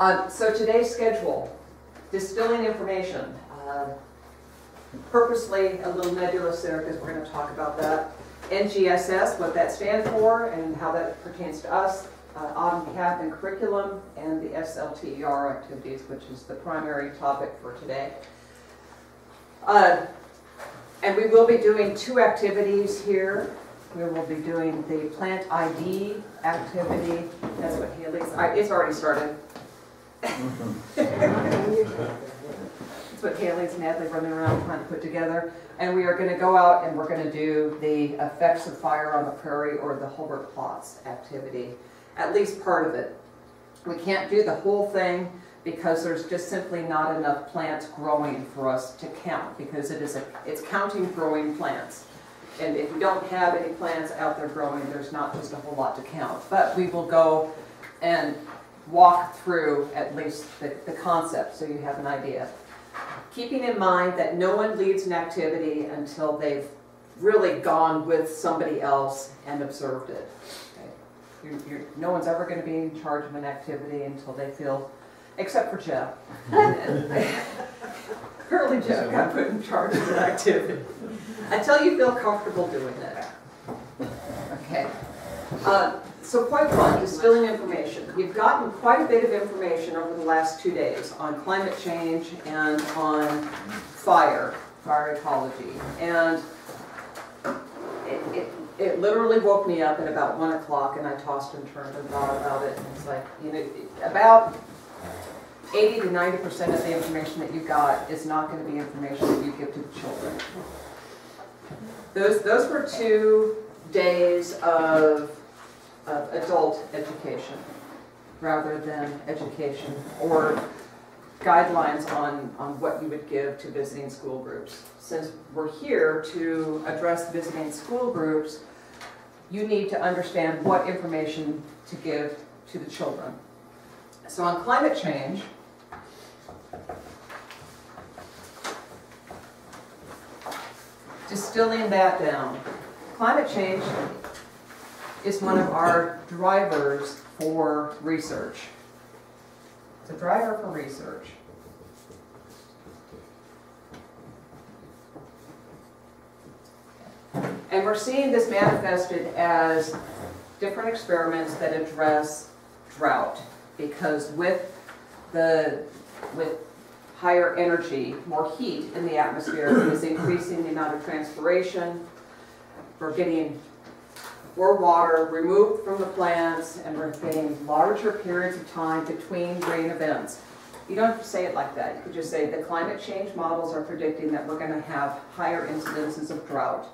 Uh, so today's schedule, distilling information. Uh, purposely a little nebulous there because we're going to talk about that. NGSS, what that stands for and how that pertains to us. Uh, Autumn Cap and curriculum and the SLTER activities, which is the primary topic for today. Uh, and we will be doing two activities here. We will be doing the plant ID activity. That's what Haley's, it's already started. That's what Haley's madly running around trying to put together. And we are gonna go out and we're gonna do the effects of fire on the prairie or the Hulbert plots activity, at least part of it. We can't do the whole thing because there's just simply not enough plants growing for us to count because it is a, it's counting growing plants. And if you don't have any plants out there growing, there's not just a whole lot to count. But we will go and walk through at least the, the concept so you have an idea. Keeping in mind that no one leads an activity until they've really gone with somebody else and observed it. Okay? You're, you're, no one's ever going to be in charge of an activity until they feel, except for Jeff. Curly Jeff got put in charge of an activity. Until you feel comfortable doing it. Okay. Uh, so quite one, distilling information. You've gotten quite a bit of information over the last two days on climate change and on fire, fire ecology. And it, it, it literally woke me up at about one o'clock and I tossed and turned and thought about it. And it's like, you know, about 80 to 90% of the information that you got is not going to be information that you give to the children. Those, those were two days of of adult education rather than education or guidelines on, on what you would give to visiting school groups. Since we're here to address visiting school groups, you need to understand what information to give to the children. So on climate change, distilling that down, climate change is one of our drivers for research. It's a driver for research. And we're seeing this manifested as different experiments that address drought. Because with the with higher energy, more heat in the atmosphere is increasing the amount of transpiration. We're getting or water removed from the plants and we're getting larger periods of time between rain events. You don't have to say it like that. You could just say the climate change models are predicting that we're going to have higher incidences of drought.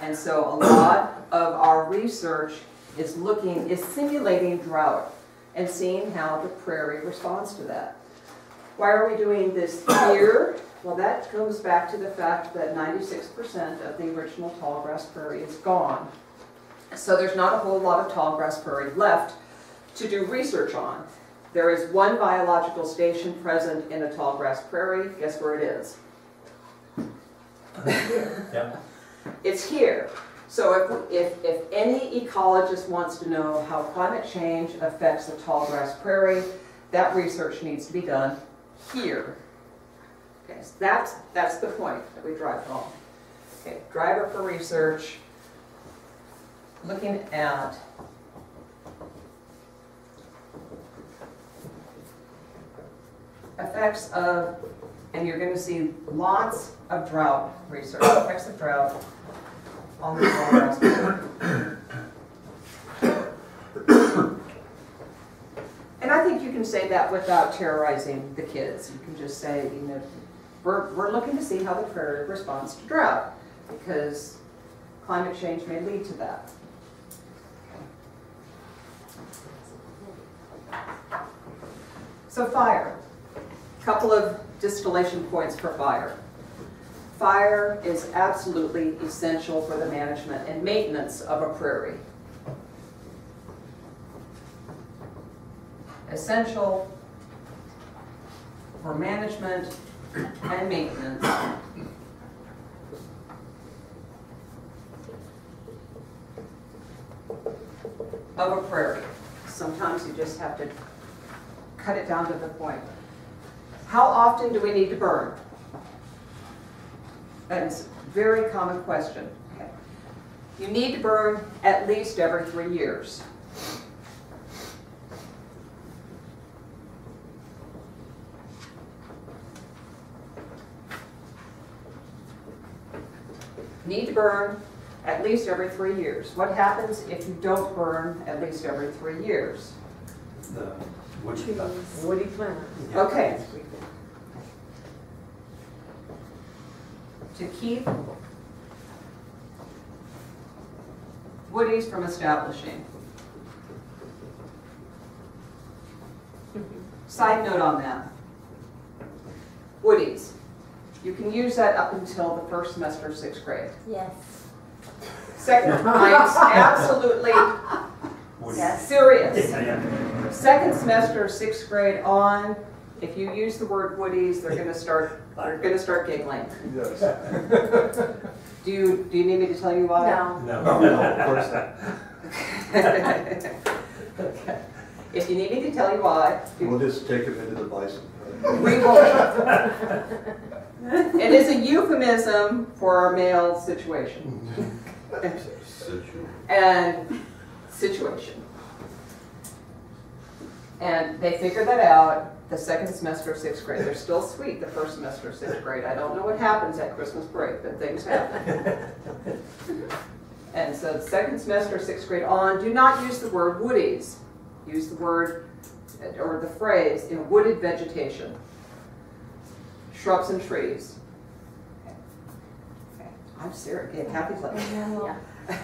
And so a lot of our research is looking, is simulating drought and seeing how the prairie responds to that. Why are we doing this here? Well, that comes back to the fact that 96% of the original tallgrass prairie is gone. So there's not a whole lot of tall grass prairie left to do research on. There is one biological station present in a tall grass prairie. Guess where it is? Yeah. It's here. So if, if, if any ecologist wants to know how climate change affects the tall grass prairie, that research needs to be done here. Okay, so that's, that's the point that we drive home. Okay, driver for research, looking at effects of, and you're going to see lots of drought research, effects of drought on the tallgrass. And I think you can say that without terrorizing the kids. You can just say, you know, we're, we're looking to see how the prairie responds to drought because climate change may lead to that. So fire, couple of distillation points for fire. Fire is absolutely essential for the management and maintenance of a prairie. Essential for management and maintenance of a prairie. Sometimes you just have to cut it down to the point. How often do we need to burn? That's a very common question. Okay. You need to burn at least every three years. Need to burn at least every three years. What happens if you don't burn at least every three years? The wood Trees. stuff. Woody plant. Okay. To keep Woody's from establishing. Side note on that. Woody's. You can use that up until the first semester of sixth grade. Yes. Second, I'm absolutely Wood- Yes. serious. Yeah, yeah. Second semester, sixth grade on, if you use the word woodies, they're gonna start, they're gonna start giggling. Yes. Do you, do you need me to tell you why? No. No. Oh, no, of course not. Okay. If you need me to tell you why, We'll just take him into the bison. we will. It is a euphemism for our male situation and situation. And they figured that out the second semester of sixth grade. They're still sweet the first semester of sixth grade. I don't know what happens at Christmas break, but things happen. And so the second semester, of sixth grade on, do not use the word woodies. Use the word, or the phrase, in wooded vegetation. Shrubs and trees. Okay. Okay. I'm serious, yeah, Kathy's like. Yeah.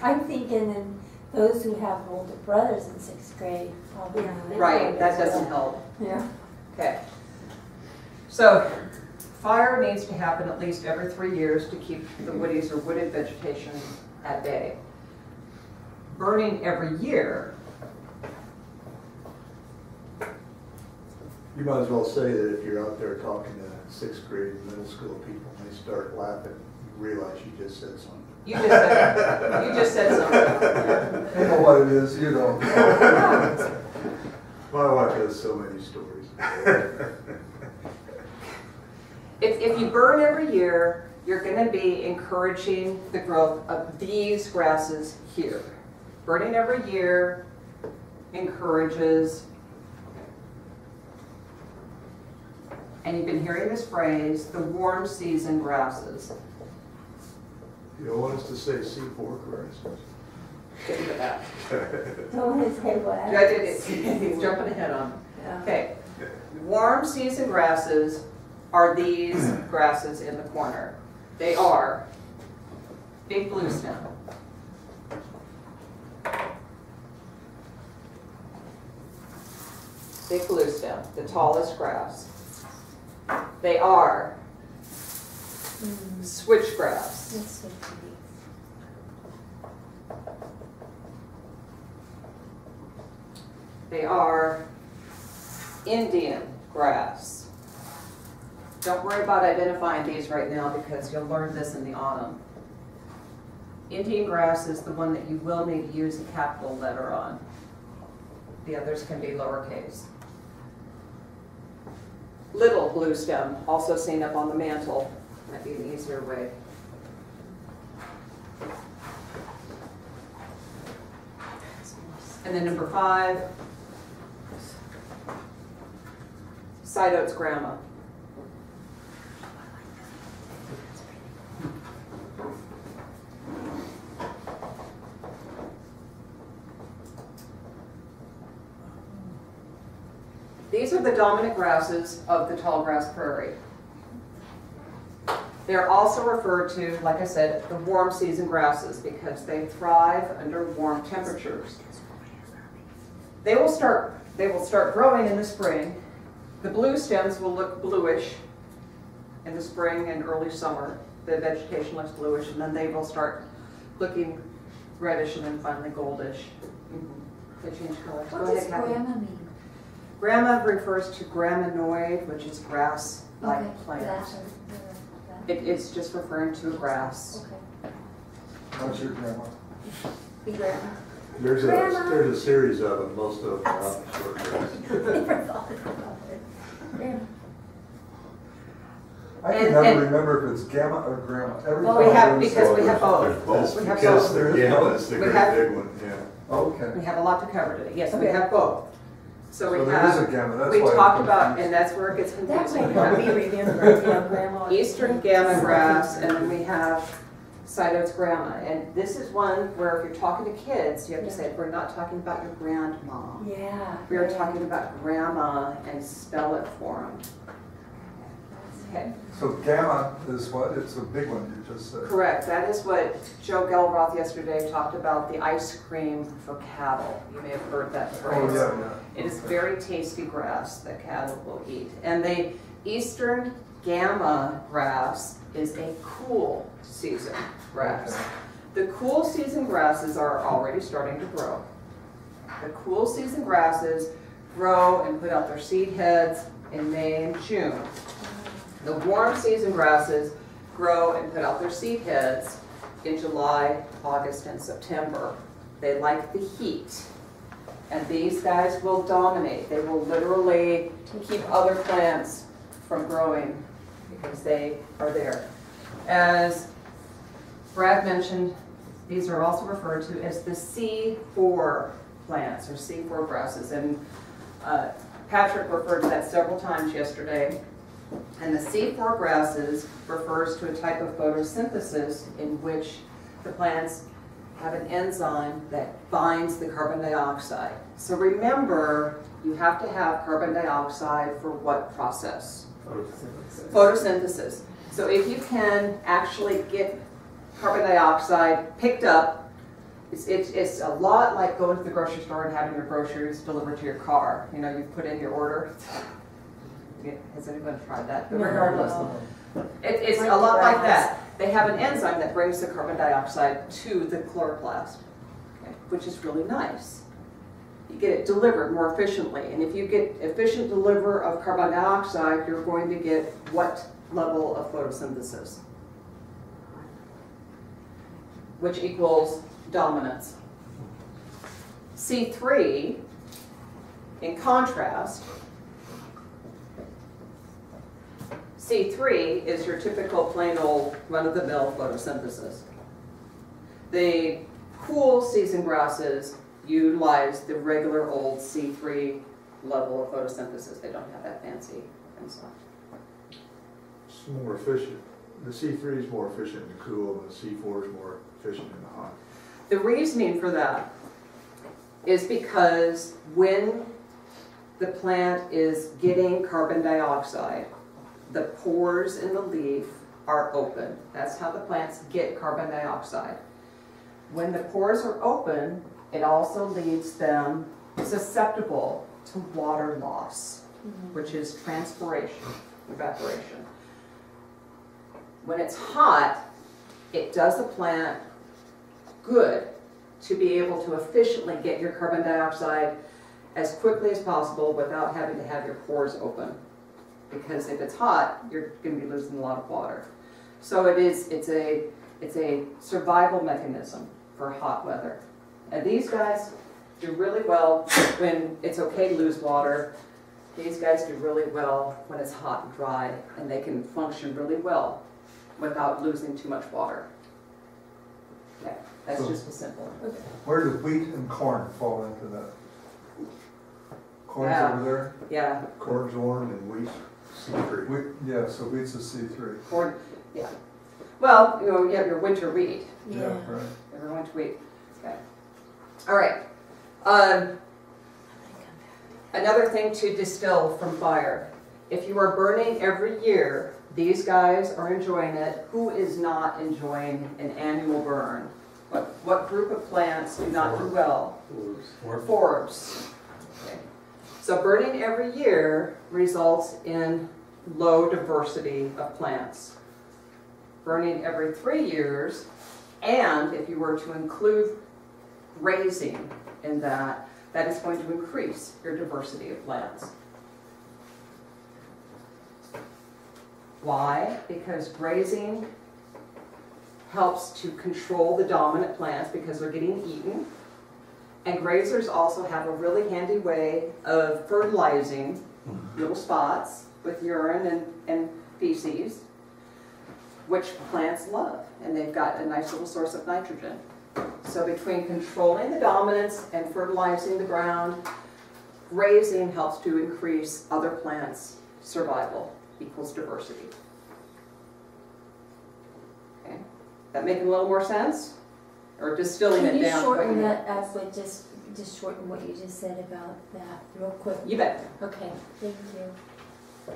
I'm thinking in those who have older brothers in sixth grade, probably. they Right, that doesn't help. Yeah. Okay. So, fire needs to happen at least every three years to keep the woodies or wooded vegetation at bay. Burning every year, You might as well say that if you're out there talking to sixth grade, middle school people, and they start laughing, you realize you just said something. You just said, you just said something. You know what it is, you know. My wife has so many stories. If, if you burn every year, you're gonna be encouraging the growth of these grasses here. Burning every year encourages, and you've been hearing this phrase, the warm season grasses. You don't want us to say C four grasses. Get into that. Don't want to say what. I did it, he's jumping ahead on me. Yeah. Okay, warm season grasses are these grasses in the corner. They are big blue stem. Big blue stem, the tallest grass. They are Mm, switchgrass. that's so pretty. They are Indian grass. Don't worry about identifying these right now because you'll learn this in the autumn. Indian grass is the one that you will need to use a capital letter on. The others can be lowercase. Little blue stem, also seen up on the mantle, might be an easier way. And then number five, side oats grama. These are the dominant grasses of the tall grass prairie. They're also referred to, like I said, the warm season grasses because they thrive under warm temperatures. They will start, they will start growing in the spring. The blue stems will look bluish in the spring and early summer. The vegetation looks bluish and then they will start looking reddish and then finally goldish. Mhm. They change colors. Go What ahead, does Kathy. grandma mean? Grama refers to graminoid, which is grass-like Okay, plants. that, uh, It, it's just referring to a grass. Okay. How's your grandma? Be grandma. There's a, Grandma. there's a series of them, most of them are short grass. Never thought about it. Yeah. I And- can never and- remember if it's gamma or grandma. Every Well, time We I have, because we so- have There's both. both. We have Because both. There is gamma both. is the We great have- big one, yeah. Okay. We have a lot to cover today. Yes, we Okay. have both. So So we there is a have, gamma, that's we why I'm talked about, confused. and that's where it gets That confusing. might We help have remember, you know, grandma. Eastern gama grass, and then we have Side oats grama. And this is one where if you're talking to kids, you have to say, we're not talking about your grandma. Yeah. We are yeah. talking about grandma and spell it for them. Okay, So gamma is what? It's a big one you just said. correct. That is what Joe Gelroth yesterday talked about, the ice cream for cattle. You may have heard that oh, phrase. Oh, yeah, yeah. It is very tasty grass that cattle will eat. And the eastern gama grass is a cool season grass. Okay. The cool season grasses are already starting to grow. The cool season grasses grow and put out their seed heads in May and June. The warm season grasses grow and put out their seed heads in July, August, and September. They like the heat. And these guys will dominate. They will literally keep other plants from growing because they are there. As Brad mentioned, these are also referred to as the C4 plants or C4 grasses. And uh, Patrick referred to that several times yesterday. And the C4 grasses refers to a type of photosynthesis in which the plants have an enzyme that binds the carbon dioxide. So remember, you have to have carbon dioxide for what process? Photosynthesis. So if you can actually get carbon dioxide picked up, it's, it's, it's a lot like going to the grocery store and having your groceries delivered to your car. You know, you put in your order. Has anyone tried that? But No. Regardless, it, it's a lot like that. They have an enzyme that brings the carbon dioxide to the chloroplast, okay, which is really nice. You get it delivered more efficiently, and if you get efficient deliver of carbon dioxide, you're going to get what level of photosynthesis? Which equals dominance. C3, in contrast, C3 is your typical plain old run-of-the-mill photosynthesis. The cool season grasses utilize the regular old C3 level of photosynthesis. They don't have that fancy and stuff. It's more efficient. The C three is more efficient in the cool, and the C four is more efficient in the hot. The reasoning for that is because when the plant is getting carbon dioxide, the pores in the leaf are open. That's how the plants get carbon dioxide. When the pores are open, it also leaves them susceptible to water loss, mm-hmm. which is transpiration, evaporation. When it's hot, it does the plant good to be able to efficiently get your carbon dioxide as quickly as possible without having to have your pores open. Because if it's hot, you're gonna be losing a lot of water. So it is, it's a, it's a survival mechanism for hot weather. And these guys do really well when it's okay to lose water. These guys do really well when it's hot and dry, and they can function really well without losing too much water. Yeah, that's So- just a simple. Okay. Where do wheat and corn fall into that? Corn's Yeah. over there? Yeah, Corn's one and wheat's C three. Wheat, yeah, so wheat's a C three. corn, yeah. Well, you know, you have your winter wheat, Yeah. Right. your winter wheat. Okay. All right. Um, another thing to distill from fire. If you are burning every year, these guys are enjoying it. Who is not enjoying an annual burn? What, what group of plants do not do well? Forbs. Okay. So burning every year results in low diversity of plants. Burning every three years, and if you were to include grazing in that, that is going to increase your diversity of plants. Why? Because grazing helps to control the dominant plants because they're getting eaten. And grazers also have a really handy way of fertilizing little spots with urine and, and feces, which plants love, and they've got a nice little source of nitrogen. So between controlling the dominance and fertilizing the ground, grazing helps to increase other plants' survival equals diversity. Okay, that making a little more sense? Or distilling Can it you shorten that up with just, just shorten what you just said about that real quick? You bet. Okay, thank you.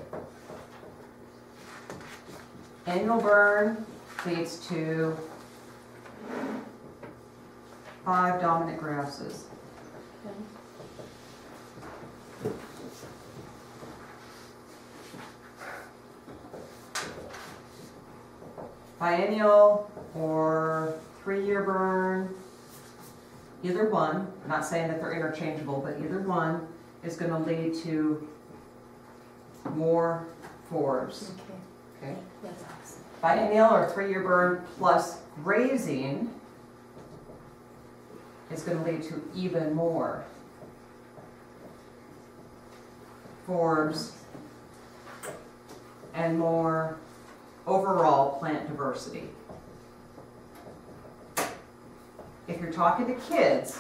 Annual burn leads to five dominant grasses. Biennial or three-year burn, either one, I'm not saying that they're interchangeable, but either one is gonna lead to more forbs, Okay, okay? Biennial or three-year burn plus grazing is gonna lead to even more forbs and more overall plant diversity. If you're talking to kids,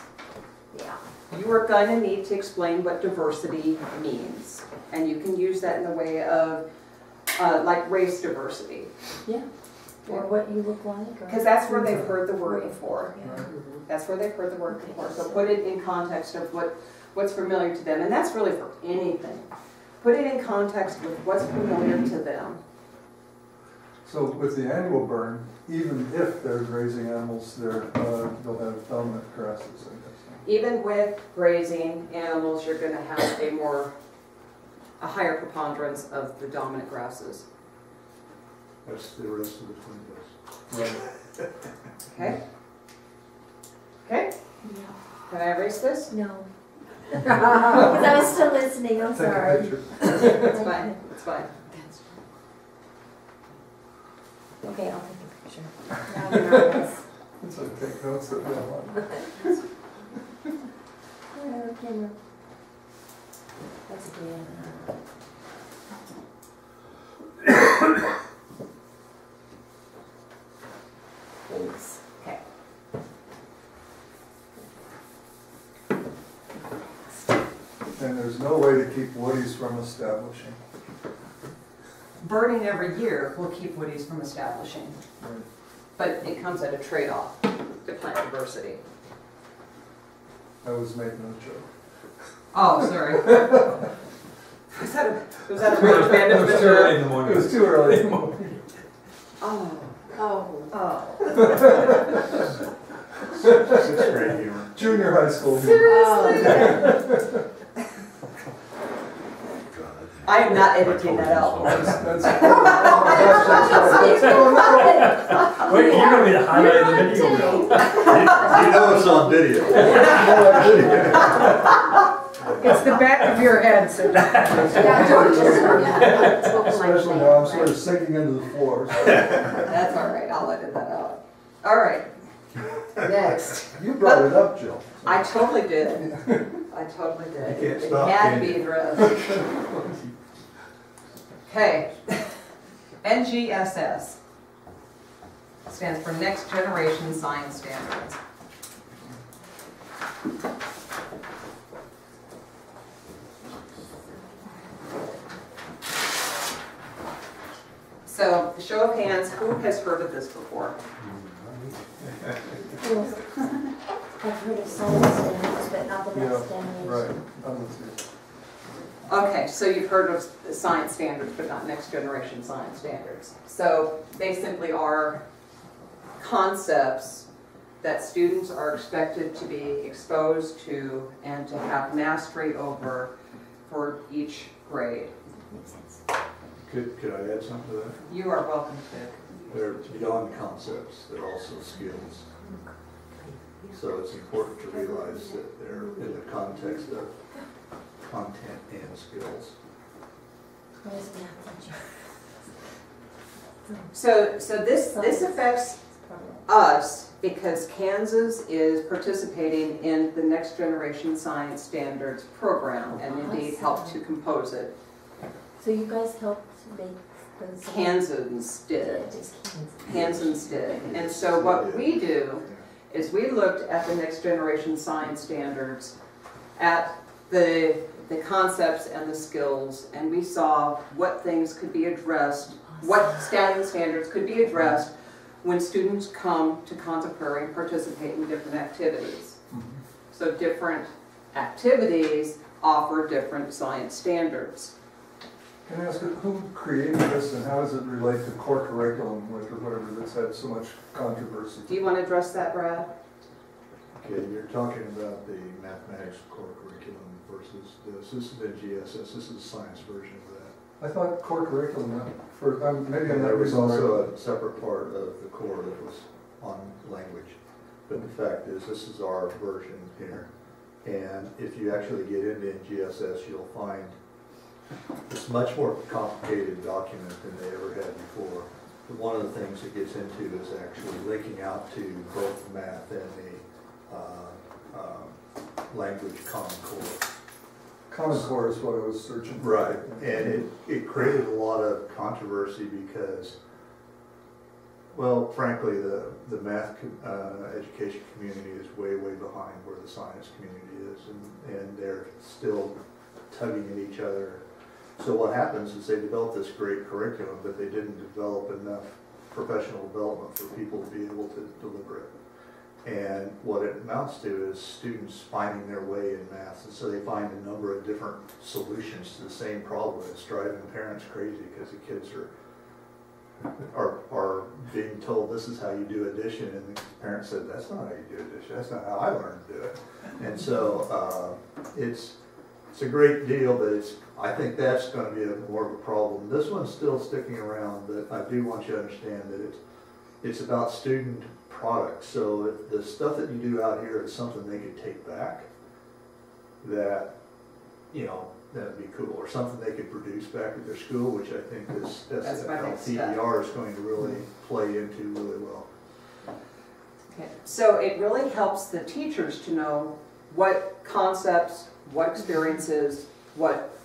Yeah. you are gonna need to explain what diversity means. And you can use that in the way of, uh, like race diversity. Yeah, or what you look like. Because that's where they've heard the word before. Yeah. That's where they've heard the word before. So put it in context of what, what's familiar to them. And that's really for anything. Put it in context with what's familiar to them. So with the annual burn, even if they're grazing animals, they're, uh, they'll have dominant grasses, I guess. Even with grazing animals, you're gonna have a more, a higher preponderance of the dominant grasses. That's the rest of the twin Right. Okay? Okay, Yeah. can I erase this? No. Because I was still listening, I'm Take a sorry. picture. It's fine, it's fine. Okay, I'll take a picture. Now I'm nervous. It's like take notes that we. Whatever, camera. That's a good. Thanks. Okay. And there's no way to keep woodies from establishing. Burning every year will keep woodies from establishing, Right. but it comes at a trade-off to plant diversity. I was making a joke. Oh, sorry. Was that a, was that a rage band It was too early in the It morning. was too early. Oh, Oh. oh. Sixth grade humor. Junior high school. humor. I am not editing that out. That's, that's. that's- Wait, you're gonna be the highlight of the video reel. You know it's on video. It's the back of your head, so Especially now I'm sort of sinking into the floor. so. That's all right, I'll edit that out. All right, next. You brought it up, Jill. I totally did. I totally did. You can't stop, It had can to be addressed. Okay. NGSS stands for Next Generation Science Standards. So, show of hands, who has heard of this before? I've heard of science standards, but not the next generation. Right, Okay, so you've heard of science standards, but not next generation science standards. So they simply are concepts that students are expected to be exposed to and to have mastery over for each grade. Makes sense. Could, could I add something to that? You are welcome to. They're beyond concepts, they're also skills. So it's important to realize that they're in the context of content and skills. Where's math teacher? So, so this, this affects us because Kansas is participating in the Next Generation Science Standards program and indeed helped to compose it. So you guys helped make those. Kansans did. Yeah. Kansans did. And so what we do is we looked at the next generation science standards, at the, the concepts and the skills, and we saw what things could be addressed, what standing standards could be addressed when students come to Konza Prairie and participate in different activities. Mm-hmm. So different activities offer different science standards. Can I ask, who created this and how does it relate to core curriculum, which or whatever that's had so much controversy? Do you want to address that, Brad? Okay, you're talking about the mathematics core curriculum versus this. This is the GSS, this is the science version of that. I thought core curriculum, uh, for, um, maybe I'm And not there was reading the right- also a separate part of the core that was on language. But the fact is, this is our version here. And if you actually get into GSS, you'll find it's much more complicated document than they ever had before. But One of the things it gets into is actually linking out to both math and the, uh, uh, language common core. Common Core is what I was searching for. Right, and it, it created a lot of controversy because, well, frankly, the, the math, com- uh, education community is way, way behind where the science community is, and, and they're still tugging at each other. So what happens is they develop this great curriculum, but they didn't develop enough professional development for people to be able to deliver it. And what it amounts to is students finding their way in math, and so they find a number of different solutions to the same problem. It's driving parents crazy because the kids are, are, are being told this is how you do addition, and the parent said, that's not how you do addition, that's not how I learned to do it. And so, uh, it's, it's a great deal, but it's, I think that's gonna be a more of a problem. This one's still sticking around, but I do want you to understand that it's, it's about student products. So if the stuff that you do out here is something they could take back, that, you know, that'd be cool, or something they could produce back at their school, which I think this That's my next is going to really play into really well. Okay, so it really helps the teachers to know what concepts, what experiences, what,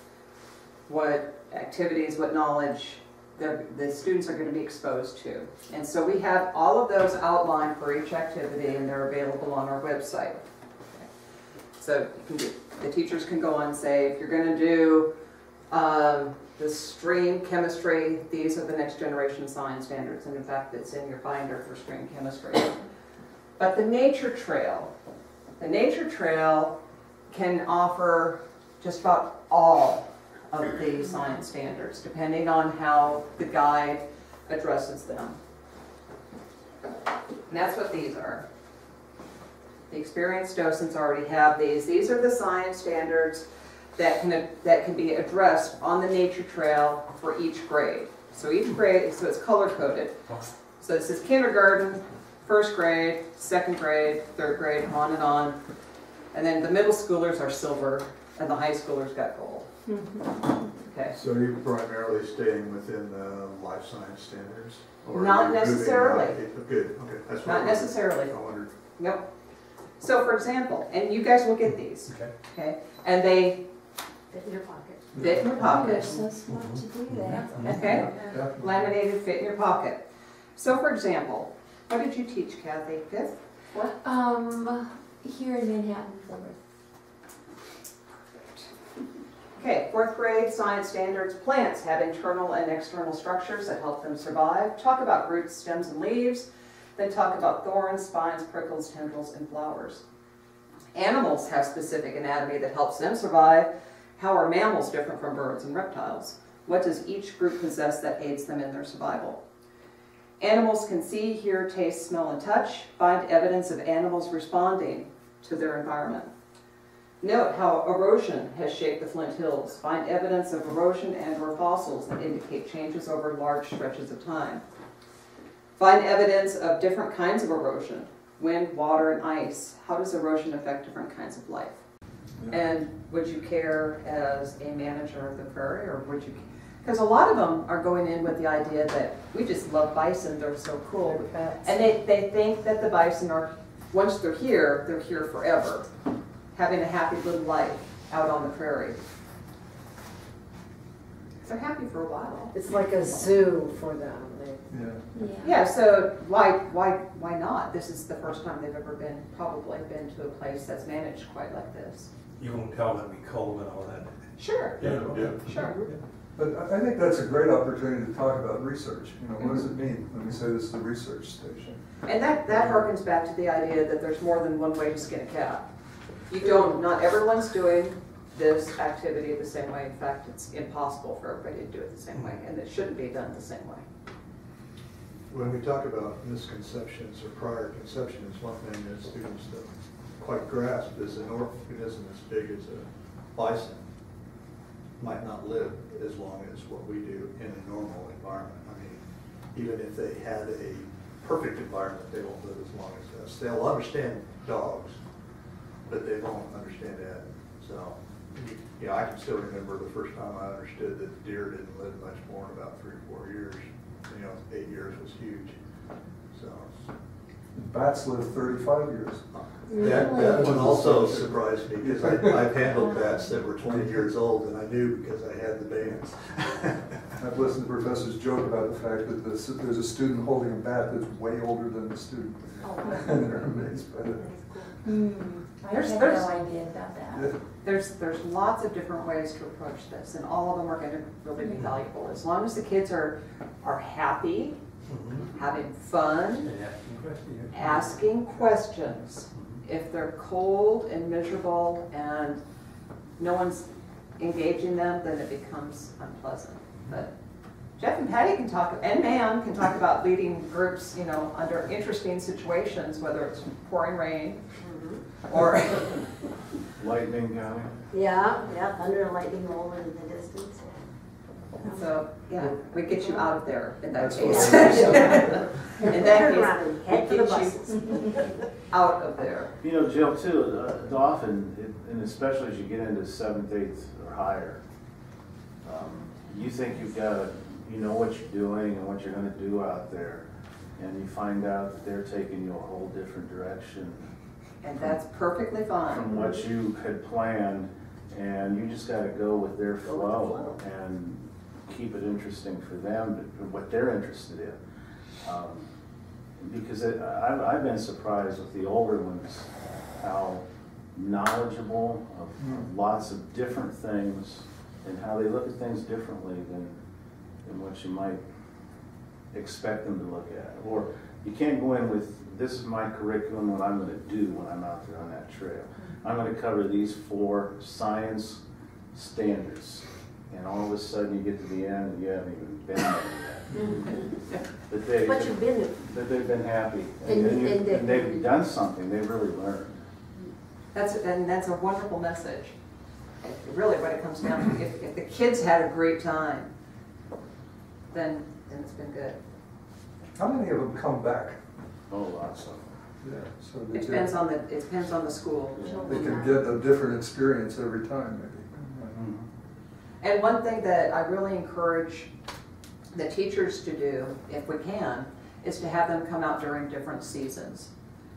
what activities, what knowledge the students are gonna be exposed to. And so we have all of those outlined for each activity and they're available on our website. So do, the teachers can go on and say, if you're gonna do, um, the stream chemistry, these are the next generation science standards, and in fact, it's in your binder for stream chemistry. But the nature trail, the nature trail can offer just about all of the science standards, depending on how the guide addresses them. And that's what these are. The experienced docents already have these. These are the science standards that can, that can be addressed on the nature trail for each grade. So each grade, so it's color coded. So this is kindergarten, first grade, second grade, third grade, on and on. And then the middle schoolers are silver and the high schoolers got gold. Mm-hmm. Okay. So you're primarily staying within the life science standards? or Not you moving necessarily. Good, okay, that's what Not wondered. necessarily. I wondered. Yep. So for example, and you guys will get these, Okay. okay? And they Fit in your pocket. fit in your Oh, You're pocket, so smart to do mm-hmm. that. Mm-hmm. okay? Definitely. Laminated, fit in your pocket. So for example, what did you teach Kathy? Fifth? What? Um, here in Manhattan, fourth. Okay, fourth grade science standards. Plants have internal and external structures that help them survive. Talk about roots, stems, and leaves. Then talk about thorns, spines, prickles, tendrils, and flowers. Animals have specific anatomy that helps them survive. How are mammals different from birds and reptiles? What does each group possess that aids them in their survival? Animals can see, hear, taste, smell, and touch. Find evidence of animals responding to their environment. Note how erosion has shaped the Flint Hills. Find evidence of erosion and or fossils that indicate changes over large stretches of time. Find evidence of different kinds of erosion, wind, water, and ice. How does erosion affect different kinds of life? And would you care as a manager of the prairie, or would you, Because a lot of them are going in with the idea that we just love bison, they're so cool. And they, they think that the bison are, once they're here, they're here forever, having a happy little life out on the prairie. They're happy for a while. It's like a zoo for them. They- Yeah. Yeah. Yeah, so why, why, why not? This is the first time they've ever been, probably been to a place that's managed quite like this. You won't tell them we cold and all that. Sure, Yeah. Yeah. sure. But I I think that's a great opportunity to talk about research. You know, what does it mean when we say this is the research station? And that, that harkens back to the idea that there's more than one way to skin a cat. You don't, not everyone's doing this activity the same way. In fact, it's impossible for everybody to do it the same way, and it shouldn't be done the same way. When we talk about misconceptions or prior conceptions, one thing that students don't quite grasp is an organism as big as a bison might not live as long as what we do in a normal environment. I mean, even if they had a perfect environment, they won't live as long as us. They'll understand dogs, but they won't understand Ed. So, yeah, I can still remember the first time I understood that deer didn't live much more than about three, or four years. You know, eight years was huge. So, Bats live thirty-five years. Uh-huh. That, that one also surprised me, because I, I've handled bats that were twenty years old, and I knew because I had the bands. I've listened to professors joke about the fact that this- there's a student holding a bat that's way older than the student. Oh. And they're amazed by it. Hmm, I There's- had there's- no idea about that. There's, there's lots of different ways to approach this, and all of them are gonna really be valuable. As long as the kids are, are happy, having fun, asking questions. Asking questions. If they're cold and miserable and no one's engaging them, then it becomes unpleasant. But Jeff and Patty can talk, and Ma'am can talk about leading groups, you know, under interesting situations, whether it's pouring rain mm-hmm. or, Lightning coming. Yeah, yeah, thunder and lightning rolling in the distance. So, yeah, we get you out of there in that That's case. what In that Turn case, around and head for we the get you out of there. You know, Jill, too, uh, often, it- and especially as you get into seventh, eighth, or higher, um, you think you've got, a- you know what you're doing and what you're gonna do out there, and you find out that they're taking you a whole different direction And that's perfectly fine. from what you had planned, and you just gotta go with their Go with the flow flow. and keep it interesting for them, what they're interested in. Um, Because it, I've, I've been surprised with the older ones, how knowledgeable of Mm. lots of different things, and how they look at things differently than, than what you might expect them to look at. Or you can't go in with, this is my curriculum, what I'm gonna do when I'm out there on that trail. I'm gonna cover these four science standards. And all of a sudden you get to the end and you haven't even been there yet. That they, But you've been, that they've been happy. And- And you- and they- and they've done something, they've really learned. That's, and that's a wonderful message. Really, what it comes down to, if, if the kids had a great time, then, then it's been good. How many of them come back? Oh, lots of them. Yeah, so It depends can, on the, it depends on the school. they can get a different experience every time, maybe. And one thing that I really encourage the teachers to do, if we can, is to have them come out during different seasons,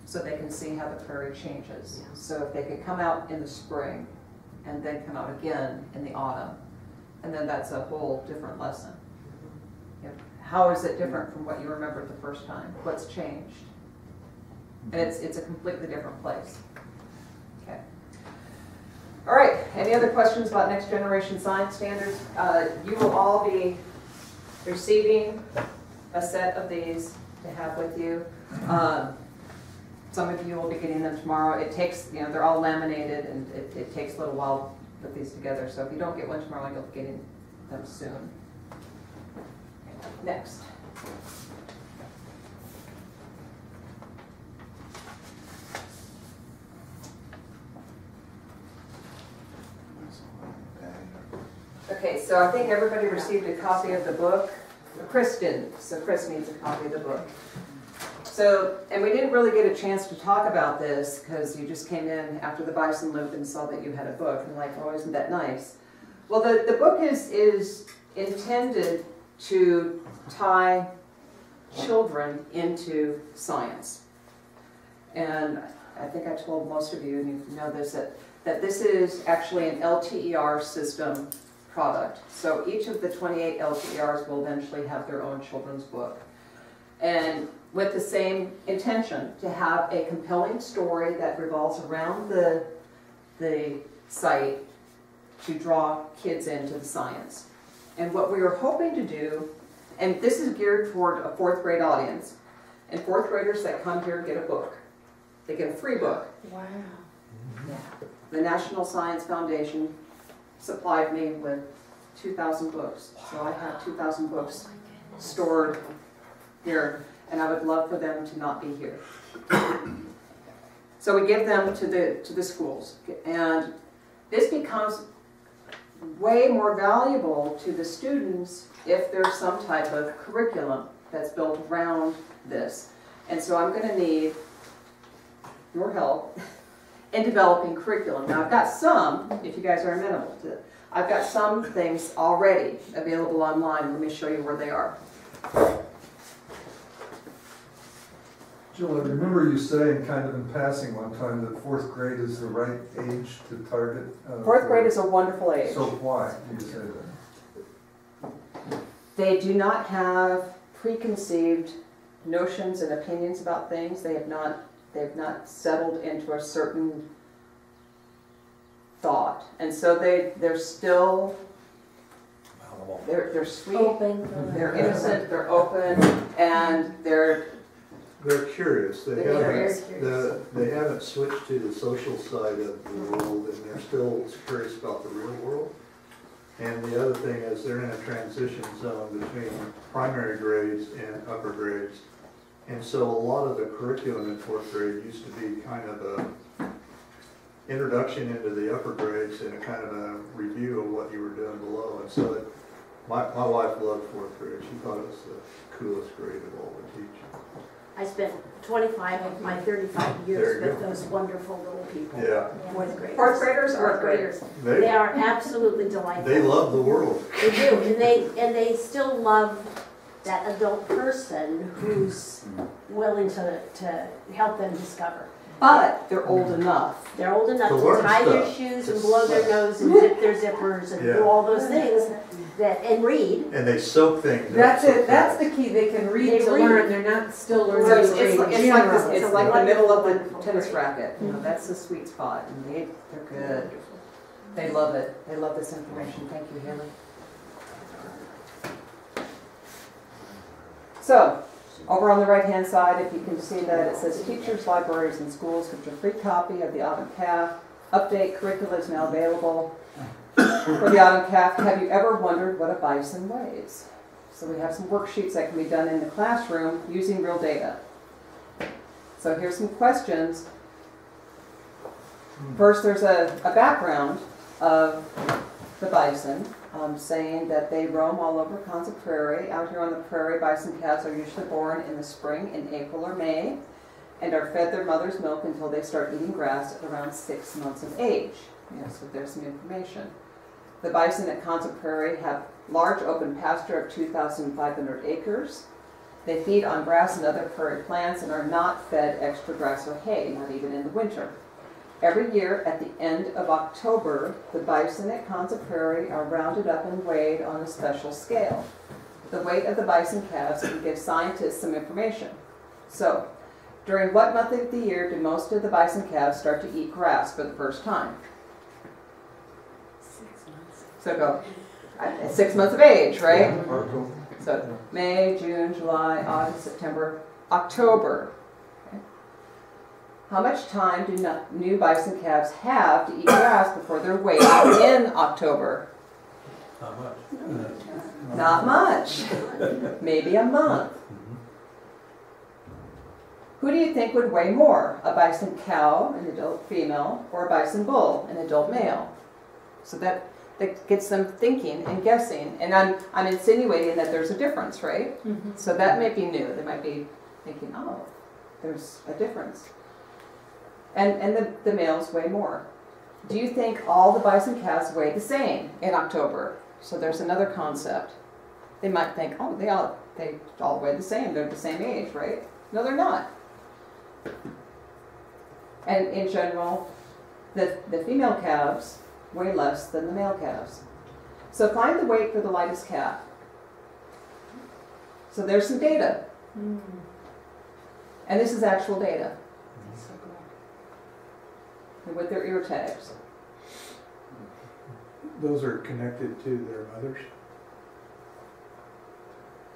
so they can see how the prairie changes. Yeah. So if they could come out in the spring, and then come out again in the autumn, and then that's a whole different lesson. Mm-hmm. You know, How is it different from what you remembered the first time? What's changed? And it's, it's a completely different place. All right, any other questions about next generation science standards? Uh, You will all be receiving a set of these to have with you. Um, Some of you will be getting them tomorrow. It takes, you know, they're all laminated and it, it takes a little while to put these together. So if you don't get one tomorrow, you'll be getting them soon. Next. Okay, so I think everybody received a copy of the book. Chris didn't, so Chris needs a copy of the book. So, and we didn't really get a chance to talk about this because you just came in after the Bison Loop and saw that you had a book and like, oh, isn't that nice? Well, the, the book is, is intended to tie children into science. And I think I told most of you, and you know this, that, that this is actually an LTER system product. So each of the 28 LTERs will eventually have their own children's book. And with the same intention, to have a compelling story that revolves around the, the site to draw kids into the science. And what we were hoping to do, and this is geared toward a fourth grade audience, and fourth graders that come here get a book. They get a free book. Wow. Mm-hmm. The National Science Foundation supplied me with 2,000 books. So I have 2,000 books stored here, and I would love for them to not be here. So we give them to the, to the schools. And this becomes way more valuable to the students if there's some type of curriculum that's built around this. And so I'm gonna need your help in developing curriculum. Now, I've got some, if you guys are amenable to it, I've got some things already available online. Let me show you where they are. Jill, I remember you saying kind of in passing one time that fourth grade is the right age to target. uh, Fourth grade is a wonderful age. So why do you say that? They do not have preconceived notions and opinions about things. They have not, they've not settled into a certain thought. And so they, they're still, they're, they're sweet, Open they're innocent, they're open, and they're, They're curious, they They're very haven't, the, they haven't switched to the social side of the world, and they're still curious about the real world. And the other thing is, they're in a transition zone between primary grades and upper grades. And so a lot of the curriculum in fourth grade used to be kind of a introduction into the upper grades and a kind of a review of what you were doing below. And so it- my, my wife loved fourth grade, she thought it was the coolest grade of all to teach. I spent twenty-five of my thirty-five years with go. those wonderful little people. Yeah, Fourth graders. Fourth graders fourth graders. They, they are absolutely delightful. they love the world. They do, and they, and they still love that adult person who's willing to, to help them discover. but they're old enough. They're old enough To to tie their shoes and blow their nose and zip their zippers and Yeah. do all those things that, and read. And they soak things up. That's so it, that's the key, they can They read to read. learn, they're not still learning So it's, to it's read like, it's like, this- it's It's like the middle of the tennis wonderful racket, you know, that's the sweet spot, and they, they're good. They love it, they love this information, thank you, Haley. So, over on the right-hand side, if you can see that, it says teachers, libraries, and schools get a free copy of the Autumn Calf. Update curricula is now available for the Autumn Calf. Have you ever wondered what a bison weighs? So we have some worksheets that can be done in the classroom using real data. So here's some questions. First, there's a, a background of the bison, um, saying that they roam all over Konza Prairie. Out here on the prairie, bison calves are usually born in the spring in April or May and are fed their mother's milk until they start eating grass at around six months of age. Yeah, so there's some information. The bison at Konza Prairie have large open pasture of 2,500 acres. They feed on grass and other prairie plants and are not fed extra grass or hay, not even in the winter. Every year, at the end of October, the bison at Konza Prairie are rounded up and weighed on a special scale. The weight of the bison calves can give scientists some information. So, during what month of the year do most of the bison calves start to eat grass for the first time? Six months. So go, six months of age, right? Marco? So May, June, July, August, September, October. Okay. How much time do no- new bison calves have to eat grass before they're weighed in October? Not much. Not much. Maybe a month. Mm-hmm. Who do you think would weigh more? A bison cow, an adult female, or a bison bull, an adult male? So that, that gets them thinking and guessing. And I'm, I'm insinuating that there's a difference, right? Mm-hmm. So that might be new. They might be thinking, oh, there's a difference. And, and the, the males weigh more. Do you think all the bison calves weigh the same in October? So there's another concept. They might think, oh, they all, they all weigh the same, they're the same age, right? No, they're not. And in general, the, the female calves weigh less than the male calves. So find the weight for the lightest calf. So there's some data, Mm. and this is actual data with their ear tags. Those are connected to their mothers?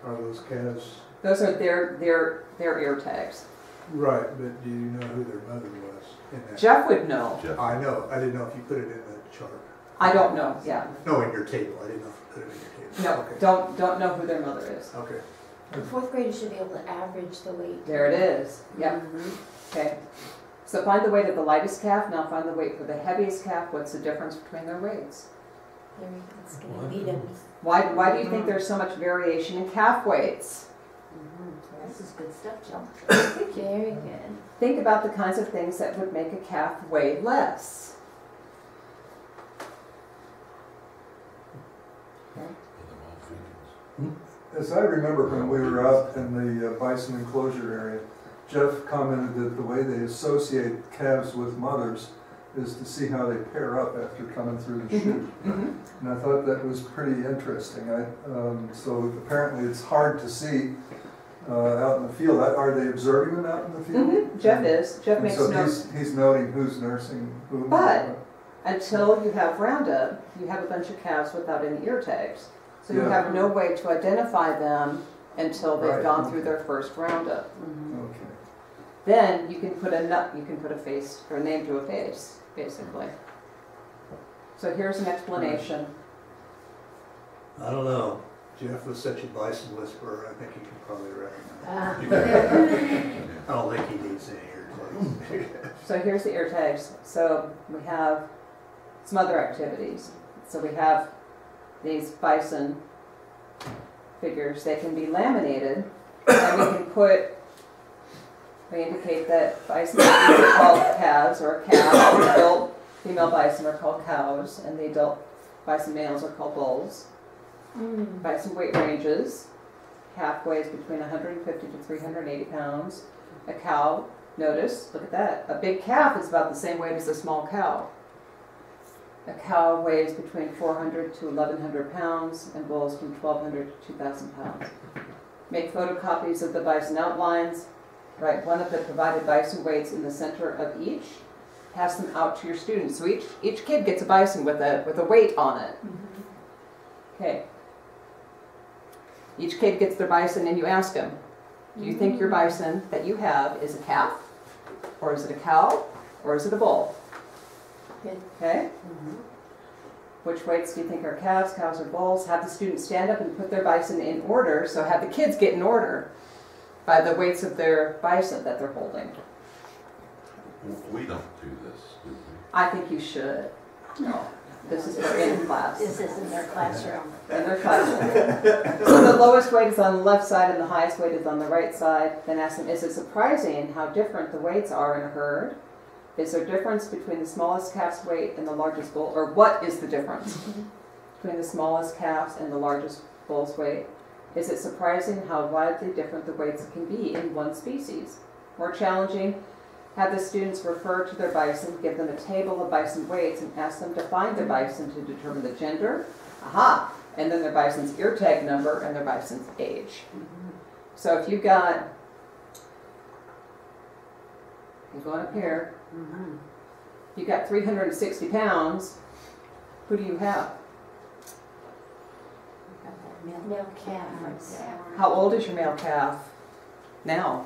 Are those calves? Those are their, their, their ear tags. Right, but do you know who their mother was in that? Jeff would know. Jeff. I know, I didn't know if you put it in the chart. I don't know, yeah. No, in your table, I didn't know if you put it in your table. No, Okay. don't, don't know who their mother is. Okay. The fourth graders should be able to average the weight. There it is, yep, mm-hmm. okay. So find the weight of the lightest calf, now find the weight for the heaviest calf, what's the difference between their weights? There we go. It's gonna beat them. Why, why do you think there's so much variation in calf weights? This is good stuff, Jill. Very good. Think about the kinds of things that would make a calf weigh less. As I remember when we were out in the uh, bison enclosure area, Jeff commented that the way they associate calves with mothers is to see how they pair up after coming through the chute. And I thought that was pretty interesting. I, um, so apparently it's hard to see uh, out in the field. Are they observing them out in the field? Mhm, Jeff is, Jeff And makes so notes. he's, he's noting who's nursing whom. But- Until you have Roundup, you have a bunch of calves without any ear tags. So you have no way to identify them until they've Right. gone through their first Roundup. Okay. Then you can put a nut, you can put a face, or a name to a face, basically. So here's an explanation. I don't know. Jeff was such a bison whisperer, I think he can probably Ah. recognize. I don't think he needs any ear tags. So here's the ear tags. So we have some other activities. So we have these bison figures. They can be laminated, and we can put, we indicate that bison are called calves or. The adult female bison are called cows, and the adult bison males are called bulls. Mm. Bison weight ranges. Calf weighs between 150 to 380 pounds. A cow, notice, look at that. A big calf is about the same weight as a small cow. A cow weighs between 400 to 1100 pounds and bulls from 1200 to 2000 pounds. Make photocopies of the bison outlines. Write one of the provided bison weights in the center of each. Pass them out to your students. So each, each kid gets a bison with a, with a weight on it. Okay. Each kid gets their bison and you ask them, do you think your mm-hmm. bison that you have is a calf? Or is it a cow? Or is it a bull? Good. Okay? Mm-hmm. Which weights do you think are calves, cows, or bulls? Have the students stand up and put their bison in order, so have the kids get in order by the weights of their bison that they're holding. We don't do this, do we? I think you should. No, this is for in class. This is in their classroom. in their classroom. So the lowest weight is on the left side and the highest weight is on the right side. Then ask them, is it surprising how different the weights are in a herd? Is there difference between the smallest calf's weight and the largest bull, or what is the difference mm-hmm. between the smallest calf's and the largest bull's weight? Is it surprising how widely different the weights can be in one species? More challenging, have the students refer to their bison, give them a table of bison weights, and ask them to find their bison to determine the gender, aha, and then their bison's ear tag number and their bison's age. Mm-hmm. So if you've got, you're going up here, mm-hmm. you got 360 pounds, who do you have? Male calves. How old is your male calf now?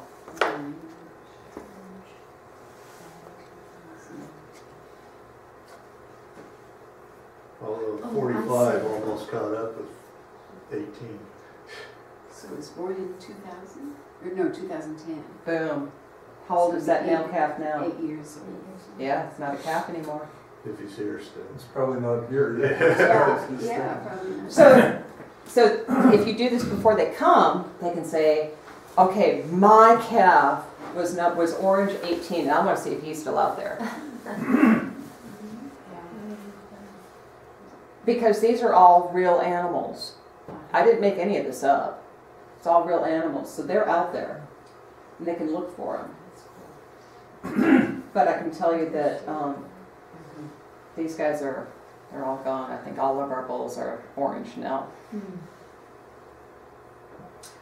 Although Oh, forty-five see. almost caught up with eighteen. So it was born in two thousand, or no, two thousand ten, Boom. How old is that male calf now? eight years old. Yeah, it's not a calf anymore. If he's here still. It's probably not here yet. Yeah, It's just, yeah, probably not. So, so if you do this before they come, they can say, okay, my calf was not, was orange 18. I'm gonna see if he's still out there. Because these are all real animals. I didn't make any of this up. It's all real animals, so they're out there. And they can look for them. But I can tell you that, um, these guys are, they're all gone. I think all of our bowls are orange now. Hmm.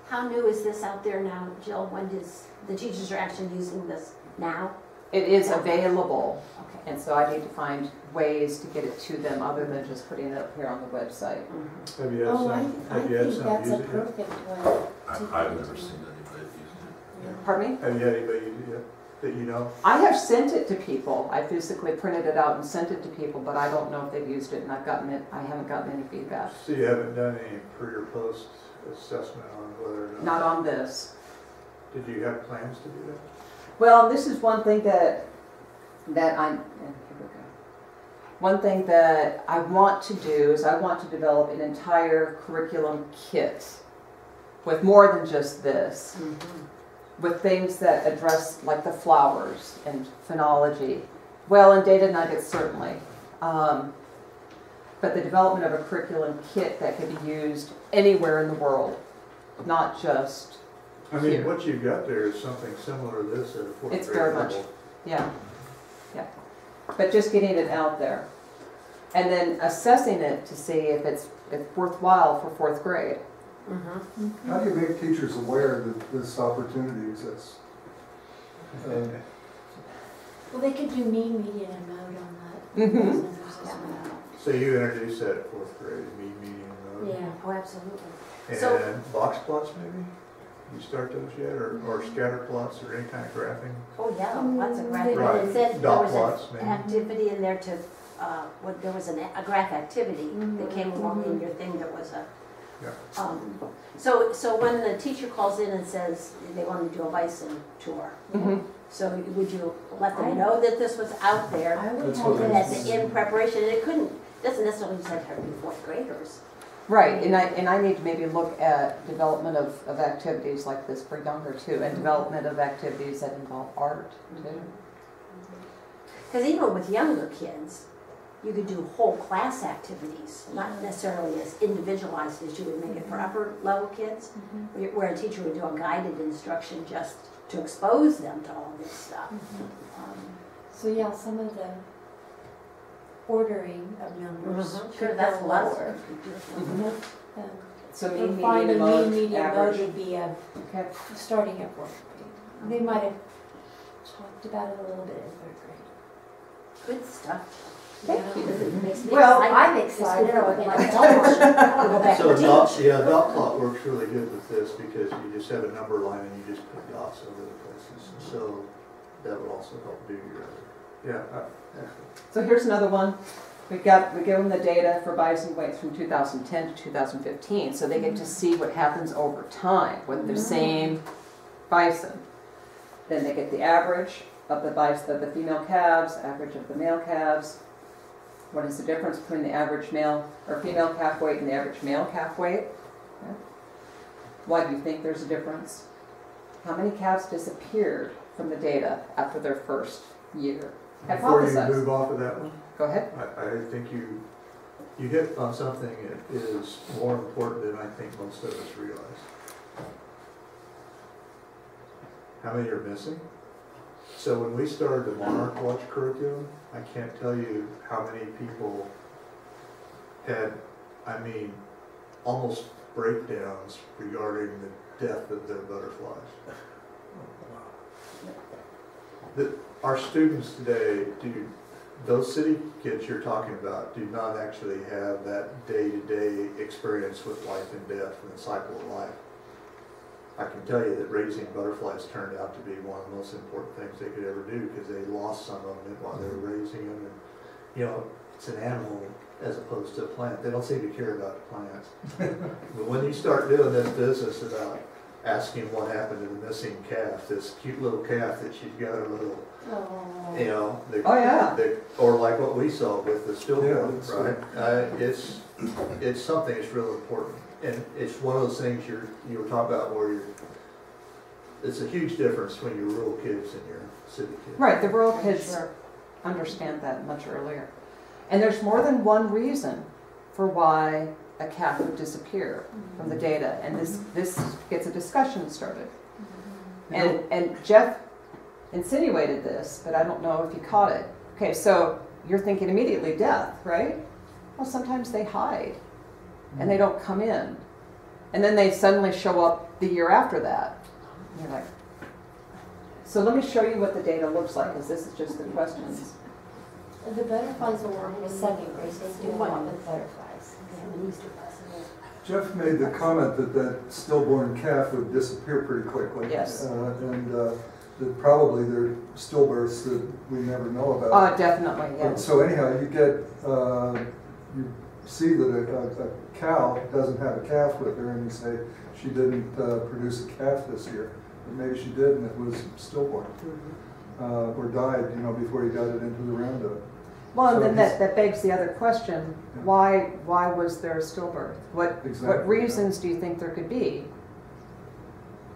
How new is this out there now, Jill? When does, the teachers are actually using this now? It is available, Okay. and so I need to find ways to get it to them other than just putting it up here on the website. Mm-hmm. Have you had Oh, I, some, I have you had think some that's use a it yet? perfect way. I, I've never seen anybody use it. Pardon me? Have you had anybody use it yet, that you know? I have sent it to people. I physically printed it out and sent it to people, but I don't know if they've used it and I've gotten it, I haven't gotten any feedback. So you haven't done any pre or post assessment on whether or not? Not on this. Did you have plans to do that? Well, this is one thing that, that I'm, here we go. One thing that I want to do is I want to develop an entire curriculum kit with more than just this. Mm-hmm. With things that address like the flowers and phenology. Well, and data nuggets certainly. Um, but the development of a curriculum kit that could be used anywhere in the world, not just, I mean, Here. what you've got there is something similar to this at a fourth grade It's very much. yeah, yeah. But just getting it out there. And then assessing it to see if it's, if worthwhile for fourth grade. Mm-hmm. How do you make teachers aware that this opportunity exists? Uh, Well, they could do mean, median, and mode on that. Mhm. Those numbers as well. So you introduced that at fourth grade, mean, median, mode. Yeah. Oh, absolutely. So- And box plots maybe? You start those yet, or, or scatter plots, or any kind of graphing? Oh, yeah, lots of graph. Right. And it said there was plots, an maybe. activity in there to, uh, what, there was an, a graph activity that came along in Mhm. your thing that was a. Yeah. Um, so, so when the teacher calls in and says they want to do a bison tour, Mhm. so would you let them know that this was out there? I would That's have what And it this. that's in preparation, and it couldn't, doesn't necessarily just have to be fourth graders. Right, and I, and I need to maybe look at development of, of activities like this for younger too, and development of activities that involve art too. Because even with younger kids, you could do whole class activities, not necessarily as individualized as you would make it for upper level kids, Mhm. where- where a teacher would do a guided instruction just to expose them to all this stuff. Mhm. Um, So yeah, some of the ordering of numbers. Sure, could that's go a lot of lower. work you could do. So so mean, median, Finding and mean, mode, median, mode average. would be a, Okay. starting at fourth grade. They might have talked about it a little bit in third grade. Good stuff. Thank you. Makes me Well, excited. I'm excited. good for, like, television. Go back So to dot, teach. yeah, dot plot works really good with this because you just have a number line and you just put dots over the places. So that would also help do your, yeah, uh, excellent. So here's another one. We got, we give them the data for bison weights from 2010 to 2015, so they get to see what happens over time with the same bison. Then they get the average of the bison, of the female calves, average of the male calves. What is the difference between the average male or female calf weight and the average male calf weight? Okay. Why do you think there's a difference? How many calves disappeared from the data after their first year? Before you move off of that one, Go ahead. I, I think you, you hit on something that is more important than I think most of us realize. How many are missing? So when we started the Monarch Watch curriculum, I can't tell you how many people had, I mean, almost breakdowns regarding the death of their butterflies. Oh, the, our students today do, those city kids you're talking about do not actually have that day-to-day experience with life and death and the cycle of life. I can tell you that raising butterflies turned out to be one of the most important things they could ever do because they lost some of them while they were raising them. And, you know, it's an animal as opposed to a plant. They don't seem to care about the plants. But when you start doing this business about asking what happened to the missing calf, this cute little calf that she's got a little Oh. you know, the, Oh, yeah. the, or like what we saw with the Yeah, stillborn, that's right? Uh, it's, it's something that's real important, and it's one of those things you're, you were talking about where you're, it's a huge difference when you're rural kids and you're city kids. Right, the rural kids Sure. understand that much earlier. And there's more than one reason for why a calf would disappear from the mm-hmm. data, and this, mm-hmm. this gets a discussion started. Mm-hmm. And, and Jeff insinuated this, but I don't know if you caught it. Okay, so you're thinking immediately death, right? Well, sometimes they hide and they don't come in. And then they suddenly show up the year after that. And you're like, so let me show you what the data looks like, because this is just the questions. The butterflies will work with second grade, they do a lot with butterflies. Yeah, an Easter lesson. Jeff made the comment that that stillborn calf would disappear pretty quickly. Yes. Uh, And uh, that probably there are stillbirths that we never know about. Uh, definitely, But yes. So anyhow, you get, uh, you see that a, a- a cow doesn't have a calf with her and you say, she didn't uh, produce a calf this year. But maybe she did and it was stillborn. Uh, Or died, you know, before you got it into the roundup. Well, and so then that, that begs the other question, Yeah. why, why was there a stillbirth? What, Exactly, what yeah. reasons do you think there could be?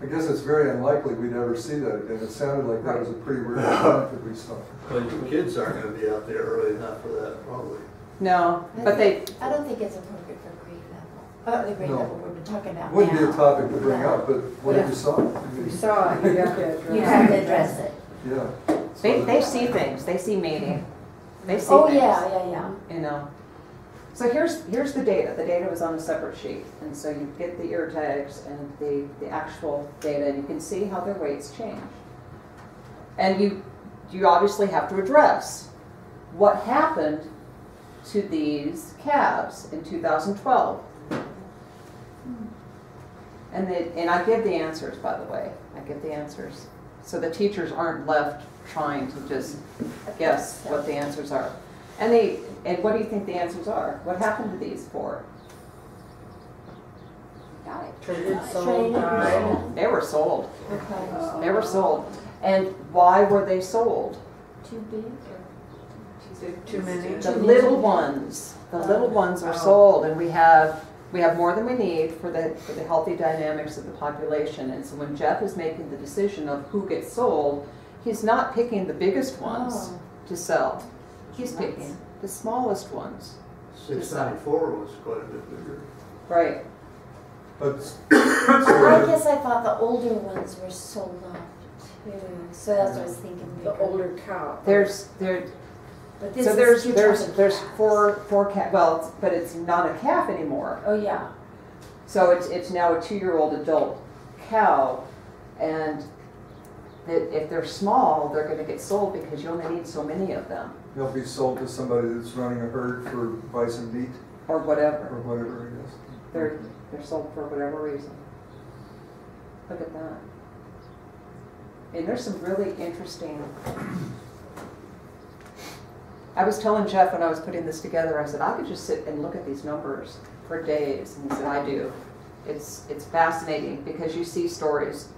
I guess it's very unlikely we'd ever see that again. It sounded like that was a pretty rare event that we saw. But the kids aren't gonna be out there early enough for that, probably. No, but they, I don't think it's appropriate for grade level, uh, the grade No. level we're talking about now. Wouldn't be a topic to bring up, but what did Yeah. you saw? You saw it, you have to address it. You have to address it. Yeah. they, So- they see things, they see meaning, they see Oh, things. yeah, yeah, yeah. you know. So here's, here's the data. The data was on a separate sheet. And so you get the ear tags and the, the actual data, and you can see how their weights change. And you, you obviously have to address what happened to these calves in 2012. And they, and I give the answers, by the way. I give the answers. So the teachers aren't left trying to just guess what the answers are. And they, and what do you think the answers are? What happened to these four? Got it. Treated, sold, Trained. died. They were sold. Okay. They were sold. And why were they sold? Too big Too many. The little ones, the little ones are Oh. sold and we have, we have more than we need for the, for the healthy dynamics of the population. And so when Jeff is making the decision of who gets sold, he's not picking the biggest ones Oh. to sell. He's Nice. picking the smallest ones. Six ninety-four was quite a bit bigger. Right. But, I guess I thought the older ones were sold off too, so that's what I was thinking. The older cow. There's, there, But this So is- there's, you're there's, there's calves. four, four cat, well, it's- but it's not a calf anymore. Oh, yeah. So it's, it's now a two-year-old adult cow. And that if they're small, they're gonna get sold because you only need so many of them, they'll be sold to somebody that's running a herd for bison meat or whatever. or whatever. whatever it is. They're, they're sold for whatever reason. Look at that. And there's some really interesting. I was telling Jeff when I was putting this together, I said, I could just sit and look at these numbers for days. And he said, I do. It's, it's fascinating because you see stories.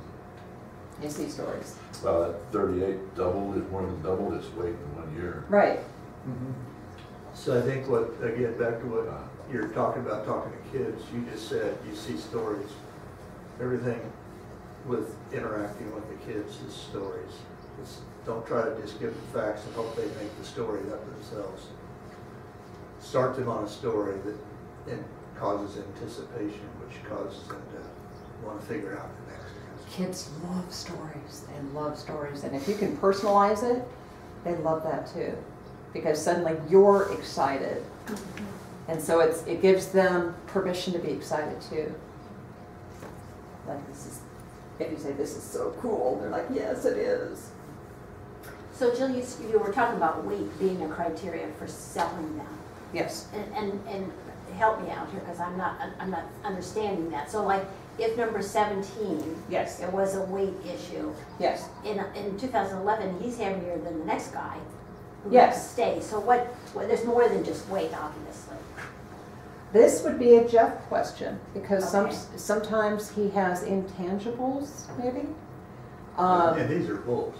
You see stories. Well, that thirty-eight doubled, it more than doubled its weight in one year. Right. Mhm. So I think what, again, back to what you're talking about, talking to kids, you just said, you see stories. Everything with interacting with the kids is stories. It's, don't try to just give them facts and hope they make the story up themselves. Start them on a story that causes anticipation, which causes them to want to figure out the next answer. Kids love stories. They love stories. And if you can personalize it, they love that too. Because suddenly you're excited. Mm-hmm. And so it's, it gives them permission to be excited too. Like this is, if you say this is so cool, they're like, yes, it is. So Jill, you, s- you were talking about weight being a criteria for selling them. Yes. And, and, and help me out here, because I'm not, I'm not understanding that. So like, if number seventeen, Yes. there was a weight issue, Yes. in, in two thousand eleven, he's heavier than the next guy. who Yes. got to Stay, so what, well, there's more than just weight, obviously. This would be a Jeff question because some, Okay. sometimes he has intangibles, maybe. Um, And these are bulls.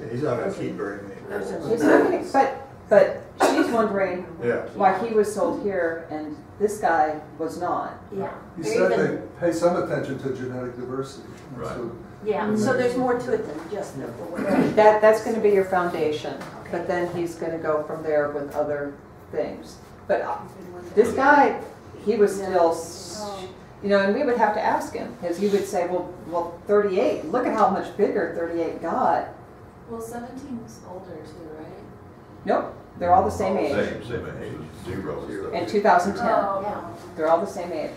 And he's not gonna keep very many Those he's not gonna- but, but she's wondering Yeah. why he was sold here and this guy was not. Yeah. He Or said even- they pay some attention to genetic diversity. And Right. so Yeah, so there's more to it than just the the. That, that's gonna be your foundation, but then he's gonna go from there with other things. But uh, this guy, he was still, s- you know, and we would have to ask him, because he would say, well, well, thirty-eight, look at how much bigger thirty-eight got. Well, seventeen's older too, right? Nope, they're all the same All age. Same, same age, zero is the. In two thousand ten, Oh, they're all the same age.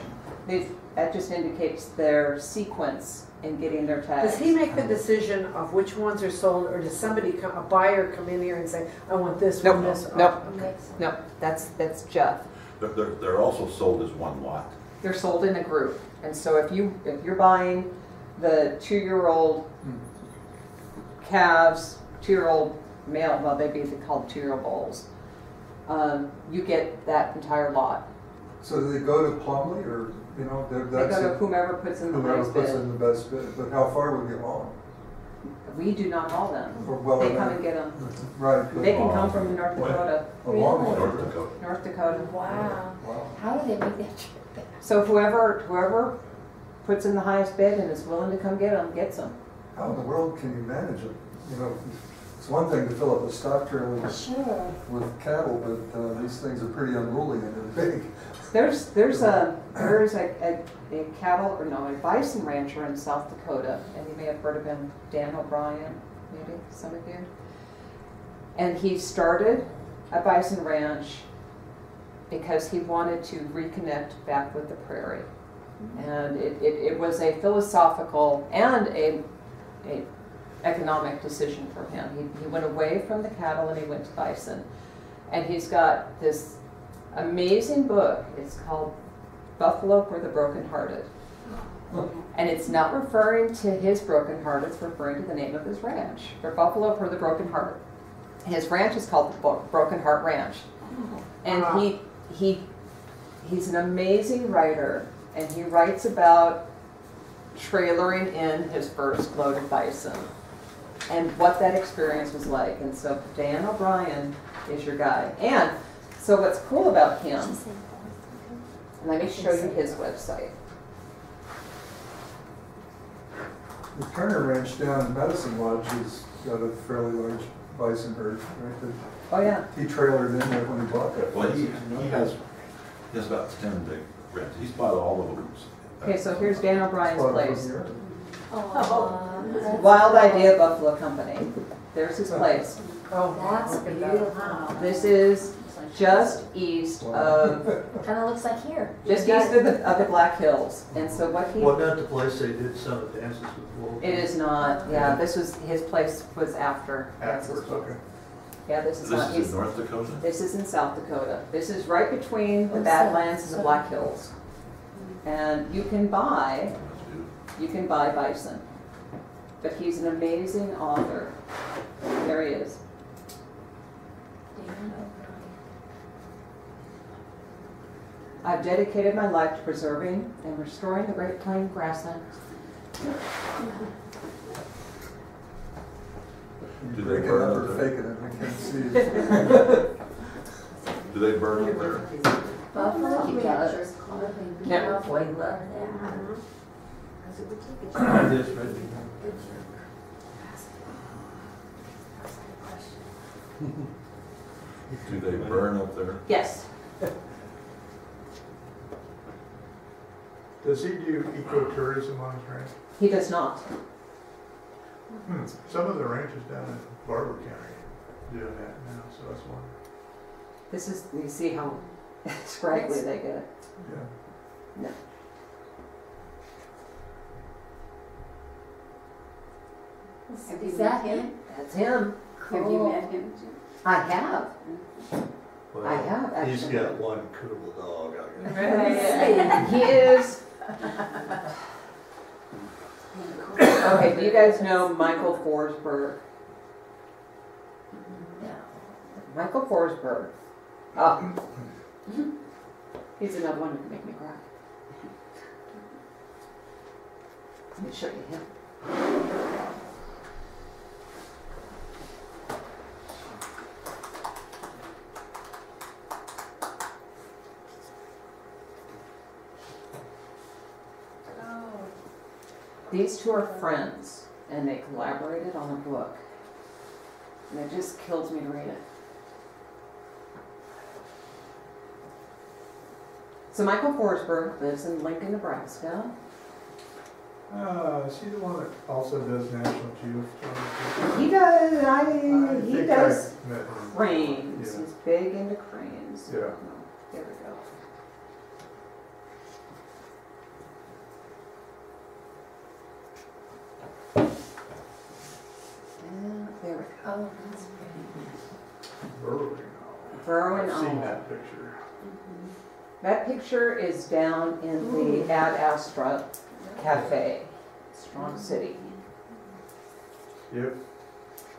They, that just indicates their sequence in getting their tags. Does he make the decision of which ones are sold, or does somebody, come- a buyer come in here and say, I want this one, Nope, this one? nope. Okay. No, that's, that's Jeff. They're, they're, they're also sold as one lot. They're sold in a group. And so if you, if you're buying the two-year-old hmm. Calves, two-year-old male, well, they'd be called two-year-old bulls, um, you get that entire lot. So do they go to Plumley or, you know, they're- They that's go to it? whomever puts in the whoever highest puts bid. in the best bid, but how far would you haul We do not haul them. them? Or well, They come and get them. Right. but- They can come from North Dakota, A long way. North Dakota. North Dakota. Wow. Wow. How do they make that trip back? So whoever, whoever puts in the highest bid and is willing to come get them, gets them. How in the world can you manage it? You know, it's one thing to fill up a stock trailer with, Sure. with cattle, but uh, these things are pretty unruly and they're big. There's, there's a, there's a, a, a cattle, or no, a bison rancher in South Dakota, and you may have heard of him, Dan O'Brien, maybe, some of you. And he started a bison ranch because he wanted to reconnect back with the prairie. And it, it, it was a philosophical and a, a economic decision for him. He, he went away from the cattle and he went to bison. And he's got this amazing book. It's called Buffalo for the Brokenhearted. And it's not referring to his broken heart, it's referring to the name of his ranch, for Buffalo for the Broken Heart. His ranch is called the Bo- Broken Heart Ranch. And he, he, he's an amazing writer, and he writes about trailering in his first load of bison and what that experience was like. And so Dan O'Brien is your guy. And so what's cool about him, let me show you his website. The Turner Ranch down in Medicine Lodge has got a fairly large bison herd, right? that Oh, yeah. He trailered in there when he bought that. Well, he, he has, he has about ten big rents. He's bought all of them. Okay, so here's Dan O'Brien's Bought it from place. here. Oh, Wild Idea Buffalo Company. There's his oh. place. Oh, That's look at that. beautiful. This is just east of, Kinda looks like here. just east of the, of the Black Hills. And so what he, Wasn't that the place they did some of the dances with wolves? it is not, yeah, this was, his place was after. That's his- Afterwards, okay. Yeah, this is This not, is in he's, North Dakota? this is in South Dakota. This is right between the Oh, Badlands and the Black Hills. And you can buy you can buy bison. But he's an amazing author. There he is. I've dedicated my life to preserving and restoring the Great Plain grasslands. Do they break it burn up it or there? faking it, I can't see it. Do they burn up there? Buffalo He Ranch does. is called a Never. beautiful that. This, right? Do they burn up there? Yes. Does he do ecotourism on his ranch? He does not. Hmm. Some of the ranches down in Barber County doing that now, so that's why. This is, you see how scraggly they get. It. Yeah. Have you that met him? That's him. Have you Cool. met him? Jim? I have. I have, He's actually. got one cool dog out there. He is. Okay, do you guys know Michael Forsberg? No. Michael Forsberg. Oh. Mm-hmm. He's another one can make me cry. Let me show you him. These two are friends, and they collaborated on a book. And it just kills me to read it. So Michael Forsberg lives in Lincoln, Nebraska. Uh, is he the one that also does National Geographic? He does, I, I he does I've met him. cranes. Yeah. He's big into cranes. Yeah. There we go. And there we go. Oh, that's pretty. Burrowing. Burrowing I've seen that picture. That picture is down in the Ad Astra Cafe, Strong City. Yep.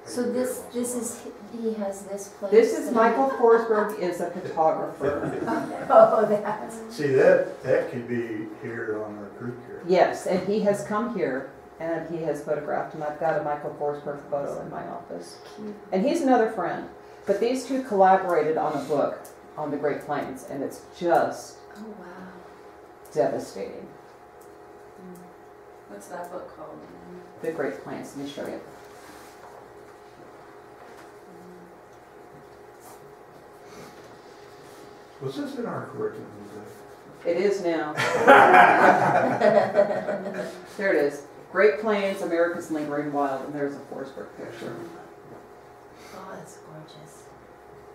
So this, this is, he has this place. This is Michael Forsberg is a photographer. Oh, that's, See, that, that could be here on our group here. Yes, and he has come here and he has photographed him. I've got a Michael Forsberg photo in my office. And he's another friend. But these two collaborated on a book on the Great Plains and it's just Oh, wow. devastating. Hmm. What's that book called? The Great Plains, let me show you. Hmm. Was this in our curriculum today? It is now. There it is. Great Plains, America's Lingering Wild, and there's a Forsberg picture. Oh, that's gorgeous.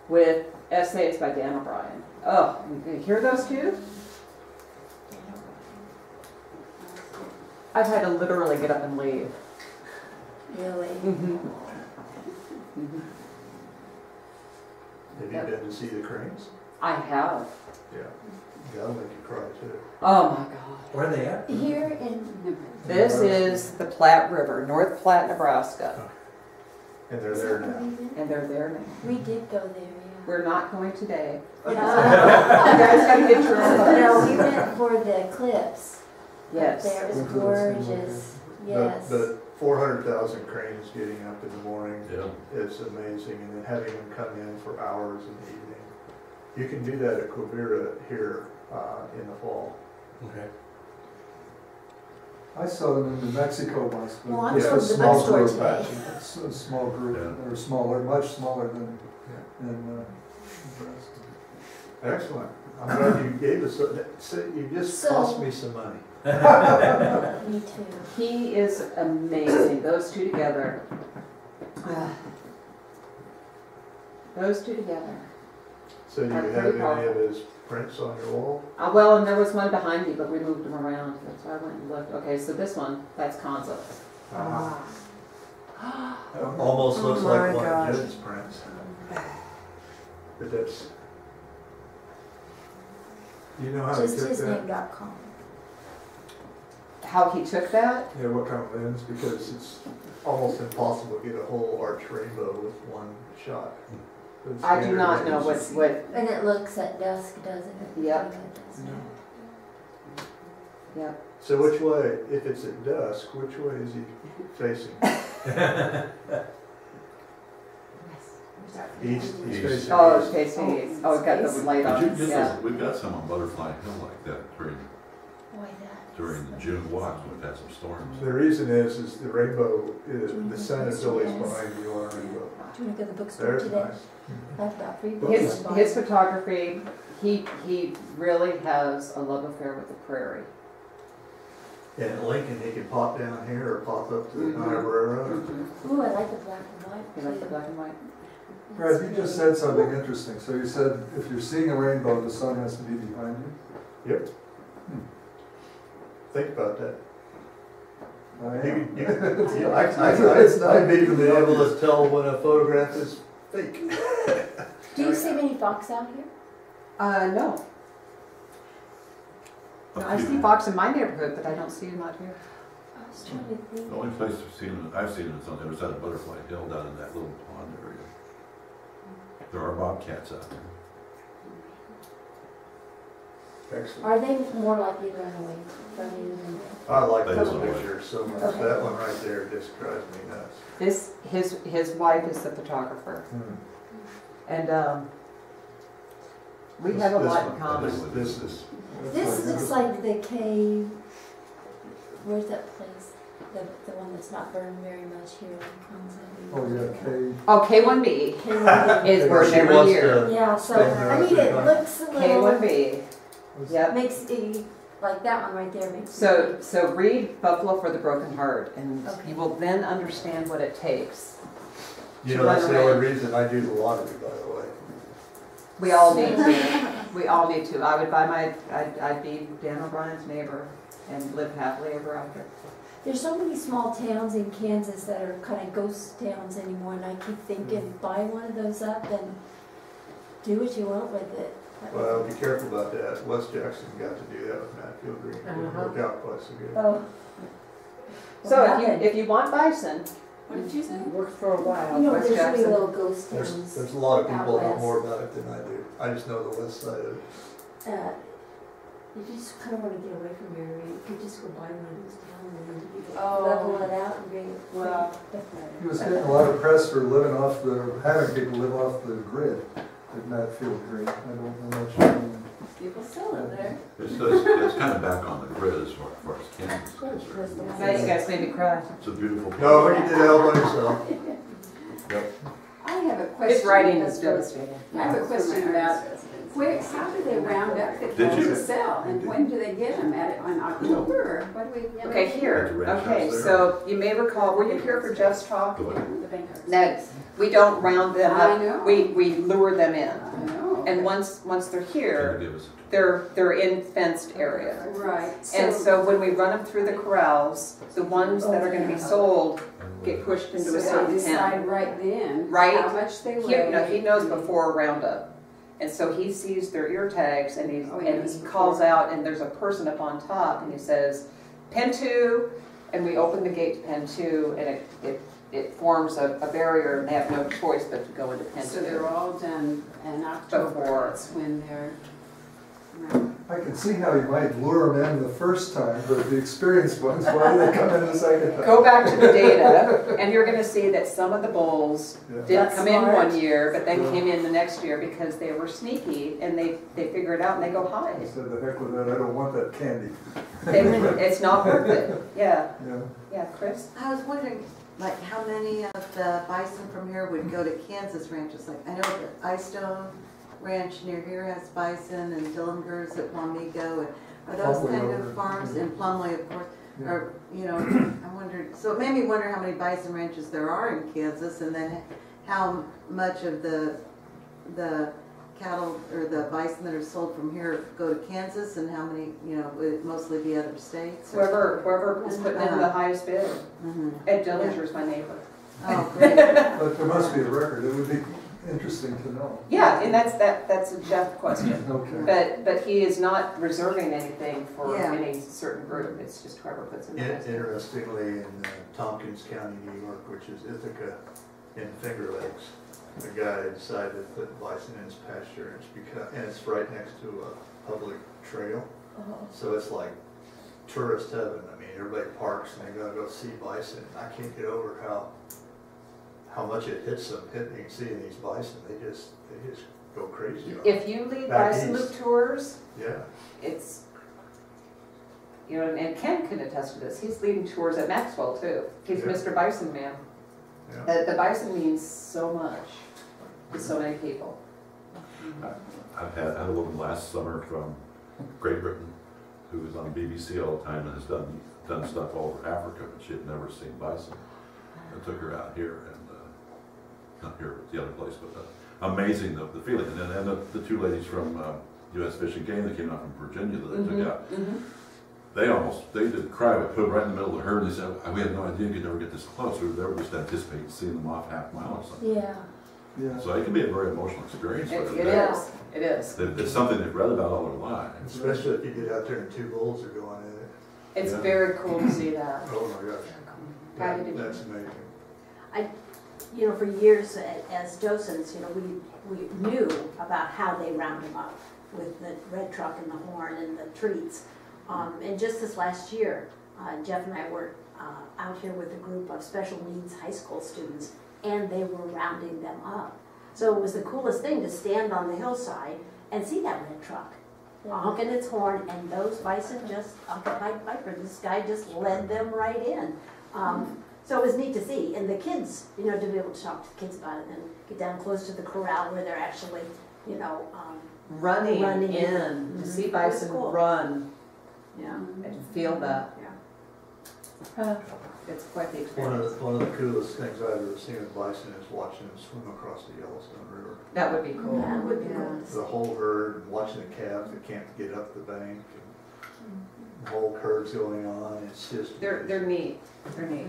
With essays by Dan O'Brien. Oh, you hear those two? I've had to literally get up and leave. Really? Mm-hmm. Have you Yep. been to see the cranes? I have. Yeah. That'll make you cry too. Oh my God. Where are they at? Here in, This is the Platte River, North Platte, Nebraska, And they're there now. we and they're there now. We did go there, yeah. We're not going today. You No, guys gotta get your No, we went for the eclipse. Yes. There, it was Look at gorgeous, But, yes. but four hundred thousand cranes getting up in the morning, Yeah. it's amazing, and then having them come in for hours in the evening. You can do that at Quivira here, uh, in the fall. Okay. I saw them in New Mexico once, Well, but I'm just from a the small bookstore group. today. It's a small group, Yeah. or smaller, much smaller than, than, uh, Nebraska. Excellent. I'm glad you gave us, that. So you just So- cost me some money. Me too. He is amazing. Those two together. Ah. Those two together. So do you have pretty any of his prints on your wall? Uh, well, and there was one behind me, but we moved them around. That's why I went and looked. Okay, so this one, that's Konza. Uh, Ah. Almost Oh looks my like one gosh. of Jim's prints. But that's. You know how he Just took his that? name dot com. How he took that? Yeah, what kind of lens? Because it's almost impossible to get a whole arch rainbow with one shot. The I do not know what, what, And it looks at dusk, doesn't it? Yep. Yeah, it does, yeah. yeah. So which way, if it's at dusk, which way is he facing? East, he's East. facing Oh, east. okay, so he's, oh, it got the light But on you, it, this yeah. is, we've got some on Butterfly Hill like that during, Boy, that. During the June watch, we've had some storms. The reason is, is the rainbow, is the sun is always yes. behind you on a rainbow. Do you wanna go to the bookstore There's today? nice. I've got three books. His, his photography, he, he really has a love affair with the prairie. And in Lincoln, he can pop down here or pop up to the Mhm. Niobrara. Ooh, I like the black and white. You like the too. black and white? Brad, you just said something interesting. So you said if you're seeing a rainbow, the sun has to be behind you? Yep. Think about that. I You, am. you, you, I, I, It's not- I've even been able to tell when a photograph is fake. Do you see many fox out here? Uh, no. No, I see fox in my neighborhood, but I don't see them out here. I was trying to think. The only place I've seen them, I've seen them is on the other side of Butterfly Hill down in that little pond area. There are bobcats out there. Excellent. Are they more likely to run away from you than? I like That those is a way. pictures so much. Okay. That one right there just drives me nuts. This, his, his wife is the photographer, and, um, we This- have a this lot in one, common. This, this is, This looks like the cave, where's that place? The, the one that's not burned very much here in Oh, yeah, K. Oh, K one B Kansas. is Where burned she every wants year. to- Yeah, so, I mean, of it the looks a K one little, B, Was- Yep. Makes, eh, like that one right there makes. So, so read Buffalo for the Broken Heart, and Okay. you will then understand what it takes. You know, that's the only reason I do the lottery, by the way. We all need to. We all need to. I would buy my, I'd, I'd be Dan O'Brien's neighbor and live happily ever after. There's so many small towns in Kansas that are kind of ghost towns anymore, and I keep thinking, buy one of those up and do what you want with it. Well, be careful about that. Wes Jackson got to do that with Matfield Green. It didn't work out quite so good. Oh. So if you, if you want bison, What did you say? Worked for a while. You know, Wes there's so many Jackson. little ghost There's, towns. there's a lot of people that know more about it than I do. I just know the west side of it. Uh, You just kind of want to get away from your area, you could just go buy one of those towns and then you could Oh. level it out and bring it. Well. He was getting a lot of press for living off the, having people live off the grid at Matfield Green. I don't know much. People still live there. It's, it's, it's kind of back on the grid as far, as far as Kansas is concerned. now you guys made me cry. It's a beautiful. place. No, you did it all by yourself. I have a question. His writing is devastating. I have a question about, where, how do they round up the Did cattle you? to sell? And when do they get them? At, on October or what do we? Okay, here, At the ranch okay, so you may recall, were you here for Jeff's talk? Go. The bankers. That we don't round them I up, know. we, we lure them in. I know. And once, once they're here, you give us a- they're, they're in fenced area. Right. And so when we run them through the corrals, the ones that are gonna be sold get pushed into So a they certain decide right then. Right. How much they He, no, he knows before roundup. And so he sees their ear tags and he's, Oh, he and he before. calls out and there's a person up on top and he says, pen two, and we open the gate to pen two and it, it, it forms a, a barrier and they have no choice but to go into pen So they're all done in October. Before. That's when they're. right. I can see how you might lure them in the first time, but the experienced ones, why do they come in the second time? Go back to the data and you're gonna see that some of the bulls Yeah. didn't That's come in smart. one year, but then Yeah. came in the next year because they were sneaky and they, they figure it out and they go I hide. said, the heck with that, I don't want that candy. They- It's not worth it, yeah, Yeah. yeah, Chris? I was wondering, like, how many of the bison from here would go to Kansas ranches? Like, I know that Istone Ranch near here has bison and Dillinger's at Wamego. and Are those Plumley kind over. of farms, and Plumley, of course, Yeah. or, you know, I wondered, so it made me wonder how many bison ranches there are in Kansas and then how much of the, the cattle or the bison that are sold from here go to Kansas and how many, you know, would it mostly be other states? or- Whoever, whoever is putting in the highest bid. Mhm. Ed Dillinger's my neighbor. Oh, great. But there must be a record, it would be interesting to know. Yeah, and that's, that, that's a Jeff question. Okay. But, but he is not reserving anything for Yeah. any certain group, it's just whoever puts in the In- highest bid. Interestingly, in uh, Tompkins County, New York, which is Ithaca in Finger Lakes, the guy decided to put bison in his pasture, and it's because, and it's right next to a public trail. Oh. So it's like tourist heaven. I mean, everybody parks and they gotta go see bison. I can't get over how, how much it hits them, hitting, seeing these bison. They just, they just go crazy. If you lead Back bison east. loop tours, Yeah, it's, you know, and Ken can attest to this, he's leading tours at Maxwell too. He's Yeah. Mr. Bison Man. yeah. The, the bison means so much to so many people. I've had, had a woman last summer from Great Britain who was on BBC all the time and has done, done stuff all over Africa, but she had never seen bison. I took her out here and, not here, but the other place, but uh, amazing the, the feeling. And then, and the, the two ladies from, uh, US Fish and Game that came out from Virginia that I took out, Mhm. they almost, they did cry, we put them right in the middle of the herd and they said, we had no idea you could ever get this close. We were, they were just anticipating seeing them off half mile or something. Yeah. Yeah. So it can be a very emotional experience It, for them. it is, it is. It- It's something they've read about all their lives. Especially if you get out there and two bulls are going in it. It's Yeah. very cool to see that. Oh my gosh. How That- That's amazing. You know, for years as docents, you know, we, we knew about how they round them up with the red truck and the horn and the treats. Um, and just this last year, uh, Jeff and I were, uh, out here with a group of special needs high school students, and they were rounding them up. So it was the coolest thing to stand on the hillside and see that red truck honking its horn, and those bison just, like a Pied Piper, this guy just led them right in. Um, so it was neat to see, and the kids, you know, to be able to talk to the kids about it and get down close to the corral where they're actually, you know, um, running Running. in, to see. That's bison cool. run Yeah. and feel that. Uh, It's quite the One of experience. the, one of the coolest things I've ever seen with bison is watching them swim across the Yellowstone River. That would be cool. That would be Yeah. cool. The whole herd, watching the calves that can't get up the bank, and the whole herd's going on, it's just. They're, they're neat, they're neat.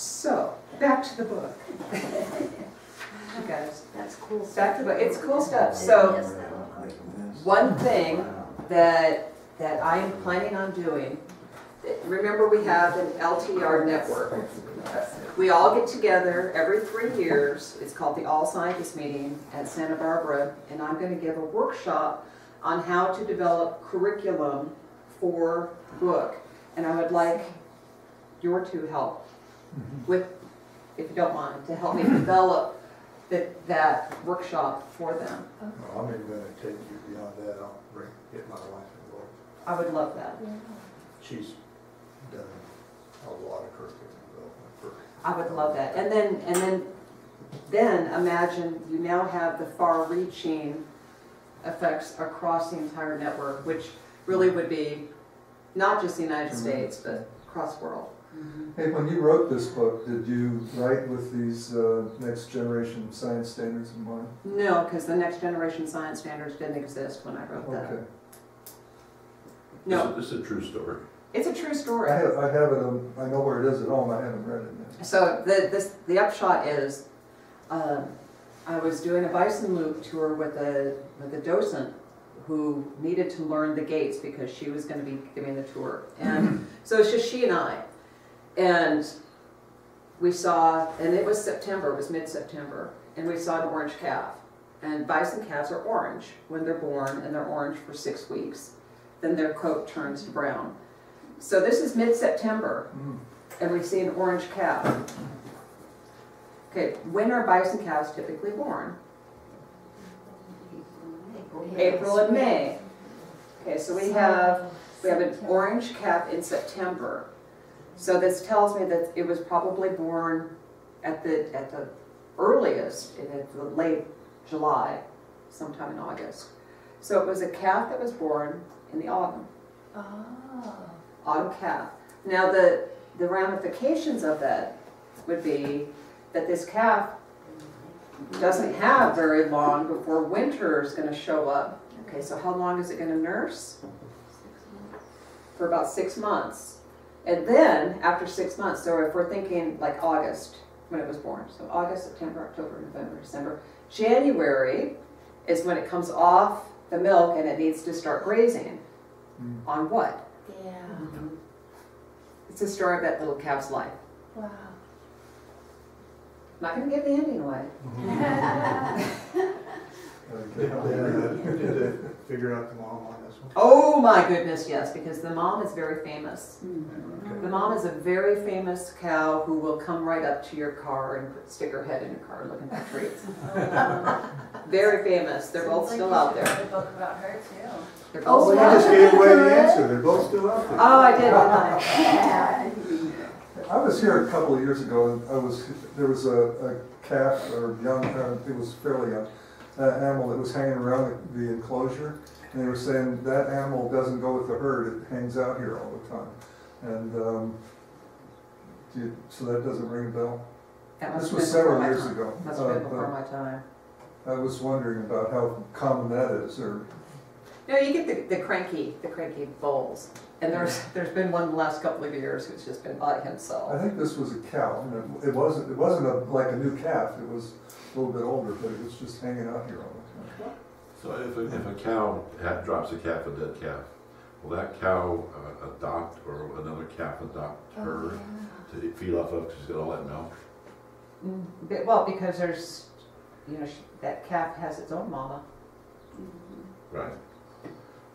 So, back to the book. You guys, That's cool. back to the book, it's cool stuff. So, Yes, that looked like- one thing that, that I am planning on doing, remember we have an LTER network. We all get together every three years, it's called the All Scientists Meeting at Santa Barbara, and I'm gonna give a workshop on how to develop curriculum for book. And I would like your two help with, if you don't mind, to help me develop that, that workshop for them. Well, I'm even gonna take you beyond that, I'll bring, get my wife involved. I would love that. She's done a lot of curriculum development for. I would love that. And then, and then, then imagine you now have the far-reaching effects across the entire network, which really would be not just the United mm-hmm. States, but cross-world. Hey, when you wrote this book, did you write with these uh, next generation science standards in mind? No, because the next generation science standards didn't exist when I wrote that. No, This is a true story. it's a true I story. have, I have it, um, I know where it is at home, I haven't read it yet. So the, this, the upshot is, um, I was doing a bison loop tour with a, with a docent who needed to learn the gates because she was gonna be giving the tour. And so it's just she and I. And we saw, and it was September, it was mid-September, and we saw an orange calf. And bison calves are orange when they're born, and they're orange for six weeks. Then their coat turns to brown. So this is mid-September, Mm. and we see an orange calf. Okay, when are bison calves typically born? April and May. Okay, so we have, we have an orange calf in September. So this tells me that it was probably born at the, at the earliest, in the late July, sometime in August. So it was a calf that was born in the autumn Oh. autumn calf. Now, the, the ramifications of that would be that this calf doesn't have very long before winter is gonna show up. Okay, so how long is it gonna nurse? For about six months. And then, after six months, so if we're thinking like August, when it was born, so August, September, October, November, December, January is when it comes off the milk and it needs to start grazing. Mm. On what? Yeah. It's the story of that little calf's life. Wow. Not gonna give the ending away. Okay. Did, did they figure out the mom on this one? Oh my goodness, yes, because the mom is very famous. Okay. The mom is a very famous cow who will come right up to your car and put- stick her head in your car looking for treats. Very famous. They're both still out there. a book about her too. They're Oh, both Well, still you out just there. gave away the answer, they're both still out there. Oh, I did, didn't I? I was here a couple of years ago, and I was, there was a, a calf, or young, uh, it was fairly young, uh, animal that was hanging around the the enclosure, and they were saying that animal doesn't go with the herd, it hangs out here all the time. And, um, do you- so that doesn't ring a bell? That This was several years time. ago. Must have been Uh, before uh, my time. I was wondering about how common that is, or, No, you get the, the cranky, the cranky bulls. And there's, there's been one the last couple of years who's just been by himself. I think this was a cow, and it- it wasn't, it wasn't a, like a new calf, it was a little bit older, but it was just hanging out here all the time. So if a, if a cow ha drops a calf, a dead calf, will that cow uh, adopt or another calf adopt her to feed off of because she's got all that milk? Mm, but- Well, because there's, you know, she- that calf has its own mama. Right.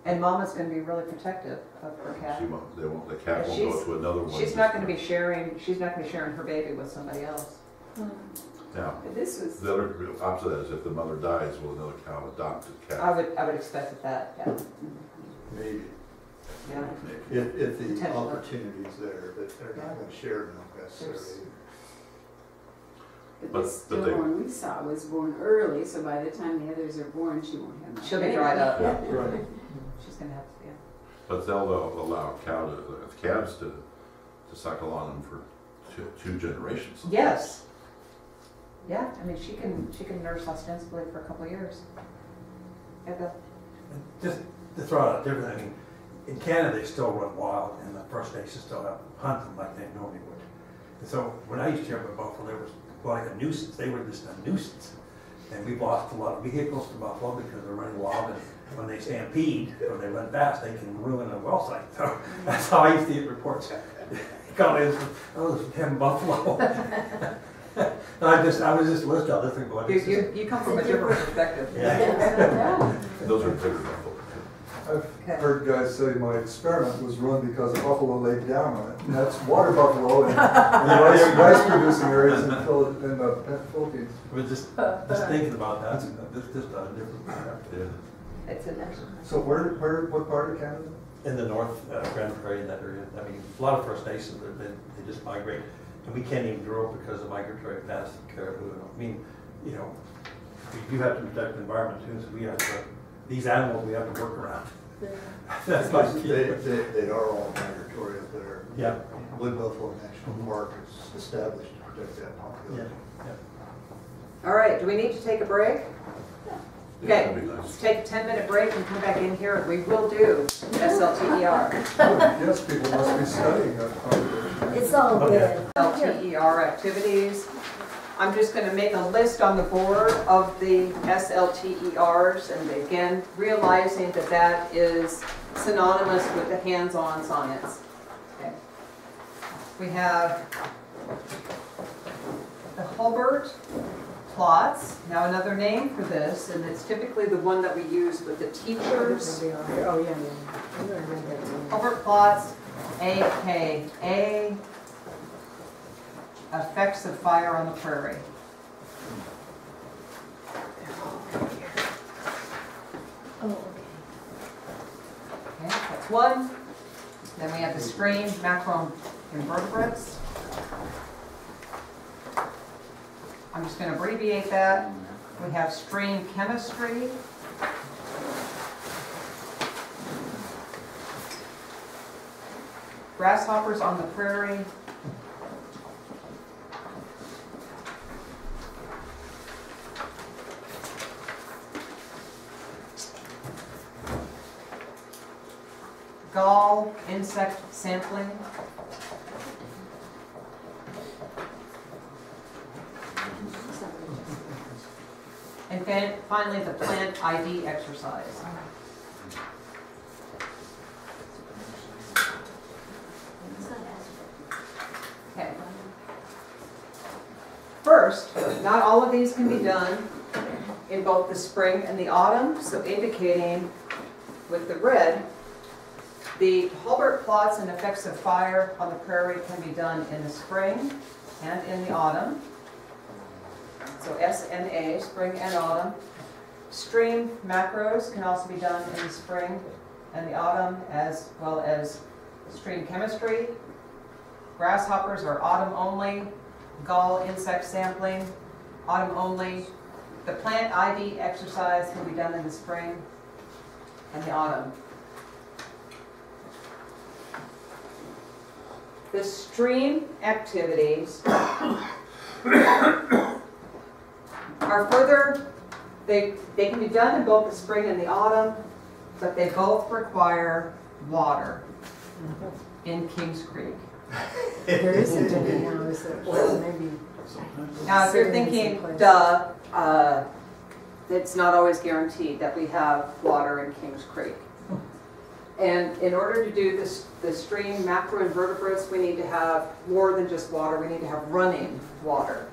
And mama's gonna be really protective of her calf. She won't, they won't, the calf won't She's- go to another one. She's not gonna be sharing, she's not gonna be sharing her baby with somebody else. Now, This was, the other opposite of that is if the mother dies, will another cow adopt the calf? I would, I would expect that, yeah, Maybe, yeah. if, if the Potential. opportunity's there, but they're not gonna share milk necessarily. But But- this but they- stillborn we saw was born early, so by the time the others are born, she won't have much. She'll be dried up. Yeah. Right. She's gonna have, yeah. But they'll uh, allow cow to, the calves to, to suckle on them for two, two generations. Yes. Yeah, I mean, she can, she can nurse ostensibly for a couple of years. Yeah, Just to throw out a different, I mean, in Canada, they still run wild, and the First Nations still have hunt them like they normally would. And so, when I used to hear about buffalo, there was like a nuisance, they were just a nuisance. And we've lost a lot of vehicles to buffalo because they're running wild, and when they stampede, or they run fast, they can ruin a well site. So, that's how I used to get reports. Call in, oh, there's ten buffalo. And I just, I was just listening, I was listening, going, You, this you, is. you come from a different perspective. Yeah. Those are bigger buffalo. I've heard guys say my experiment was run because a buffalo laid down on it. And that's water buffalo in in rice, rice producing areas in Phil- in the Philippines. I was just, just thinking about that, and this just a different perspective. Yeah. It's an So where, where, what part of Canada? In the north, uh, Grande Prairie, in that area, I mean, a lot of First Nations, they, they just migrate, and we can't even grow because of migratory past caribou. I mean, you know, we do have to protect the environment too, so we have to, these animals, we have to work around. That's my key. They, they, they are all migratory up there. Yeah. Wood Buffalo National mm-hmm. Park is established to protect that Yeah, population. yeah. All right, do we need to take a break? Yeah, Okay, that'd be let's take a ten-minute break and come back in here, and we will do SLTER. Yes, people must be studying that population. It's all oh, good. SLTER activities. I'm just gonna make a list on the board of the SLTERs, and again, realizing that that is synonymous with the hands-on science. Okay. We have the Hulbert plots, now another name for this, and it's typically the one that we use with the teachers. Oh, yeah, yeah. I'm gonna read that to you. Hulbert plots, AKA, effects of fire on the prairie. Oh, okay. Okay, that's one. Then we have the stream macroinvertebrates. I'm just gonna abbreviate that. We have stream chemistry. Grasshoppers on the prairie. Gall insect sampling. And then finally, the plant ID exercise. Okay. First, not all of these can be done in both the spring and the autumn, so indicating with the red, the Hulbert plots and effects of fire on the prairie can be done in the spring and in the autumn. So S and A, spring and autumn. Stream macros can also be done in the spring and the autumn, as well as stream chemistry. Grasshoppers are autumn only. Gall insect sampling, autumn only. The plant ID exercise can be done in the spring and the autumn. The stream activities are further, they, they can be done in both the spring and the autumn, but they both require water in Kings Creek. There isn't any now, is there? Well, maybe. Now, if you're thinking, place. duh, uh, it's not always guaranteed that we have water in Kings Creek. And in order to do this, the stream macroinvertebrates, we need to have more than just water, we need to have running water.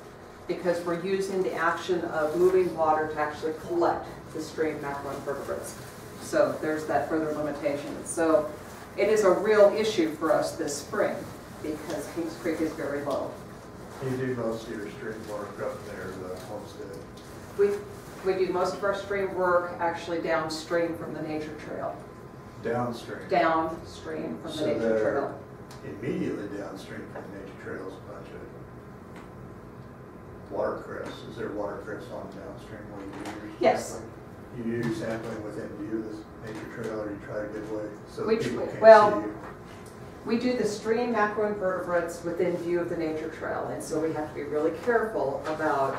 Because we're using the action of moving water to actually collect the stream macroinvertebrates. So there's that further limitation. So it is a real issue for us this spring because Kings Creek is very low. You do most of your stream work up there, the homestead. We, we do most of our stream work actually downstream from the nature trail, Downstream. downstream from the So nature there- trail. Immediately downstream from the nature trails, watercress, is there watercress on downstream where you do your Yes. sampling? You do sampling within view of this nature trail, or you try to get away so We that tr- people can't see well, you? We do the stream macroinvertebrates within view of the nature trail, and so we have to be really careful about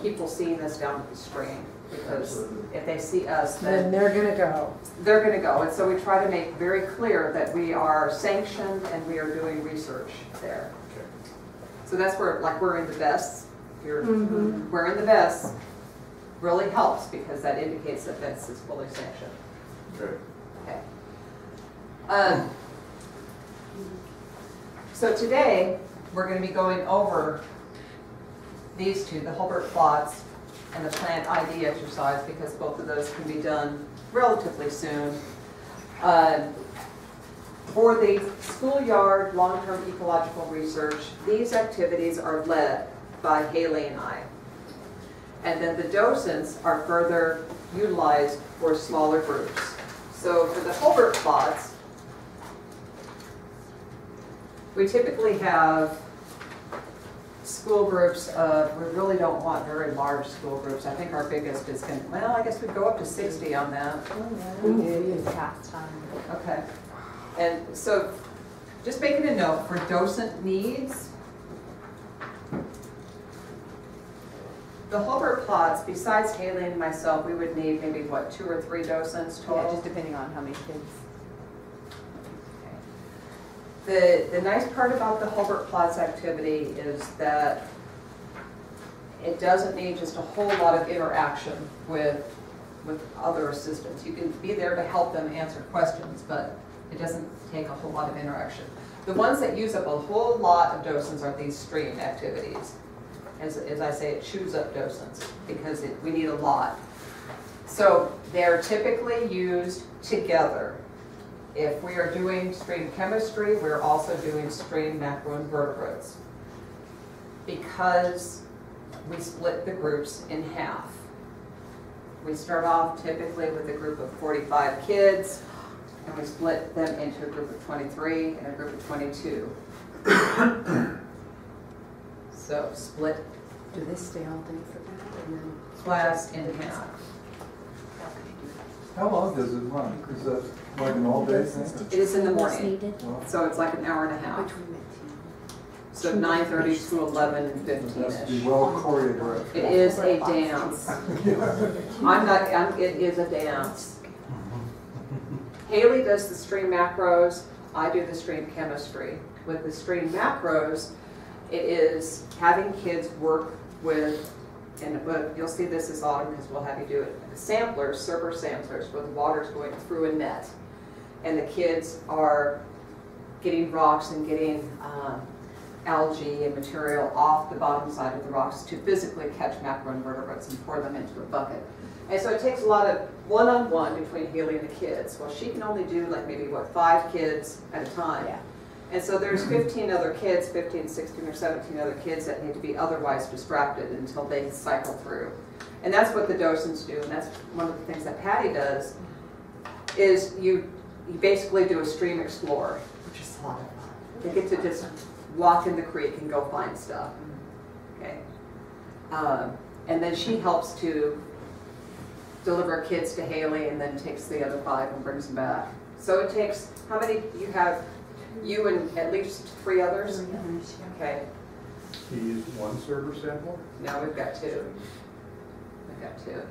people seeing us down at the stream. Because if they see us, Then then they're gonna go. they're gonna go. And so we try to make very clear that we are sanctioned and we are doing research there. Okay. So that's where, like, we're in the vests, if you're, Mhm. we're the vest really helps because that indicates that this is fully sanctioned. Okay. Okay. Um, So today, we're gonna be going over these two, the Hulbert plots and the plant ID exercise, because both of those can be done relatively soon. Um, For the schoolyard long-term ecological research, these activities are led by Haley and I. And then the docents are further utilized for smaller groups. So for the Hulbert plots, we typically have school groups of, we really don't want very large school groups. I think our biggest is going, well, I guess we'd go up to 60 on that. Okay. And so, just making a note, for docent needs, the Hulbert plots, besides Haley and myself, we would need maybe, what, two or three docents Yeah, total? just depending on how many kids. The, the nice part about the Hulbert plots activity is that it doesn't need just a whole lot of interaction with, with other assistants. You can be there to help them answer questions, but it doesn't take a whole lot of interaction. The ones that use up a whole lot of docents are these stream activities. As, as I say, it chews up docents because it, we need a lot. So they're typically used together. If we are doing stream chemistry, we're also doing stream macroinvertebrates. Because we split the groups in half. We start off typically with a group of 45 kids, and we split them into a group of 23 and a group of 22. So split Do they stay all day for that and then? class in half. How long does it run? Is that like an all-day thing? It is in the morning. Well, so it's like an hour and a half. Between that team. So 9:30 to 11 and It has to be 15-ish. well choreographed. It is a dance. I'm not, I'm, it is a dance. Haley does the stream macros, I do the stream chemistry. With the stream macros, it is having kids work with, and you'll see this this autumn because we'll have you do it, samplers, Surber samplers, where the water's going through a net. And the kids are getting rocks and getting um, algae and material off the bottom side of the rocks to physically catch macroinvertebrates and pour them into a bucket. And so it takes a lot of one-on-one between Haley and the kids. Well, she can only do like maybe, what, five kids at a time? Yeah. And so there's 15 other kids, 15, 16, or 17 other kids that need to be otherwise distracted until they cycle through. And that's what the docents do, and that's one of the things that Patty does, is you, you basically do a stream explorer, which is a lot of fun. They get to just walk in the creek and go find stuff, okay? Um, And then she helps to deliver kids to Haley and then takes the other five and brings them back. So it takes, how many, you have, you and at least three others? Okay, You use one Surber sample? now we've got two. We've got two.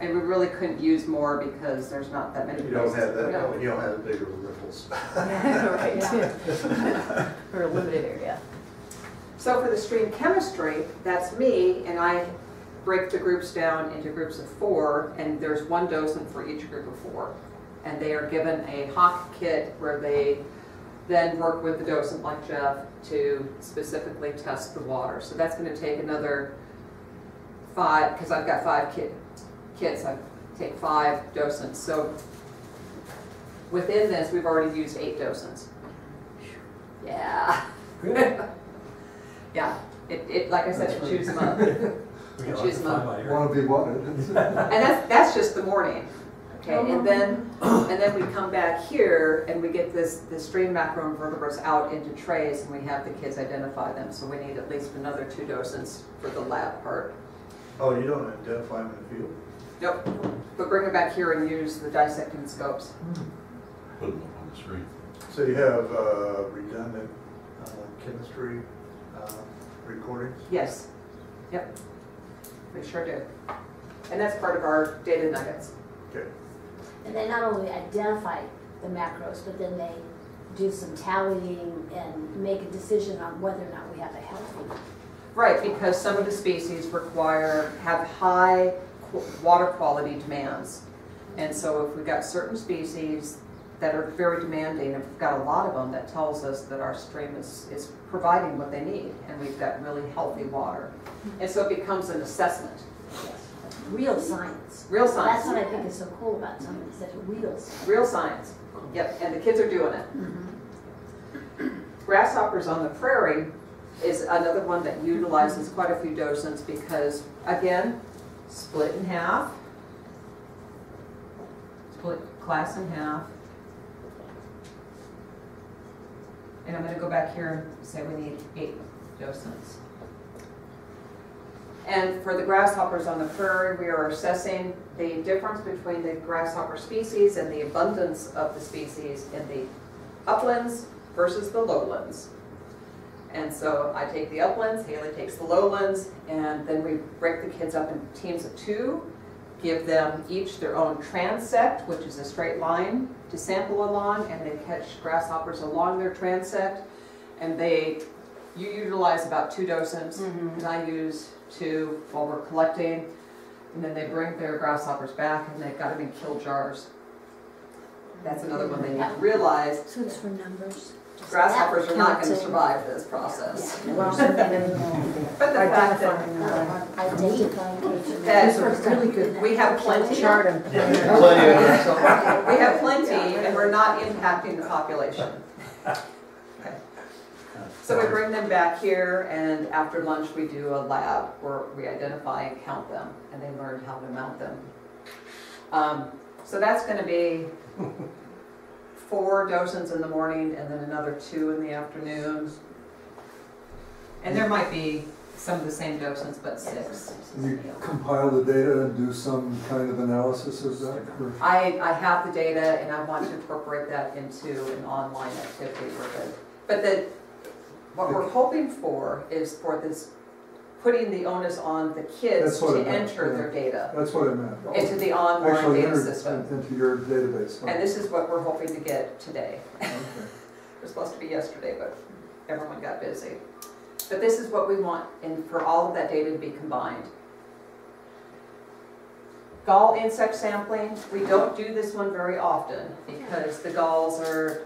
And we really couldn't use more because there's not that many You don't have places. No. you don't have the bigger ripples. Right. For a limited area. So for the stream chemistry, that's me, and I break the groups down into groups of four, and there's one docent for each group of four. And they are given a Hach kit where they then work with the docent like Jeff to specifically test the water. So that's gonna take another five, because I've got five kid, kids, I take five docents. So within this, we've already used eight docents. Yeah. Good. Yeah, it, it, like I said, it chews them up. We got lots Choose of them up. Want to be wanted. And that's, that's just the morning. Okay, and then, and then we come back here and we get this, the stream macroinvertebrates out into trays and we have the kids identify them. So we need at least another two docents for the lab part. Oh, you don't identify them in the field? Nope, but bring it back here and use the dissecting scopes. Put them up on the screen. So you have uh, redundant uh, chemistry uh, recordings? Yes, yep, we sure do. And that's part of our data nuggets. And they not only identify the macros, but then they do some tallying and make a decision on whether or not we have a healthy. Right, because some of the species require, have high qu- water quality demands. And so if we've got certain species that are very demanding, if we've got a lot of them, that tells us that our stream is, is providing what they need, and we've got really healthy water. And so it becomes an assessment, Real science. real science. That's what I think is so cool about some of these, that real science. real science. Yep, and the kids are doing it. Mm-hmm. Grasshoppers on the prairie is another one that utilizes quite a few docents because, again, split in half. Split class in half. And I'm gonna go back here and say we need eight docents. And for the grasshoppers on the prairie, we are assessing the difference between the grasshopper species and the abundance of the species in the uplands versus the lowlands. And so I take the uplands, Haley takes the lowlands, and then we break the kids up in teams of two, give them each their own transect, which is a straight line to sample along, and they catch grasshoppers along their transect. And they, you utilize about two docents, mm-hmm. and I use two while we're collecting. And then they bring their grasshoppers back, and they've got them in kill jars. That's another one they need to realize, So it's for numbers. grasshoppers are not gonna survive this process. Well, uh, But the fact that identifying them. Identifying cases. That- These are really good. we have plenty, Chart them. we have plenty, and we're not impacting the population. Okay. So we bring them back here, and after lunch, we do a lab where we identify and count them, and they learn how to mount them. Um, So that's gonna be four docents in the morning, and then another two in the afternoon. And there might be some of the same docents, but six. You compile the data and do some kind of analysis of that? or- I, I have the data and I want to incorporate that into an online activity with it. But the, what we're hoping for is for this, putting the onus on the kids That's what to meant, enter yeah. their data That's what I meant. into the online Actually data entered system. Into your database. And this is what we're hoping to get today. Okay. It was supposed to be yesterday, but everyone got busy. But this is what we want, and for all of that data to be combined. Gall insect sampling, we don't do this one very often because the galls are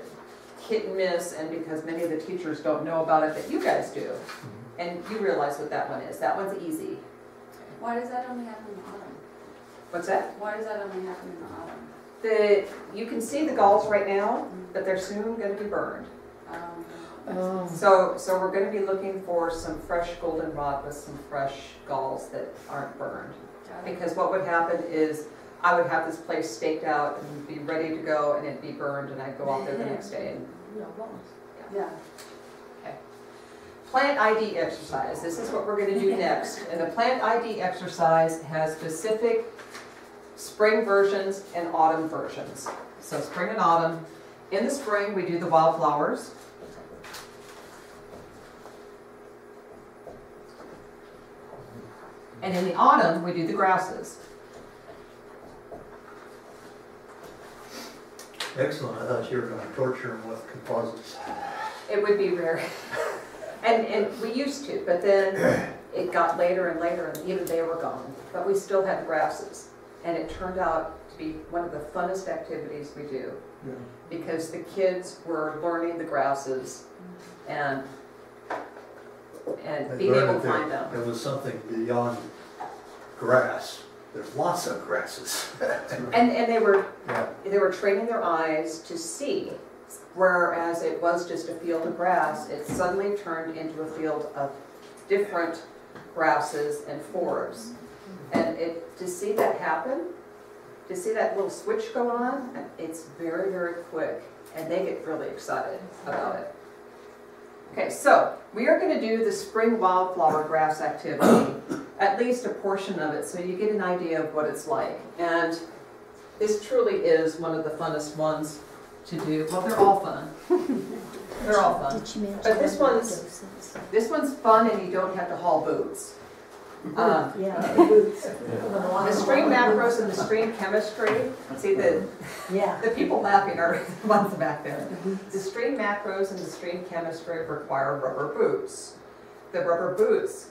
hit and miss and because many of the teachers don't know about it that you guys do. And you realize what that one is. That one's easy. Why does that only happen in the autumn? What's that? Why does that only happen in the autumn? The, you can see the galls right now, but they're soon gonna be burned. Um, Oh. So, so we're gonna be looking for some fresh goldenrod with some fresh galls that aren't burned. Because what would happen is, I would have this place staked out and be ready to go, and it'd be burned, and I'd go out there the next day and Yeah. Plant ID exercise, this is what we're gonna do next. And the plant ID exercise has specific spring versions and autumn versions. So spring and autumn. In the spring, we do the wildflowers. And in the autumn, we do the grasses. Excellent, I thought you were gonna torture them with composites. It would be rare. And, and we used to, but then it got later and later and even they were gone. But we still had grasses. And it turned out to be one of the funnest activities we do Yeah. because the kids were learning the grasses and, and They being able to find them. There was something beyond grass. There's lots of grasses. And, and they were, Yeah. they were training their eyes to see. Whereas it was just a field of grass, it suddenly turned into a field of different grasses and forbs. And it, to see that happen, to see that little switch go on? It's very, very quick, and they get really excited about it. Okay, so we are gonna do the spring wildflower grass activity, at least a portion of it, so you get an idea of what it's like. And this truly is one of the funnest ones to do. Well, they're all fun. They're all fun. Did you mention But this one's- This one's fun and you don't have to haul boots. Um, Yeah, the. The stream macros and the stream chemistry, see the, Yeah. the people laughing are the ones back there. The stream macros and the stream chemistry require rubber boots. The rubber boots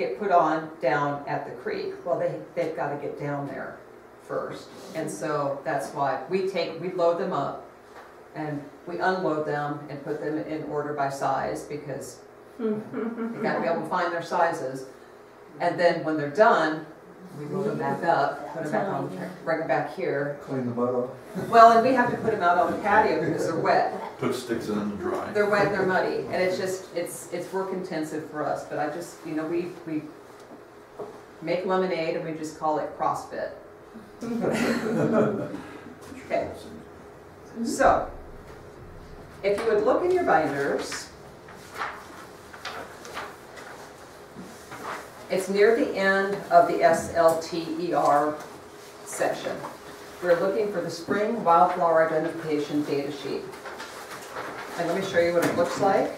get put on down at the creek. Well, they, they've got to get down there first. And so that's why we take, we load them up and we unload them and put them in order by size because you gotta be able to find their sizes. And then when they're done, we load them back up, put them back on, bring them back here. Clean the mud off. Well, and we have to put them out on the patio because they're wet. Put sticks in them to dry. They're wet, they're muddy, and it's just, it's, it's work intensive for us, but I just, you know, we, we make lemonade and we just call it CrossFit. Okay. So, if you would look in your binders, it's near the end of the SLTER E section. We're looking for the spring wildflower identification data sheet. And let me show you what it looks like.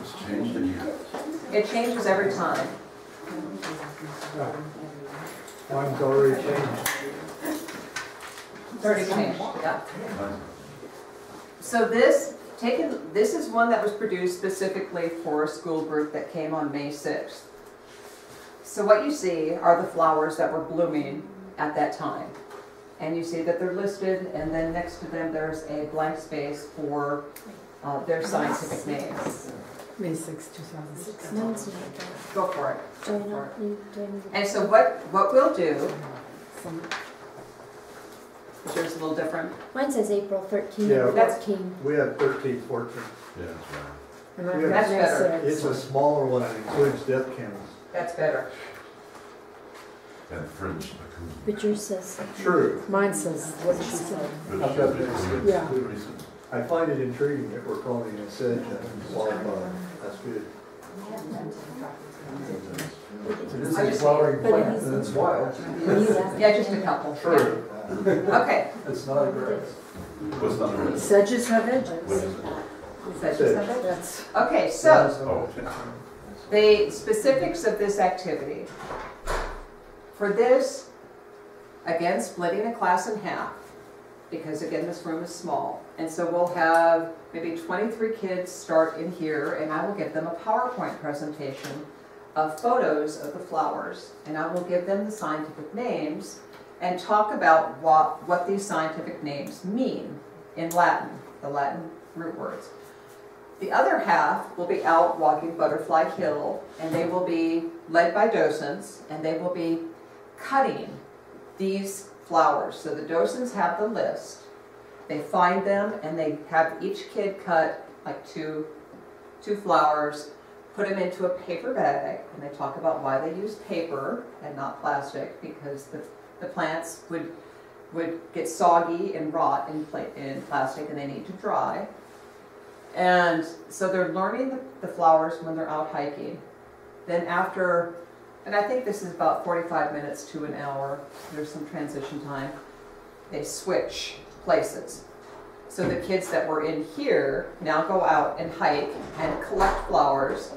It's changed again. It changes every time. Mine's already changed. It's already changed, yeah. So this, taken, this is one that was produced specifically for a school group that came on May 6th. So what you see are the flowers that were blooming at that time. And you see that they're listed, and then next to them, there's a blank space for uh, their scientific names. May sixth, two thousand six. Mine's not that. Go for it. Join up, you. And so what, what we'll do, is yours a little different? Mine says April thirteen Yeah. and That's- fourteen. We have thirteen, fourteen. Yeah, that's right. And I've Yeah. got That's May better. It's a smaller one, it includes death kennels. That's better. And fringe puccoon. But yours says. True. Mine says what she said. But I've got it's- this. Yeah. Pretty. I find it intriguing that we're calling it sedge and wildflower. That's good. It is I a just- flowering But plant is- and it's wild. Yeah, just a couple. True. Okay. It's not a grass. What's not the Sedges have What edges. is it? Is that just something? That's, Okay, so Oh, the specifics of this activity. For this, again, splitting a class in half, because again, this room is small. And so we'll have maybe 23 kids start in here, and I will give them a PowerPoint presentation of photos of the flowers. And I will give them the scientific names and talk about what, what these scientific names mean in Latin, the Latin root words. The other half will be out walking Butterfly Hill, and they will be led by docents, and they will be cutting these flowers. So the docents have the list, they find them, and they have each kid cut like two, two flowers, put them into a paper bag, and they talk about why they use paper and not plastic, because the, the plants would, would get soggy and rot in, pla- in plastic, and they need to dry. And so they're learning the, the flowers when they're out hiking. Then after, and I think this is about 45 minutes to an hour, there's some transition time, they switch places. So the kids that were in here now go out and hike and collect flowers.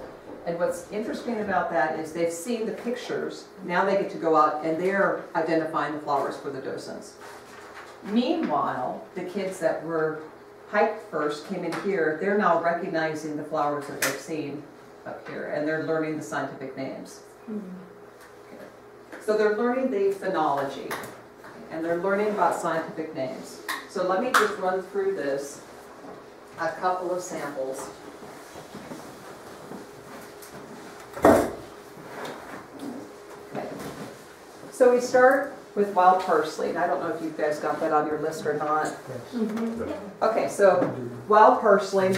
And what's interesting about that is they've seen the pictures, now they get to go out and they're identifying the flowers for the docents. Meanwhile, the kids that were hiked first came in here, they're now recognizing the flowers that they've seen up here, and they're learning the scientific names. So they're learning the phenology, and they're learning about scientific names. So let me just run through this, a couple of samples. So we start with wild parsley, and I don't know if you guys got that on your list or not. Okay, so wild parsley.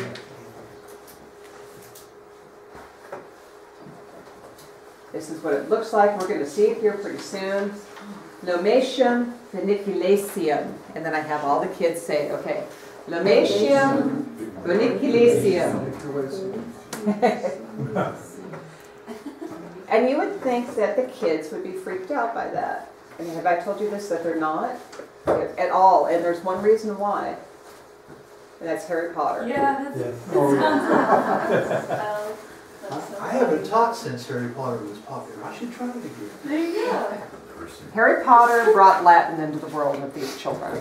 this is what it looks like. We're gonna see it here pretty soon. Lomatium foeniculaceum. And then I have all the kids say, okay, Lomatium foeniculaceum. And you would think that the kids would be freaked out by that. And have I told you this, that they're not at all? And there's one reason why. And that's Harry Potter. Yeah, that's. Yeah. Oh, that's so I haven't taught since Harry Potter was popular. I should try it again. There you go. Never seen. Harry Potter brought Latin into the world of these children.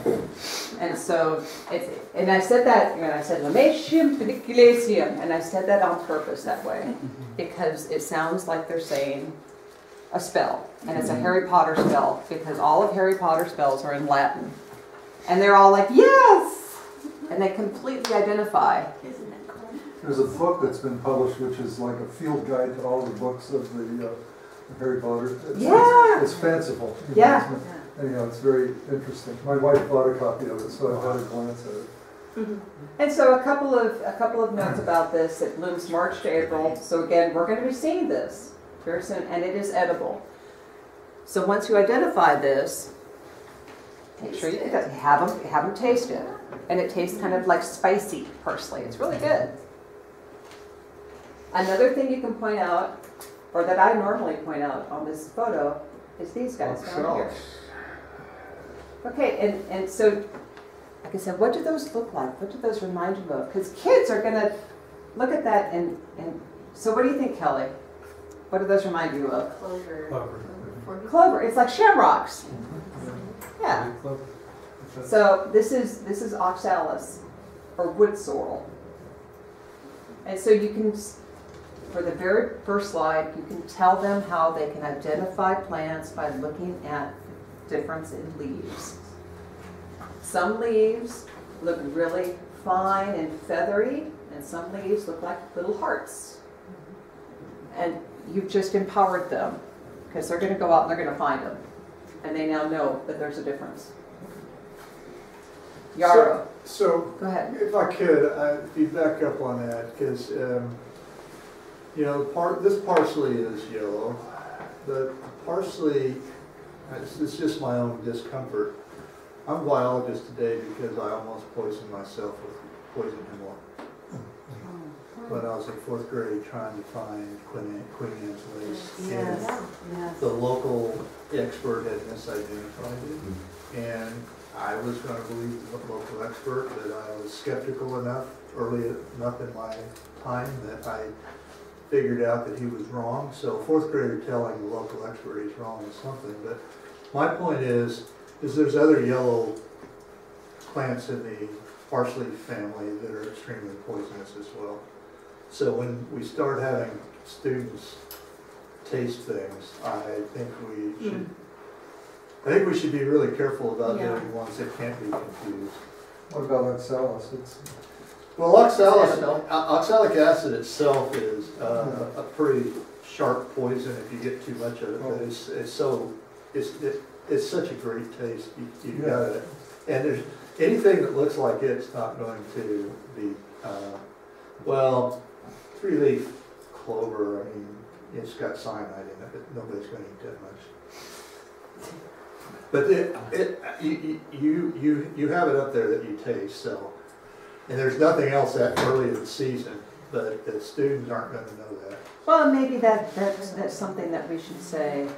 And so, it's, and I said that, and I said Lomatium foeniculaceum, and I said that on purpose that way. Because it sounds like they're saying a spell. And it's a Harry Potter spell, because all of Harry Potter spells are in Latin. And they're all like, yes! And they completely identify. Isn't that cool? There's a book that's been published, which is like a field guide to all the books of the uh, Harry Potter. It's- Yeah. It's fanciful. you know, Yeah. Anyhow, it's very interesting. My wife bought a copy of it, so I've had a glance at it. Mm-hmm. And so a couple of, a couple of notes about this, it blooms March to April, so again, we're gonna be seeing this very soon, and it is edible. So once you identify this, make sure you have them, have them taste it. And it tastes kind of like spicy parsley, it's really good. Another thing you can point out, or that I normally point out on this photo, is these guys down here. Okay, and, and so, like I said, what do those look like? What do those remind you of? Because kids are gonna look at that and, and, so what do you think, Kelly? What do those remind you of? Clover. Clover. Clover, it's like shamrocks. Mm-hmm. Yeah, Very close. It's a- so this is, this is oxalis, or wood sorrel. And so you can, s- for the very first slide, you can tell them how they can identify plants by looking at difference in leaves. Some leaves look really fine and feathery, and some leaves look like little hearts. And you've just empowered them, because they're gonna go out and they're gonna find them. And they now know that there's a difference. Yarrow, So, go ahead. if I could, uh, if you back up on that, because, um, you know, part, this parsley is yellow, but parsley, it's, it's just my own discomfort. I'm a biologist today because I almost poisoned myself with poison hemlock. Hmm. When I was in fourth grade trying to find Queen, Queen Anne's lace. And Yes, yes. the local expert had misidentified it. And I was gonna believe the local expert, but I was skeptical enough, early enough in my time, that I figured out that he was wrong. So fourth grader telling the local expert he's wrong is something, but my point is, is there's other yellow plants in the parsley family that are extremely poisonous as well. So when we start having students taste things, I think we should, hmm. I think we should be really careful about Yeah. doing ones that can't be confused. What about oxalis? It's, Well, oxalis, Edible. o- oxalic acid itself is uh, a pretty sharp poison if you get too much of it, but it's, it's so, it's, it- it's such a great taste, you, you Yeah. got it. And there's, anything that looks like it's not going to be, uh, well, three leaf clover, I mean, it's got cyanide in it, but nobody's gonna eat that much. But it, it, you, you, you, you have it up there that you taste, so. And there's nothing else that early in the season, but the students aren't gonna know that. Well, maybe that, that's, that's something that we should say,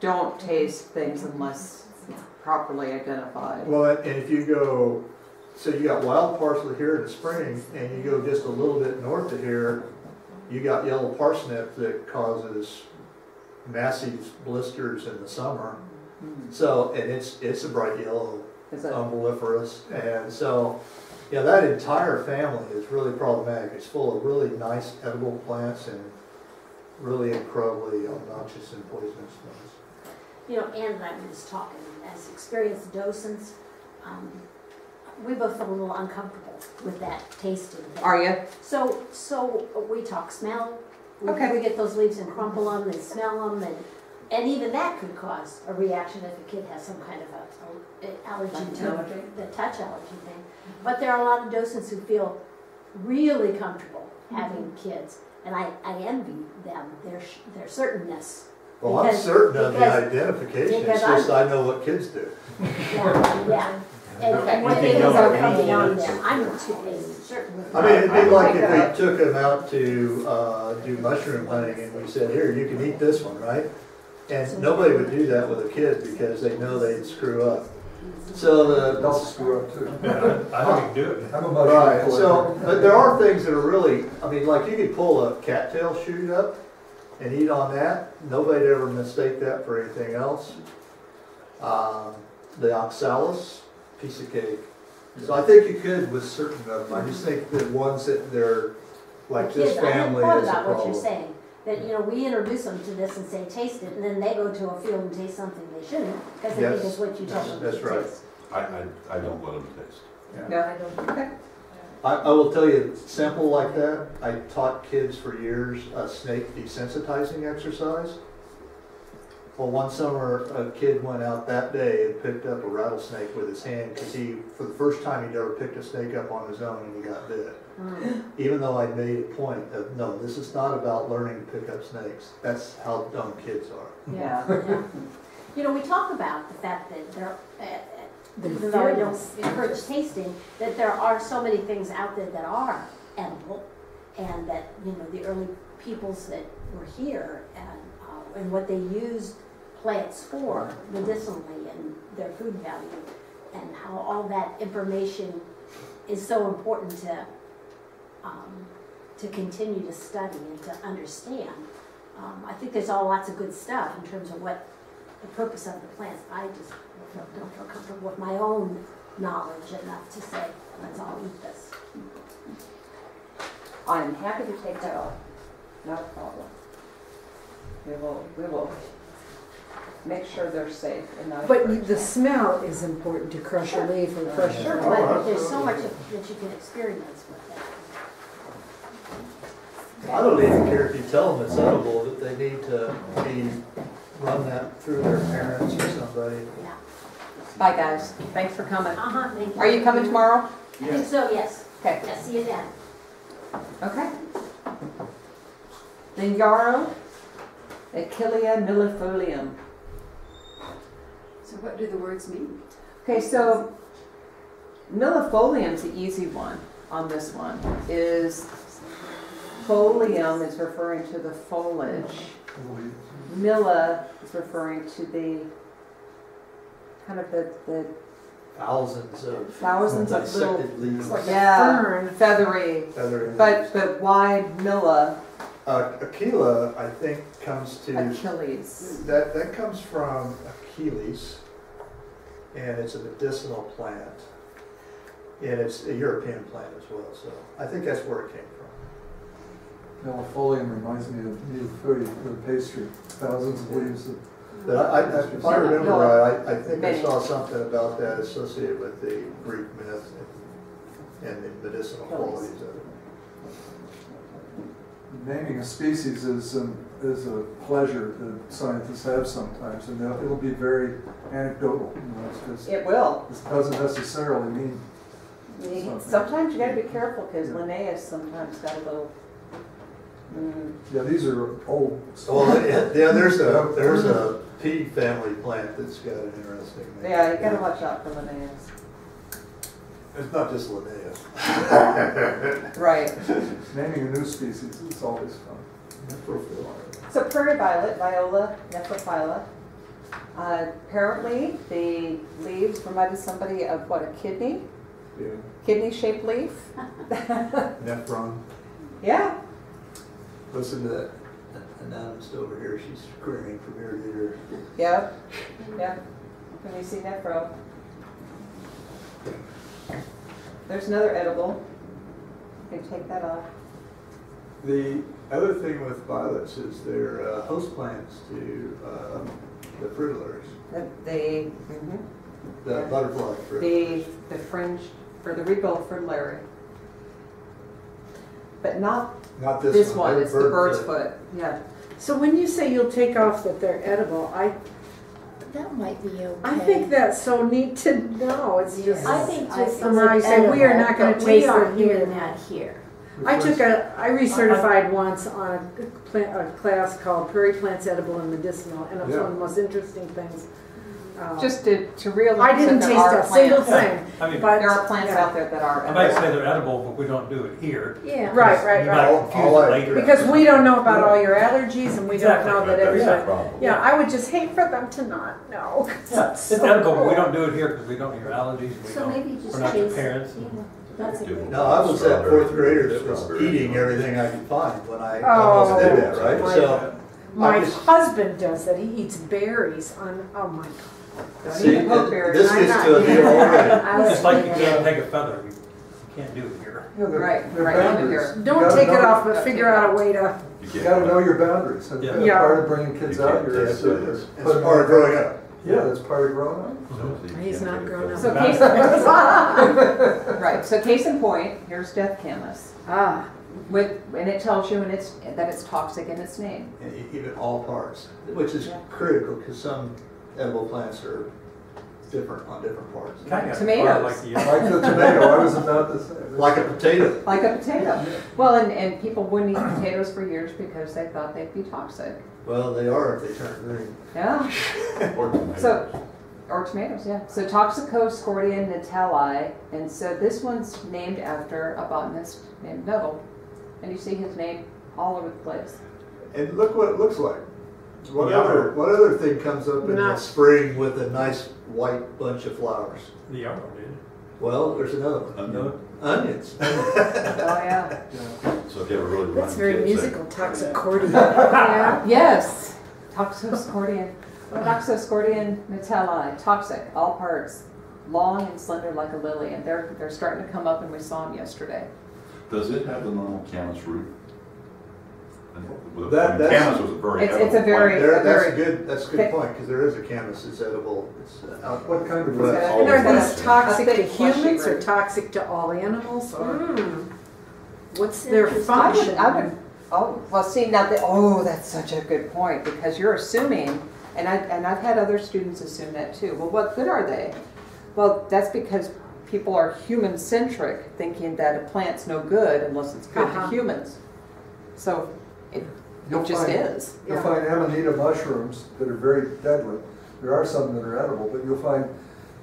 don't taste things unless it's properly identified. Well, and if you go, so you got wild parsley here in the spring, and you go just a little bit north of here, you got yellow parsnip that causes massive blisters in the summer. Hmm. So, and it's, it's a bright yellow umbelliferous, and so, yeah, that entire family is really problematic. It's full of really nice edible plants and really incredibly obnoxious and poisonous ones. You know, Ann and I were just talking, as experienced docents, um, we both feel a little uncomfortable with that tasting thing. are you? So, so we talk smell. We- Okay. We get those leaves and crumple them and smell them and, and even that could cause a reaction if a kid has some kind of a, a allergy Like to allergy? the touch allergy thing. But there are a lot of docents who feel really comfortable having kids and I, I envy them, their, sh- their certainness. Well, I'm certain of the identification, it's because just I'm- I know what kids do. Yeah, yeah. And, and what You things think are coming on knows. I'm certain. I mean, it'd be like like if we took them out to, uh, do mushroom hunting and we said, here, you can eat this one, right? And nobody would do that with a kid because they know they'd screw up. So the, They'll screw up too. Yeah, I I think you can do it. I'm a mushroom Right, so, but there are things that are really, I mean, like you could pull a cattail shoot up and eat on that. Nobody'd ever mistake that for anything else. Um, the oxalis, piece of cake. So I think you could with certain of them. I just think the ones that they're, like The this kids, I hadn't family thought is a about what you're problem. saying, that, you know, we introduce them to this and say, taste it, and then they go to a field and taste something they shouldn't, because they think Yes, it's what you told them to that's taste. right. I, I, I don't let them to taste. Yeah. Okay. I, I will tell you, simple like that, I taught kids for years a snake desensitizing exercise. Well, one summer, a kid went out that day and picked up a rattlesnake with his hand, because he, for the first time, he'd ever picked a snake up on his own and he got bit. Mm. Even though I made a point of, no, this is not about learning to pick up snakes, that's how dumb kids are. Yeah. Yeah. You know, we talk about the fact that there, uh, They're even though I don't encourage tasting, that there are so many things out there that are edible, and that, you know, the early peoples that were here, and, uh, and what they used plants for medicinally and their food value, and how all that information is so important to, um, to continue to study and to understand. Um, I think there's all lots of good stuff in terms of what the purpose of the plants. I just don't don't feel comfortable with my own knowledge enough to say, let's all eat this. I'm happy to take that off, not a problem. We will, we will make sure they're safe and not. But the them. smell is important to crush a leaf or crush Sure, a but there's so much that you can experience with it. I don't even care if you tell them it's edible, that they need to be, run that through their parents or somebody. Yeah. Bye, guys. Thanks for coming. Uh-huh, thank you. Are you coming tomorrow? I think so, yes. Okay. Yeah, see you then. Okay. The yarrow, Achillea millefolium. So what do the words mean? Okay, so millefolium's the easy one on this one. Is folium is referring to the foliage. Milla is referring to the kind of the, the Thousands of thousands of little, dissected leaves. like yeah, fern. feathery, feathery but, but why Milla Uh, Aquila, I think, comes to, Achilles? that, that comes from Achilles, and it's a medicinal plant. And it's a European plant as well, so I think that's where it came from. Millefolium reminds me of millefeuille, the pastry, thousands of leaves of. But I, I, if I remember right, I, I think I saw something about that associated with the Greek myth and, and the medicinal qualities of it. Naming a species is, um, is a pleasure that scientists have sometimes, and they'll- it'll be very anecdotal, you know, it's just, It will. this doesn't necessarily mean, You- Sometimes you gotta be careful, because Linnaeus sometimes got a little, yeah, these are old. Well, yeah, yeah, there's a, there's a pea family plant that's got an interesting name. yeah, you gotta watch out for Linnaeus. It's not just Linnaeus. Right. Naming a new species is always fun. So prairie violet, Viola nephrophylla. Uh, apparently, the leaves reminded somebody of what, a kidney? Yeah. Kidney-shaped leaf? Nephron. Yeah, Listen to that anatomist over here, she's screaming from ear to ear. yep, yep. When you see nephro. There's another edible. You can take that off. The other thing with violets is they're uh, host plants to um, the fritillars, The, the, mhm. the Yeah. butterfly fritillars. the, the fringe, for the regal fritillary. But not Not this one. this one, they're it's the bird's foot. foot, yeah. So when you say you'll take off that they're edible, I, That might be okay. I think that's so neat to know, it's just. I think just. I as think an I say we are edible, not gonna but taste We aren't it here. doing that here. I took a, I recertified uh-huh. once on a plant, a class called Prairie Plants Edible and Medicinal, and it was one of the most interesting things. Uh, Just to, to realize I didn't that taste there are a single plants. thing, I mean, but. There are plants yeah. out there that are. I might say they're edible, but we don't do it here. Yeah. Right, right, You right. might All- confuse all it I- later. Because we don't know about all your allergies and we don't know that That's the everybody, problem. yeah, I would just hate for them to not know. 'cause Yeah, it's it's so edible, but we don't do it here because we don't hear allergies, we So maybe don't, just we're not your chase- parents. yeah, That's a Give great. No, I was that fourth grader that was eating everything I could find when I Oh. almost did that, right? My- So, My I just- husband does that, he eats berries on, oh my god. Don't see, eat pokeberries. this I'm gets not- to a deal already. I was Just like you can't take a feather, you can't do it here. Yeah, they're- Right, they're right, over boundaries. here. You Don't gotta take it know- off, but figure out a way to, You You gotta know your boundaries, and Yeah. that's Yeah. part of bringing kids You out can't here. taste is. It's put part of growing up. Yeah, that's part of growing up. So you He's can't not grown up. So feather. case, right, so case in point, here's death camas. ah, With, and it tells you and it's, that it's toxic in its name. and e- even all parts, which is Yeah. critical because some edible plants are different on different parts. Kind of Tomatoes. Like the, Like the tomato, I was about to say. Like a potato. Like a potato. Well, and, and people wouldn't eat potatoes for years because they thought they'd be toxic. Well, they are if they turn green. Yeah, Or tomatoes. so, or tomatoes, yeah. So Toxicoscordion nuttallii, and so this one's named after a botanist named Neville, And you see his name all over the place. And look what it looks like. What Yeah. other, what other thing comes up in the spring with a nice white bunch of flowers? the yarrow, dude. Well, there's another one. Onion. Onions. Oh, yeah. So if you have a really. that's rotten very kid, say, musical, toxicordia. Yeah. Yes, Toxoscordion, Toxoscordion nuttallii, toxic, all parts, long and slender like a lily, and they're, they're starting to come up and we saw them yesterday. Does it have the normal camas root? And the- That- the that's- Camas was a very. It's- it's a edible very- plant. There, that's a very good, that's a good thick- point, because there is a camas that's edible. It's uh. What kind of? Well, it's And are All these the- toxic to humans or toxic to all animals or Mm. what's their Interesting. I would, function? I would, oh, well, see, now that, oh, that's such a good point, because you're assuming, and I, and I've had other students assume that too, well, what good are they? Well, that's because people are human-centric, thinking that a plant's no good unless it's good to Uh-huh. humans. So, it, You'll it just find- is. You'll Yeah. find amanita mushrooms that are very deadly. There are some that are edible, but you'll find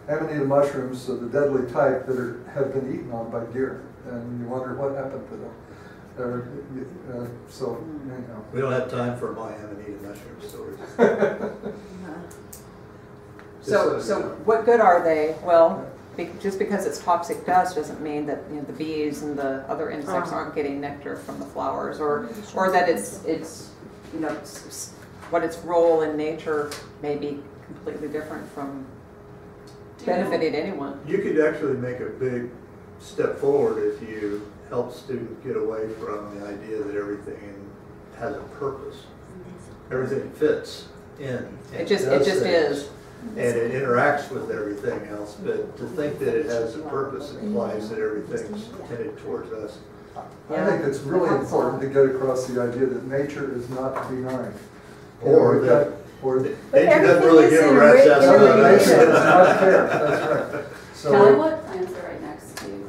amanita mushrooms of the deadly type that are, have been eaten on by deer. And you wonder what happened to them. Or, uh, so, anyhow. We don't have time for my amanita mushroom stories. So, Just so what good are they? Well, be- just because it's toxic dust doesn't mean that, you know, the bees and the other insects Uh-huh. aren't getting nectar from the flowers, or, or that it's, it's, you know, s- s- what its role in nature may be completely different from benefiting anyone. You could actually make a big step forward if you help students get away from the idea that everything has a purpose. Everything fits in. and It just, it does just things, is. And it interacts with everything else, but to think that it has a purpose implies that everything's tended towards us. I think it's really important to get across the idea that nature is not benign. Or we've that- got- Or Nature doesn't really is give a in rat's re- ass in about us. Nature is not fair, that's right. Kelly, So, what plants are right next to you?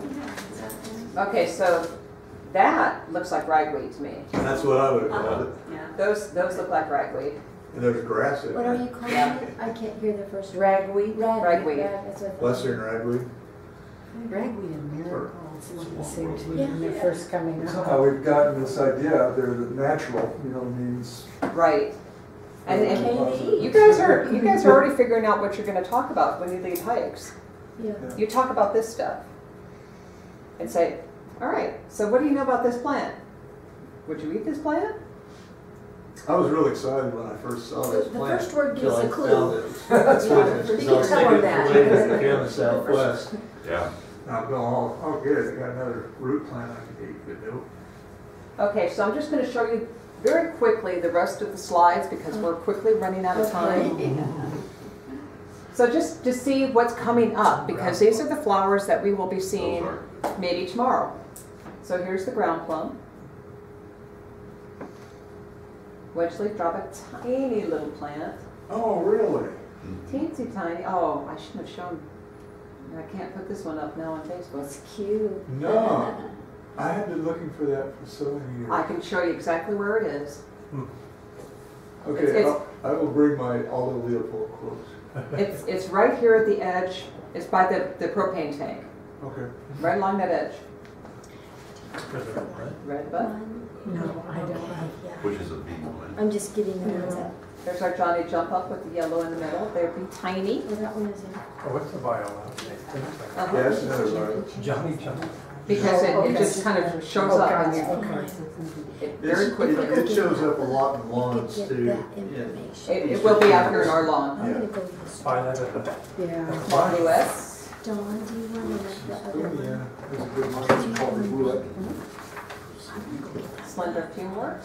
Okay, so that looks like ragweed to me. That's what I would have called it. Yeah. Those, those look like ragweed. And there's grass in What are there. you calling it? I can't hear the first. Ragweed? Ragweed. Ragweed. rag- that's what I thought. Western ragweed. Ragweed and marigolds look the same to me when they're first coming up. somehow we've gotten this idea out there that natural, you know, means. Right. And, and Katie. you guys are, you guys are already figuring out what you're gonna talk about when you lead hikes. Yeah. You talk about this stuff. And say, all right, so what do you know about this plant? Would you eat this plant? I was really excited when I first saw this The plant. first word till gives I a clue. found it. That's Yeah. what it is, 'cause You can tell thinking them it's that. related to the southwest. Yeah. And I'm going, oh, oh, good, I got another root plant I could eat, but nope. Okay, so I'm just gonna show you very quickly the rest of the slides because we're quickly running out of time. So just to see what's coming up, because these are the flowers that we will be seeing maybe tomorrow. So here's the ground plum. Wedge leaf draba, a tiny little plant. Oh, really? Teensy tiny, oh, I shouldn't have shown, I can't put this one up now on Facebook. It's cute. No. I have been looking for that for so many years. I can show you exactly where it is. Hmm. Okay, it's- I'll- I will bring my Aldo Leopold close. It's, it's right here at the edge, it's by the, the propane tank, Okay. right along that edge. Right above. One, No, I don't. yeah. Which is a B one. I'm just getting the ones up. There's our Johnny jump up with the yellow in the middle. They'd be tiny. Oh, that one is in. Oh, what's the bio on it? Uh-huh. Yeah, that's another one. Johnny Johnny. Because it, it just kind of shows Oh, up God, yeah, It's- okay. it very It's- quickly. It it shows up a lot in lawns could too. get that Yeah. information. It, it will be out here in our lawn. I'm gonna go to the Buy store. that at the. Yeah. US. Dawn, do you want to make the other Oh, one? yeah, there's a good one called the Blue Slender Fumewort.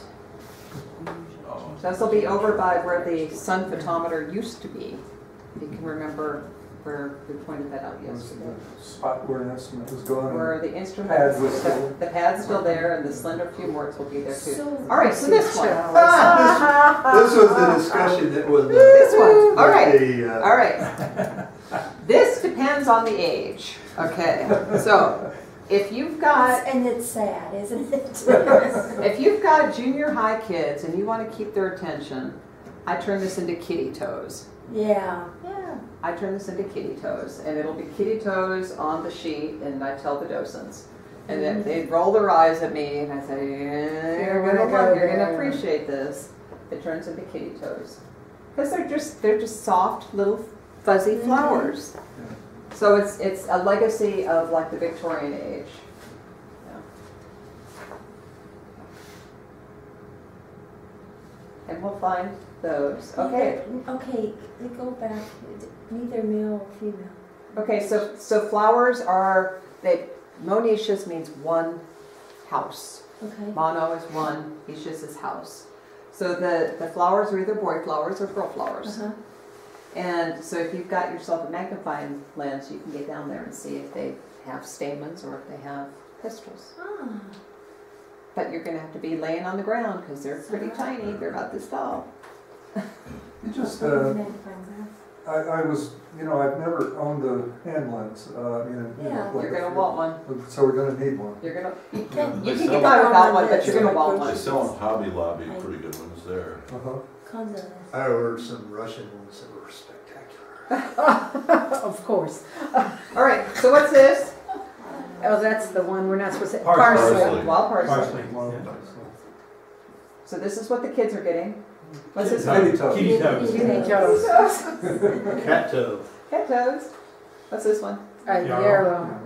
So this will be over by where the sun photometer used to be. If you can remember where we pointed that out was yesterday. the spot where an instrument was going. Where the instrument, Pad was still- the, the pad's still there and the slender fumeworts will be there too. So- All right, so this one. This was the discussion that was. The, This one, all right. The, uh, All right. This depends on the age, okay? So if you've got, And it's sad, isn't it? if you've got junior high kids and you want to keep their attention, I turn this into kitty toes. Yeah, yeah. I turn this into kitty toes, and it'll be kitty toes on the sheet, and I tell the docents. And then mm-hmm. they roll their eyes at me, and I say, yeah, you're gonna go love, you're gonna appreciate this. It turns into kitty toes. Because they're just, they're just soft, little fuzzy mm-hmm. flowers. So it's, it's a legacy of like the Victorian age. Yeah. And we'll find those, okay. Neither- Okay, we go back, neither male or female. Okay, so, so flowers are, they, monoecious means one house. Okay. Mono is one, ecious is house. So the, the flowers are either boy flowers or girl flowers. Uh-huh. And so if you've got yourself a magnifying lens, you can get down there and see if they have stamens or if they have pistils. Ah, But you're gonna have to be laying on the ground because they're pretty tiny, they're about this tall. You just, I uh, couldn't find that. I, I was, you know, I've never owned a hand lens, uh, I mean, you know, Yeah. like You're gonna want one, So we're gonna need one. you're gonna, you You can, can, you can get Buy that without one, but you're gonna want They one. sell in Hobby Lobby, pretty good ones there. Uh-huh. Condos. I ordered some Russian ones that were spectacular. Of course. all right, so what's this? Oh, that's the one we're not supposed to. Parsley. Parsley. Wild parsley. Parsley. Well, yeah. So this is what the kids are getting. What's this Kitty one? toes. Kitty toes. Kitty toes. Cat toe. Cat toes. What's this one? Uh, yarrow.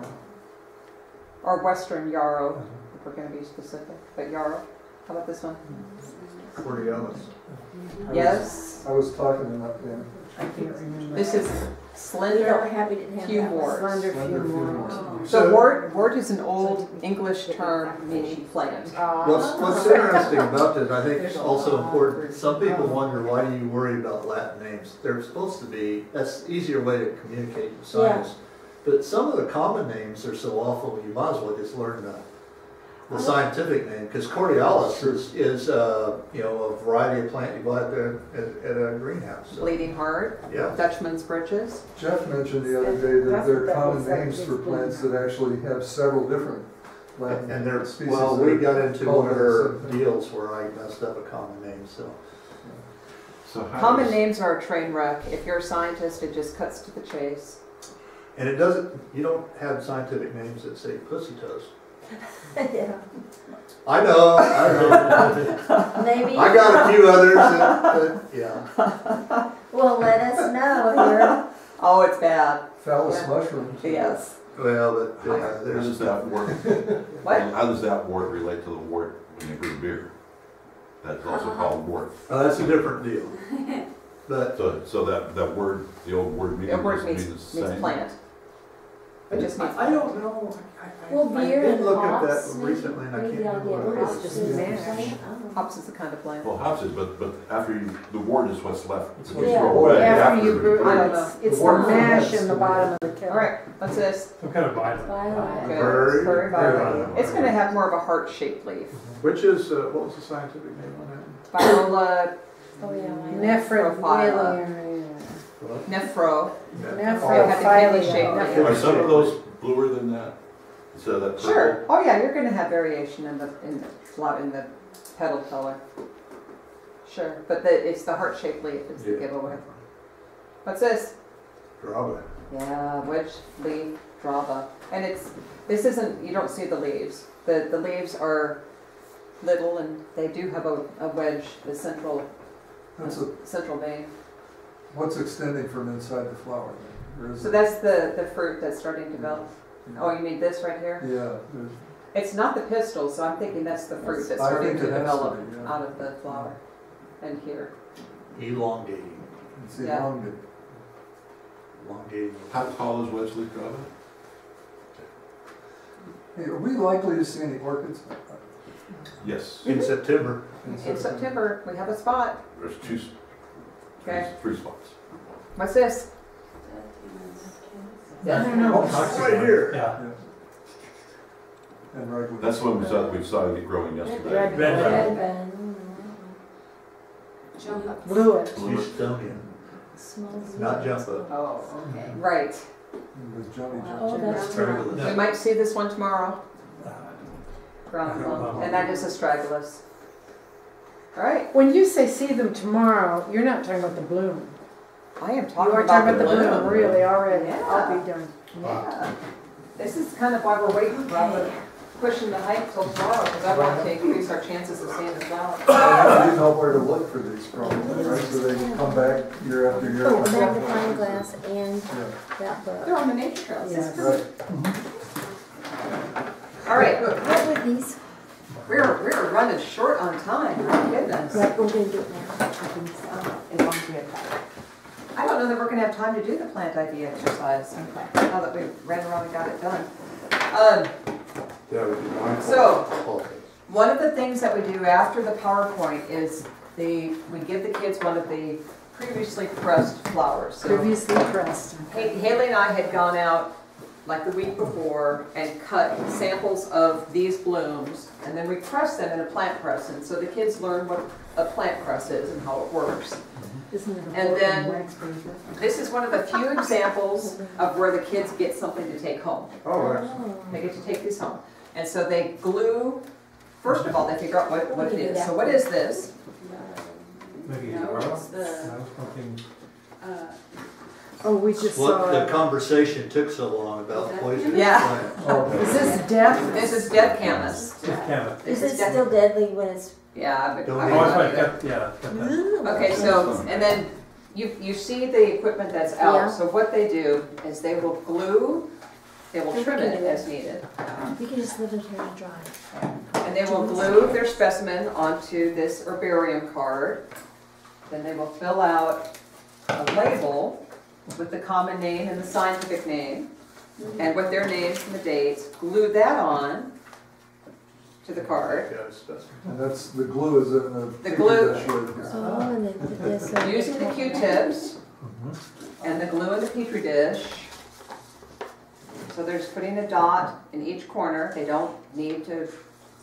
Or Western yarrow, if we're gonna be specific, but yarrow. How about this one? Corydalis. I was- Yes, I was talking about yeah. I can't remember. this is We don't slender have it in hand. few that one. words. Slender Slender few few more. Oh. So wort, wort is an old English term meaning plant. What's, what's interesting about this, I think it's also important, some people wonder, why do you worry about Latin names? They're supposed to be, that's an easier way to communicate with science. But some of the common names are so awful, you might as well just learn the, the scientific name, because Corydalis is, is, uh, you know, a variety of plant you buy at the, at, at a greenhouse, so, Bleeding heart, yeah. Dutchman's britches. Jeff mentioned the other day that there are common names for plants that actually have several different Latin And there, species. well, we got into called one of the our deals where I messed up a common name, so. So Common does- names are a train wreck. If you're a scientist, it just cuts to the chase. And it doesn't, you don't have scientific names that say pussy toes. Yeah. I know, I know. Maybe. I got a few others that, that, yeah. Well, let us know here. Oh, it's bad. Phallus Yeah. mushrooms. Yes. Well, but, uh, How there's, does that wart, What? how does that wart relate to the wart when you brew beer? That's also called wart. uh, that's a different deal. But, So, so that, that word, the old word meaning It word means, the means same. plant. It just means. I I don't know, I, I, Well, I did and look at that hops, maybe- recently and I can't remember what it hops was. Just and mash. something. I don't know. Hops is the kind of plant. Well, hops is, but, but after you, the wart is what's left. It's when you Yeah. throw away After you brew, I don't know. it's, it's The the mash in the the bottom of the kettle. All right, what's this? Some kind of violet. Violet. Good. Very- Very very violet. violet. It's gonna have more of a heart-shaped leaf. Which is, uh, what was the scientific name on that? Viola Oh, yeah. I know. nephrophylla. that? Nephro. Yeah. It had the kidney shape. nephrophylla. Are some of those bluer than that? instead of that purple? Sure, oh yeah, you're gonna have variation in the, in the flower, in the petal color. Sure, but the, it's the heart-shaped leaf is the giveaway. What's this? Draba. Yeah, wedge leaf draba. And it's, this isn't, you don't see the leaves. The, the leaves are little and they do have a, a wedge, the central, That's a, central vein. What's extending from inside the flower then? Or is So it- that's the, the fruit that's starting to develop. Oh, you mean this right here? Yeah, there's- It's not the pistil, so I'm thinking that's the fruit that's I starting think to it has to develop be, yeah. out of the flower. And here. Elongating, it's Yeah. elongated. elongating. How tall is wedge leaf? Hey, are we likely to see any orchids? Yes, In September, In September, we have a spot. there's two, s- Okay, three spots. what's this? I don't know. Oh, Right here. Yeah. Yeah. And right with. That's one we saw, we saw it growing yesterday. Red, Red red, Red Jump blue it. Houstonia, Small. not jump up. Oh, okay. Right. With Johnny Oh, that's true. We might see this one tomorrow, Uh, ground plum, and that is a All right, When you say see them tomorrow, you're not talking about the bloom. I am talking, You are about talking the about the bloom, bloom. really, already. Yeah. I'll be done. Yeah. This is kind of why we're waiting, why we're pushing the hike till tomorrow, because I want to increase our chances of seeing the flower. You know where to look for these problems, right, so they can come back year after year. Oh, magnifying glass and Yeah, that book. They're on the nature trails. Yes. right. All right, What were these? We're, we're running short on time, my goodness. Right, we're gonna do it now. I think so. As long as we have time. I don't know that we're gonna have time to do the plant ID exercise, Okay. now that we ran around and got it done. Um, That would So- One of the things that we do after the PowerPoint is the, we give the kids one of the previously pressed flowers. So Previously pressed. Haley and I had gone out like the week before and cut samples of these blooms, and then we press them in a plant press, and so the kids learn what a plant press is and how it works. Isn't it a And then- and wax paper? This is one of the few examples of where the kids get something to take home. Oh, They get to take these home. And so they glue, first of all, they figure out what, what it is. So what is this? Maybe No, it's the- I was thinking, Uh, Oh, we just What saw, the it. conversation took so long about poison. Yeah. Oh, is this death? This is dead camas. Just kind Is This it dead- still deadly when it's? Yeah, but. Don't I of, eat oh, it's do like, that. that- yeah. that- that- Okay, so, and then you, you see the equipment that's Yeah. out. So what they do is they will glue, they will They trim can it do as needed. Um, you can just leave it here to dry. And they will glue their specimen onto this herbarium card. Then they will fill out a label with the common name and the scientific name, and with their names and the dates, glue that on to the card. Got a. And that's, the glue is in the. The glue- petri dish with- Oh, and then put this on. Using the Q-tips mm-hmm. and the glue in the petri dish. So they're just putting a dot in each corner. They don't need to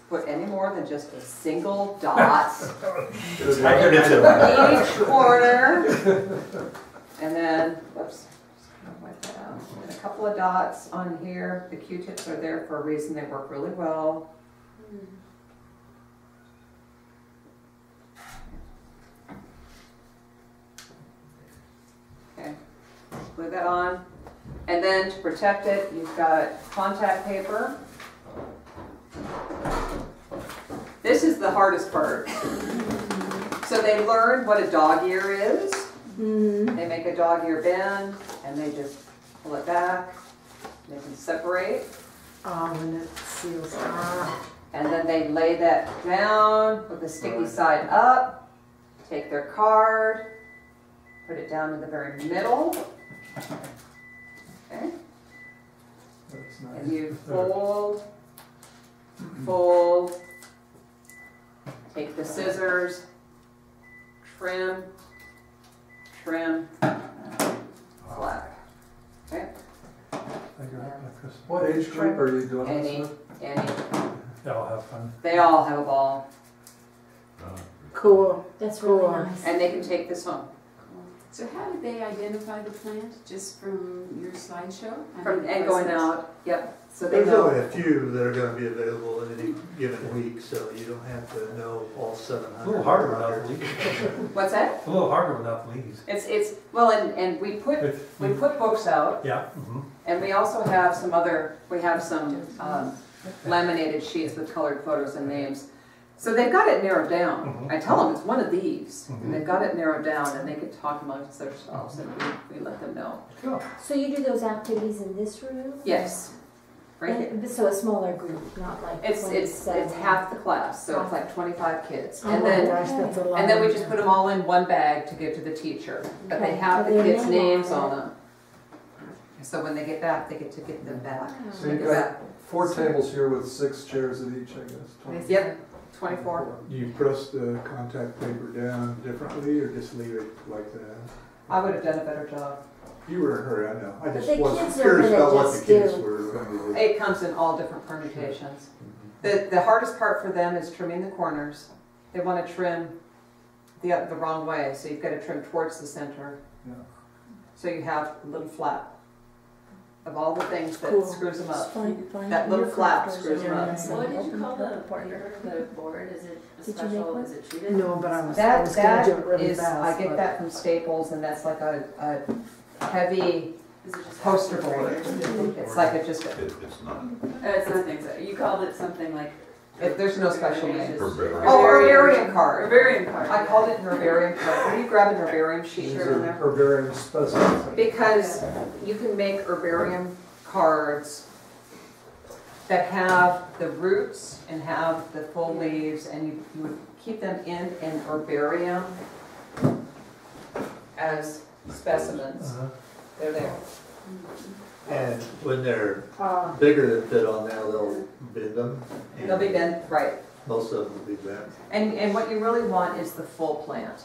put any more than just a single dot. It's I can it's do a- each corner. And then, whoops, just kind of wipe that out. And a couple of dots on here. The Q-tips are there for a reason. They work really well. Okay, glue that on. And then to protect it, you've got contact paper. This is the hardest part. So they learn what a dog ear is. Mm, They make a dog ear bend and they just pull it back. They can separate Oh, and it seals. Ah, and then they lay that down with the sticky side up. Take their card, put it down in the very middle. Okay, That's and you fold, fold. Take the scissors, trim, trim, flap. Okay, I got like this. What age group are you doing this any, with? any, They'll have fun. they all have a ball uh, Cool. That's really Cool. nice. and they can take this home. So how did they identify the plant? Just from your slideshow? I From, mean, and going was out, yep, so they There's know. only a few that are gonna be available in any given week, so you don't have to know all seven A hundred. little harder without leaves. What's that? A little harder without leaves. It's, it's, well, and, and we put, It's- we put books out, Yeah, mhm. and we also have some other, we have some, um, laminated sheets with colored photos and names. So they've got it narrowed down. Mm -hmm. I tell them it's one of these, mm -hmm. and mm-hmm. they've got it narrowed down, and they can talk amongst themselves, and mm-hmm. we, we let them know. Sure. So you do those activities in this room? Yes. Right here. So a smaller group, not like it's it's it's half the class, so it's like twenty five kids, oh and then oh gosh, and then we just put them all in one bag to give to the teacher, okay. but they have the kids' names on them. So when they get back, they get to get them back. Oh. So you got back. four tables here with six chairs at each, I guess. Yep. 24. Do you press the contact paper down differently or just leave it like that? I would have done a better job. You were in a hurry, I know. I just wasn't curious about what the kids were. gonna do. It comes in all different permutations. Mm-hmm. The, the hardest part for them is trimming the corners. They want to trim the, the wrong way, so you've got to trim towards the center. Yeah. So you have a little flap of all the things that Cool. screws them up. Find- find That little your flap crafters screws them up. nice What did you open call to the partner. the board, is it a Did you special, make one? is it treated? No, but I was, I That, was gonna do it that really is, fast. I get but- that from Staples, and that's like a, a heavy Is it just poster a board. board? It's like a, just, a- It, it's not. Uh, it's nothing, so you called it something like. If there's no special name. Herbarium. oh, herbarium card. Herbarium card. I called it herbarium card. Will you grab an herbarium sheet These are there? herbarium specimens. Because you can make herbarium cards that have the roots and have the full leaves, and you, you would keep them in an herbarium as specimens. Uh-huh. They're there. And when they're Uh, bigger than fit on now, they'll bend them. and They'll be bent, right. Most of them will be bent. And, and what you really want is the full plant.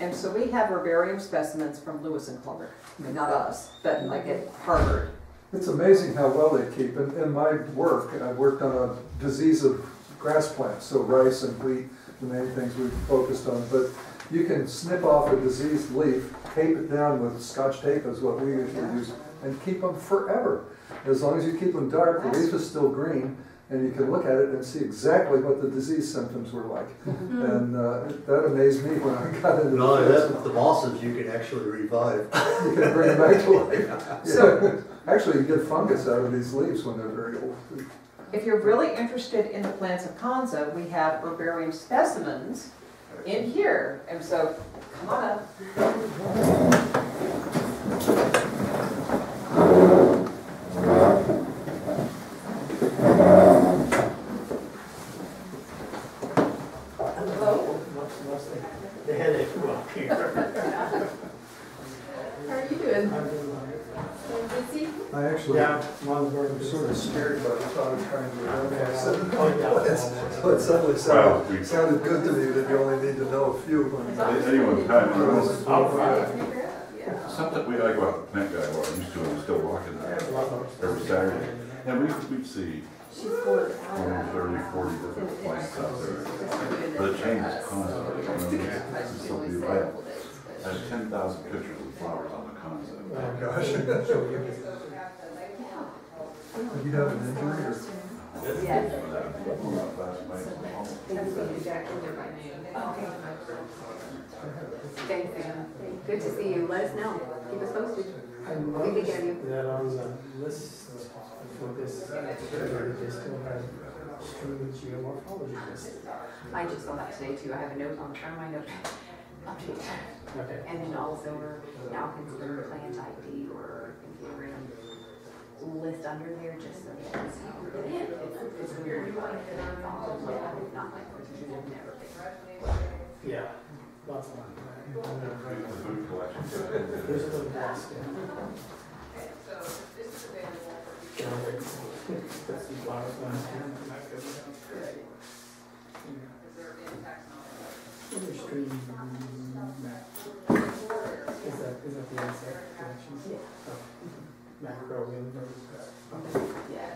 And so we have herbarium specimens from Lewis and Clark. I mean, not us, but like at Harvard. It's amazing how well they keep. In, in my work, I've worked on a disease of grass plants, so rice and wheat, the main things we've focused on. But you can snip off a diseased leaf, tape it down with scotch tape is what we usually use, and keep them forever. As long as you keep them dark, the leaf is still green, and you can look at it and see exactly what the disease symptoms were like. And uh, that amazed me when I got into Not only this. that, the mosses you can actually revive. You can bring them back to life. So- Actually, you get fungus out of these leaves when they're very old. If you're really interested in the plants of Konza, we have herbarium specimens in here. And so, come on up. Hello. The headache will appear. How are you doing? Busy? I actually, Yeah. I'm sort of scared by the thought of trying to remember. Oh, yeah. So it Well, sounded, we- sounded good to me that you only need to know a few. At any time, you know, Yeah. something, we, I go out, the plant guy, well, I used to, I'm still walking there every Saturday. And we, we'd see She's 20, 30, 40 different plants out there. But it changes constantly. You know, This is so beautiful. I have- I have ten thousand pictures of flowers on the concept. Oh, gosh. You have an injury Anna. Good to see you. Let us know. Keep us posted. We think of you. on the list for this. I just saw that today too. I have a note on the front of my note. Update. Okay. And then also now consider plant ID or herbarium list under there just so that it's, it's, weird. like, uh, Not like, we've never. Yeah, lots of them. The food collection. There's a little Boston. That's the flowers on the stream map. Is that, is that the insect collection? Yeah. Oh, Macro. Yeah.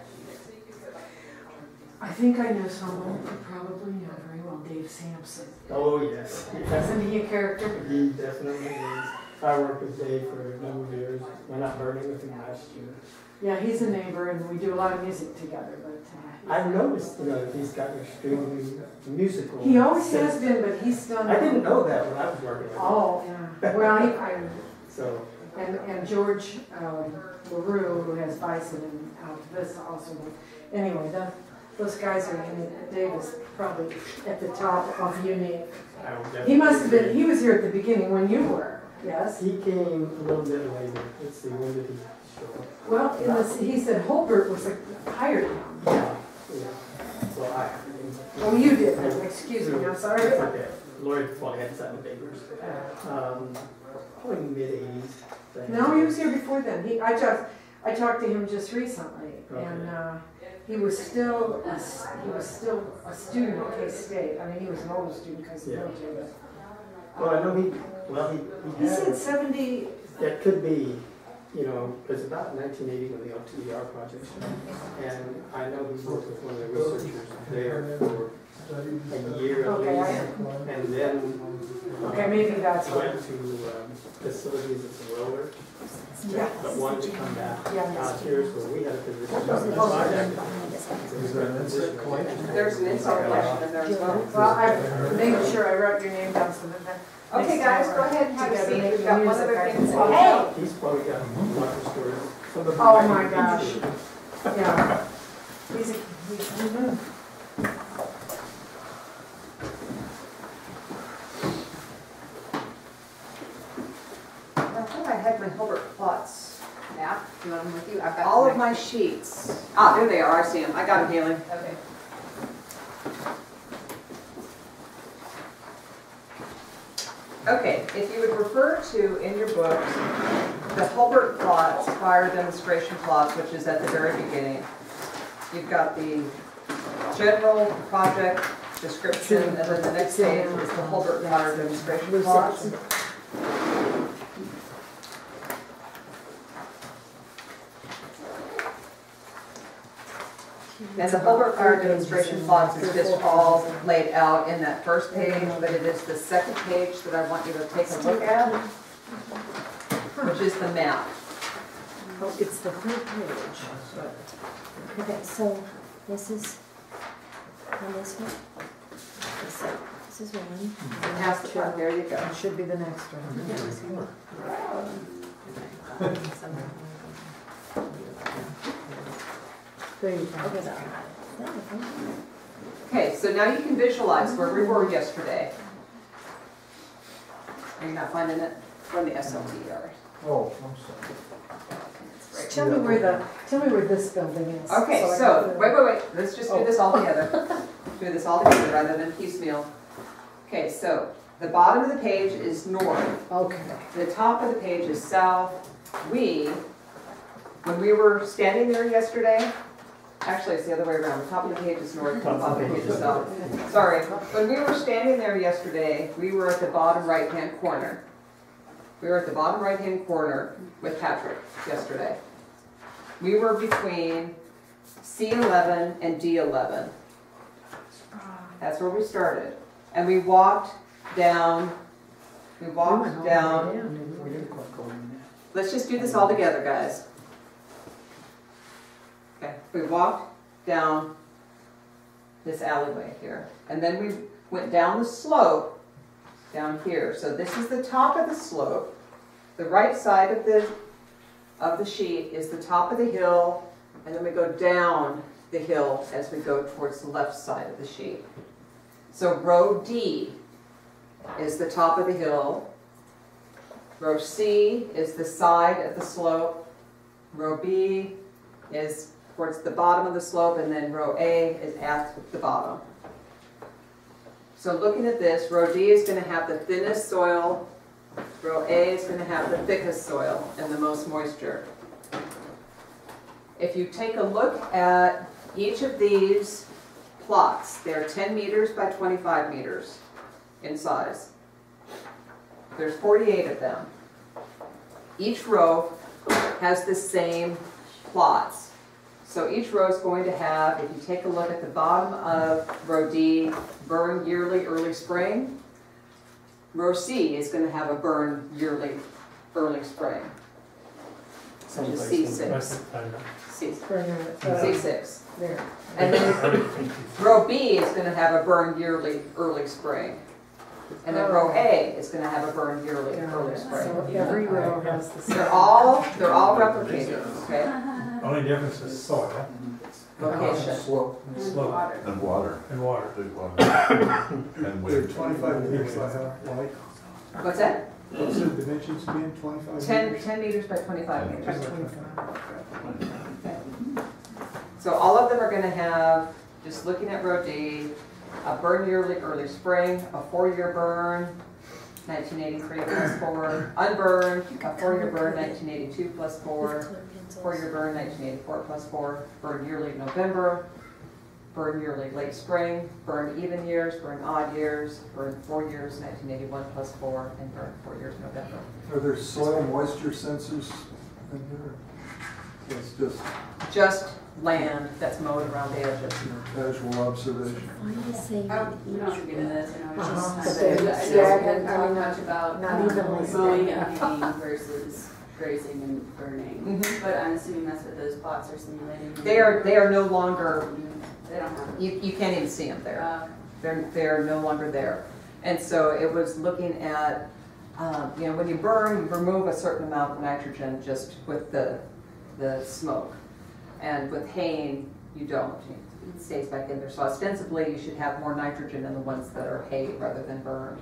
I think I know someone who probably know very well, Dave Sampson. Oh, yes. Isn't he a character? He definitely is. I worked with Dave for a number of years, went out burning with him last year. Yeah, he's a neighbor and we do a lot of music together, but uh, I've noticed, you know, that he's got extremely musical. he always sense. has been, but he's done. I didn't know that when I was working with him. Oh, yeah. Well, he, I, So, and, and George, um, LaRue, who has Bison and Alta also. Anyway, the, those guys are, in Dave is probably at the top of unique. I will He must have been, he was here at the beginning when you were, yes? He came a little bit later. Let's see, when did he show up? Well, in this, he said Hulbert was a hired him. Yeah, yeah. So I. Oh, you did, excuse me, I'm sorry. It's okay. Lloyd, well, I had seven papers. Um, probably mid eighties. No, he was here before then. He, I talked, I talked to him just recently, and, Okay. uh, he was still, a he was still a student at K-State. I mean, he was an old student because of Yeah. military. Well, I know he, well, he, He he said seventy, it could be, you know, it's about nineteen eighty when the LTER project started. And I know he worked with one of the researchers there for a year at Okay, least. And then okay, maybe that's what. went to um, facilities as a roller, Yeah. but wanted to come back Yeah. out here, so we had a position. There's an insult question in there as well. Well, I made sure I wrote your name down so that that. Okay, guys, go ahead and have a seat. We've got one other thing to say, Hey! He's probably got lots of stories. Some of them Oh my gosh. Yeah. He's a, he's, mhm. I thought I had my Hulbert plots Map, do you want them with you? I've got. All of my sheets. Ah, there they are, I see them. I got them, Haley. Okay. Okay, if you would refer to in your books, the Hulbert plots, fire demonstration plots, which is at the very beginning. You've got the general project description, and then the next page is the Hulbert fire demonstration plots. And the Hulbert fire demonstration plots is just all laid out in that first page, but it is the second page that I want you to take a look at, which is the map. Oh, it's the third page. Okay, so this is, on this one? This this is one. Pass the chart, there you go. It should be the next one. There. Okay, that one. Okay, so now you can visualize where we were yesterday. Are you not finding it? From the SLTR. Oh, I'm sorry. Tell me where the, tell me where this building is. Okay, I so, can- wait, wait, wait, let's just do this all oh. together. Do this all together rather than piecemeal. Okay, so, the bottom of the page is north, Okay. the top of the page is south. We, when we were standing there yesterday, actually, it's the other way around, the top of the page is north, the bottom of the page is south. Mm-hmm. Sorry, when we were standing there yesterday, we were at the bottom right-hand corner. We were at the bottom right-hand corner with Patrick yesterday. We were between C eleven and D eleven. That's where we started. And we walked down, we We walked oh, all the down, didn't We didn't quite go in there. let's just do this all together, guys. We walked down this alleyway here, and then we went down the slope down here. So this is the top of the slope. The right side of the, of the sheet is the top of the hill, and then we go down the hill as we go towards the left side of the sheet. So row D is the top of the hill. Row C is the side of the slope. Row B is towards the bottom of the slope, and then row A is at the bottom. So looking at this, row D is gonna have the thinnest soil, row A is gonna have the thickest soil and the most moisture. If you take a look at each of these plots, they're ten meters by twenty-five meters in size. There's forty-eight of them. Each row has the same plots. So each row is going to have, if you take a look at the bottom of row D, burn yearly early spring. Row C is gonna have a burn yearly early spring. Such as Someplace in C6. West- I don't know. C, Burn it, uh, C6. There. And then row B is gonna have a burn yearly, early spring. And then row A is gonna have a burn yearly, early So spring. every row has the same. They're all, they're all replicated, okay? Only difference is soil, Location. Slope. Mm, slope, And water, and water. big water. And They're wind. twenty-five meters by how wide? What's that? What's the dimensions again, twenty-five Ten, meters? ten meters by twenty-five By meters. twenty-five. So all of them are gonna have, just looking at row D, a burn yearly early spring, a four-year burn, nineteen eighty-three plus four, unburned, a four-year burn, nineteen eighty-two plus four, four-year burn, nineteen eighty-four plus four, burn yearly November, burn yearly late spring, burn even years, burn odd years, burn four years, nineteen eighty-one plus four, and burn four years November. Are there soil moisture sensors in here? It's just Just land that's mowed around the edges. casual observation. Why do you say I don't, we don't to get into this, you know, it's Uh-huh. just, But I they're just jagged, haven't I talked mean, much about not evenly mowing spaced. and haying versus grazing and burning. Mhm. But I'm assuming that's what those plots are simulating. They are, they are no longer, They don't have. you, you can't even see them there. Uh, They're, they're no longer there. And so it was looking at, um, you know, when you burn, you remove a certain amount of nitrogen just with the, the smoke. And with haying, you don't, it stays back in there. So ostensibly, you should have more nitrogen in the ones that are hay rather than burned.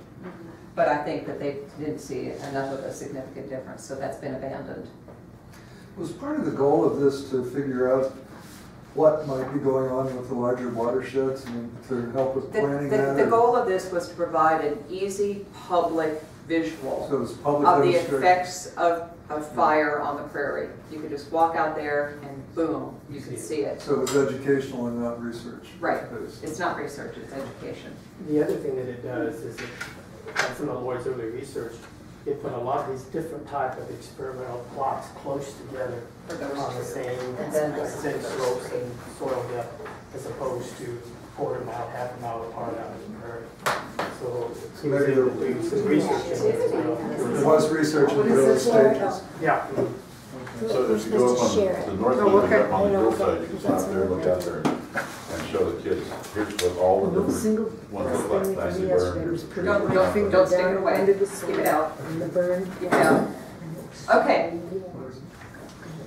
But I think that they didn't see enough of a significant difference, so that's been abandoned. Was part of the goal of this to figure out what might be going on with the larger watersheds and to help with The, planning the, that? the goal of this was to provide an easy public visual. So it's public of the effects of, of fire on the prairie. You could just walk out there and boom, you could see it. So it's educational and not research. Right. based. It's not research, it's education. The other thing that it does is it, on some of Lloyd's early research, it put a lot of these different type of experimental plots close together on the same, That's nice. same slopes and soil depth, as opposed to quarter mile, half a mile apart out in the prairie. So he was able to do some research in this as well. There was research in the early stages. Yeah. So if you go up on Share the north Oh, end, okay. up on the hillside, you can stop there, and look out there and and show the kids, here's what all the different single ones thing look like, for nicely me yesterday burned. was pretty. Don't- My don't- finger don't stick it away. Under Keep it out. and the burn. Keep it out. Okay, And it was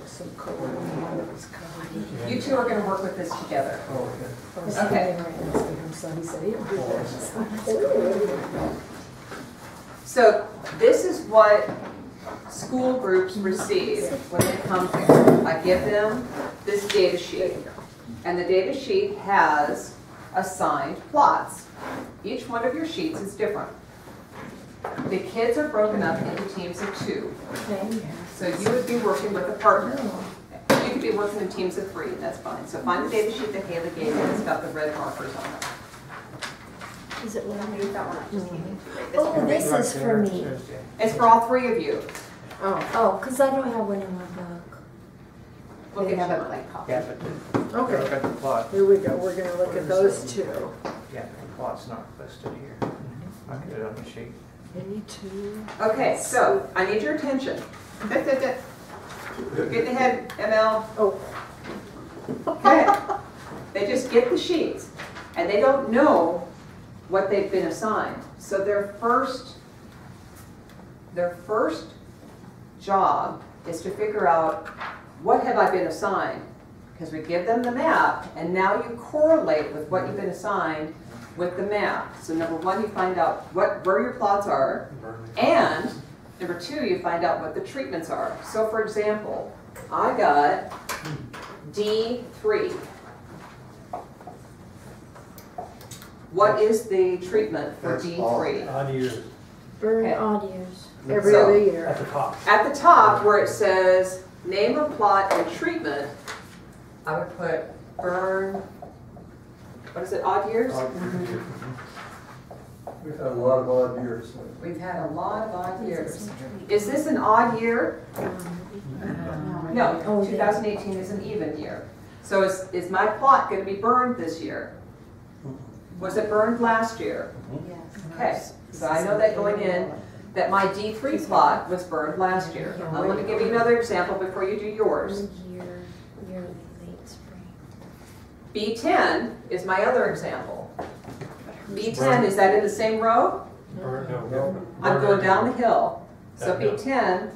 So cold, and it was covered. you two are gonna work with this together. Oh, okay. Okay. standing right next to him, so he said, he'll do that. So this is what school groups receive when they come here. I give them this data sheet. And the data sheet has assigned plots. Each one of your sheets is different. The kids are broken up into teams of two. So you would be working with a partner. You could be working in teams of three, that's fine. So find the data sheet that Haley gave you, it's got the red markers on it. Is it one? That one I just came into. right? This Oh, one. this is for me. It's for all three of you. Oh, Oh, because I don't have one in my book. We'll They get have you it one. like copy. Yeah, but the, okay, look at the plot, here we go, we're gonna look at those two. yeah, the plot's not listed here. I get it on the sheet. Any two. Okay, so I need your attention. Get oh. ahead, ML. Oh. Okay. They just get the sheets and they don't know what they've been assigned. So their first, their first job is to figure out, what have I been assigned? Because we give them the map and now you correlate with what you've been assigned with the map. So number one, you find out what, where your plots are. And number two, you find out what the treatments are. So for example, I got D3. What is the treatment for That's. D3? Odd years. Burn Okay. odd years. Every So- other At year. the top. At the top where it says name of plot and treatment, I would put burn, what is it, odd years? Mm-hmm. We've had a lot of odd years. We've had a lot of odd years. Is this an odd year? No, Oh, 2018 is an even year. So is, is my plot gonna be burned this year? Mm-hmm. Was it burned last year? Yes. Okay, so I know that going in, that my D3 plot was burned last year. I'm gonna give you another example before you do yours. Year, yearly late spring. B10 is my other example. B10, is that in the same row? Burn, no, no. I'm going down the hill. So B10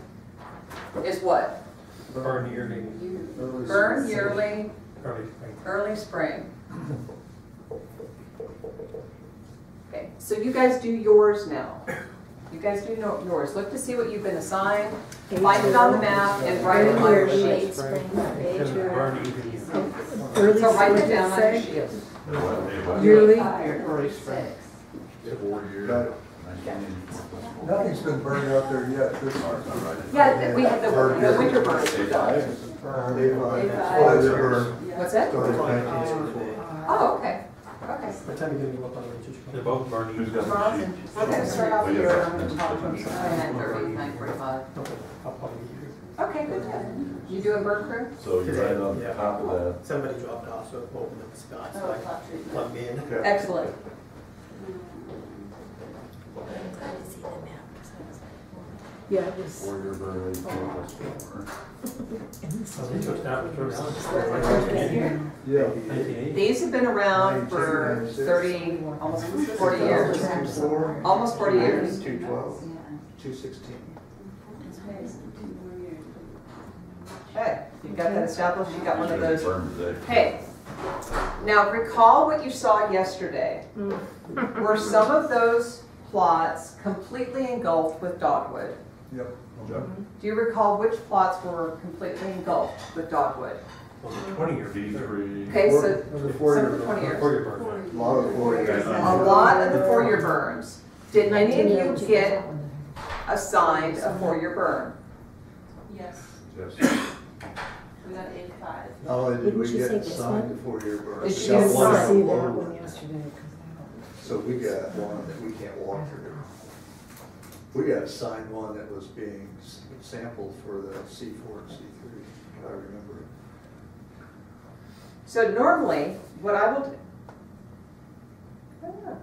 is what? Burn yearly, Burn yearly, early spring. early spring. Okay, so you guys do yours now. You guys do know yours. Look to see what you've been assigned, find it on the map, and write it on your Yearly sheet. spring, Because major. burn even, Early So write it down on your sheet. Yearly? Early spring. Four years. Nothing's been burned out there yet this year. Yeah, we have the, the winter burns. A5. They're burned. What's that? Started nineteen sixty-four. Oh, okay, okay. What time you gonna up on the retreat? They're both burning. Who's got the sheet? We're gonna start off here, I'm gonna talk from nine thirty, nine forty-five. Okay, I'll probably be here. Okay, good, good. You doing bird crew? So you're right on Yeah. top of that. Somebody dropped off, so it opened up the spot, so oh, I plugged in. Okay. Excellent. Glad to see the map, 'cause I was like, Yeah, it was. Four year burn rate, four plus four. So they oh. took that. Yeah. These have been around for thirty, almost forty years. Almost forty years. Two twelve, two sixteen. Hey, you got that established, you got one of those. Hey, now recall what you saw yesterday. Were some of those plots completely engulfed with dogwood? Yep. Mm-hmm. Do you recall which plots were completely engulfed with dogwood? Twenty year. D three. Okay, so The four some year of the twenty years. Four year burn. A lot of four years. A lot of the four-year burns. Did any of you get assigned a four-year burn? Yes, Yes. we got eight five. Not only did Didn't we you get this assigned one? a four-year burn. Did you got see one that that See was that over. one yesterday, 'cause So we got one that we can't walk through. We got assigned one that was being sampled for the C four and C three, if I remember. So normally, what I will do. Ah,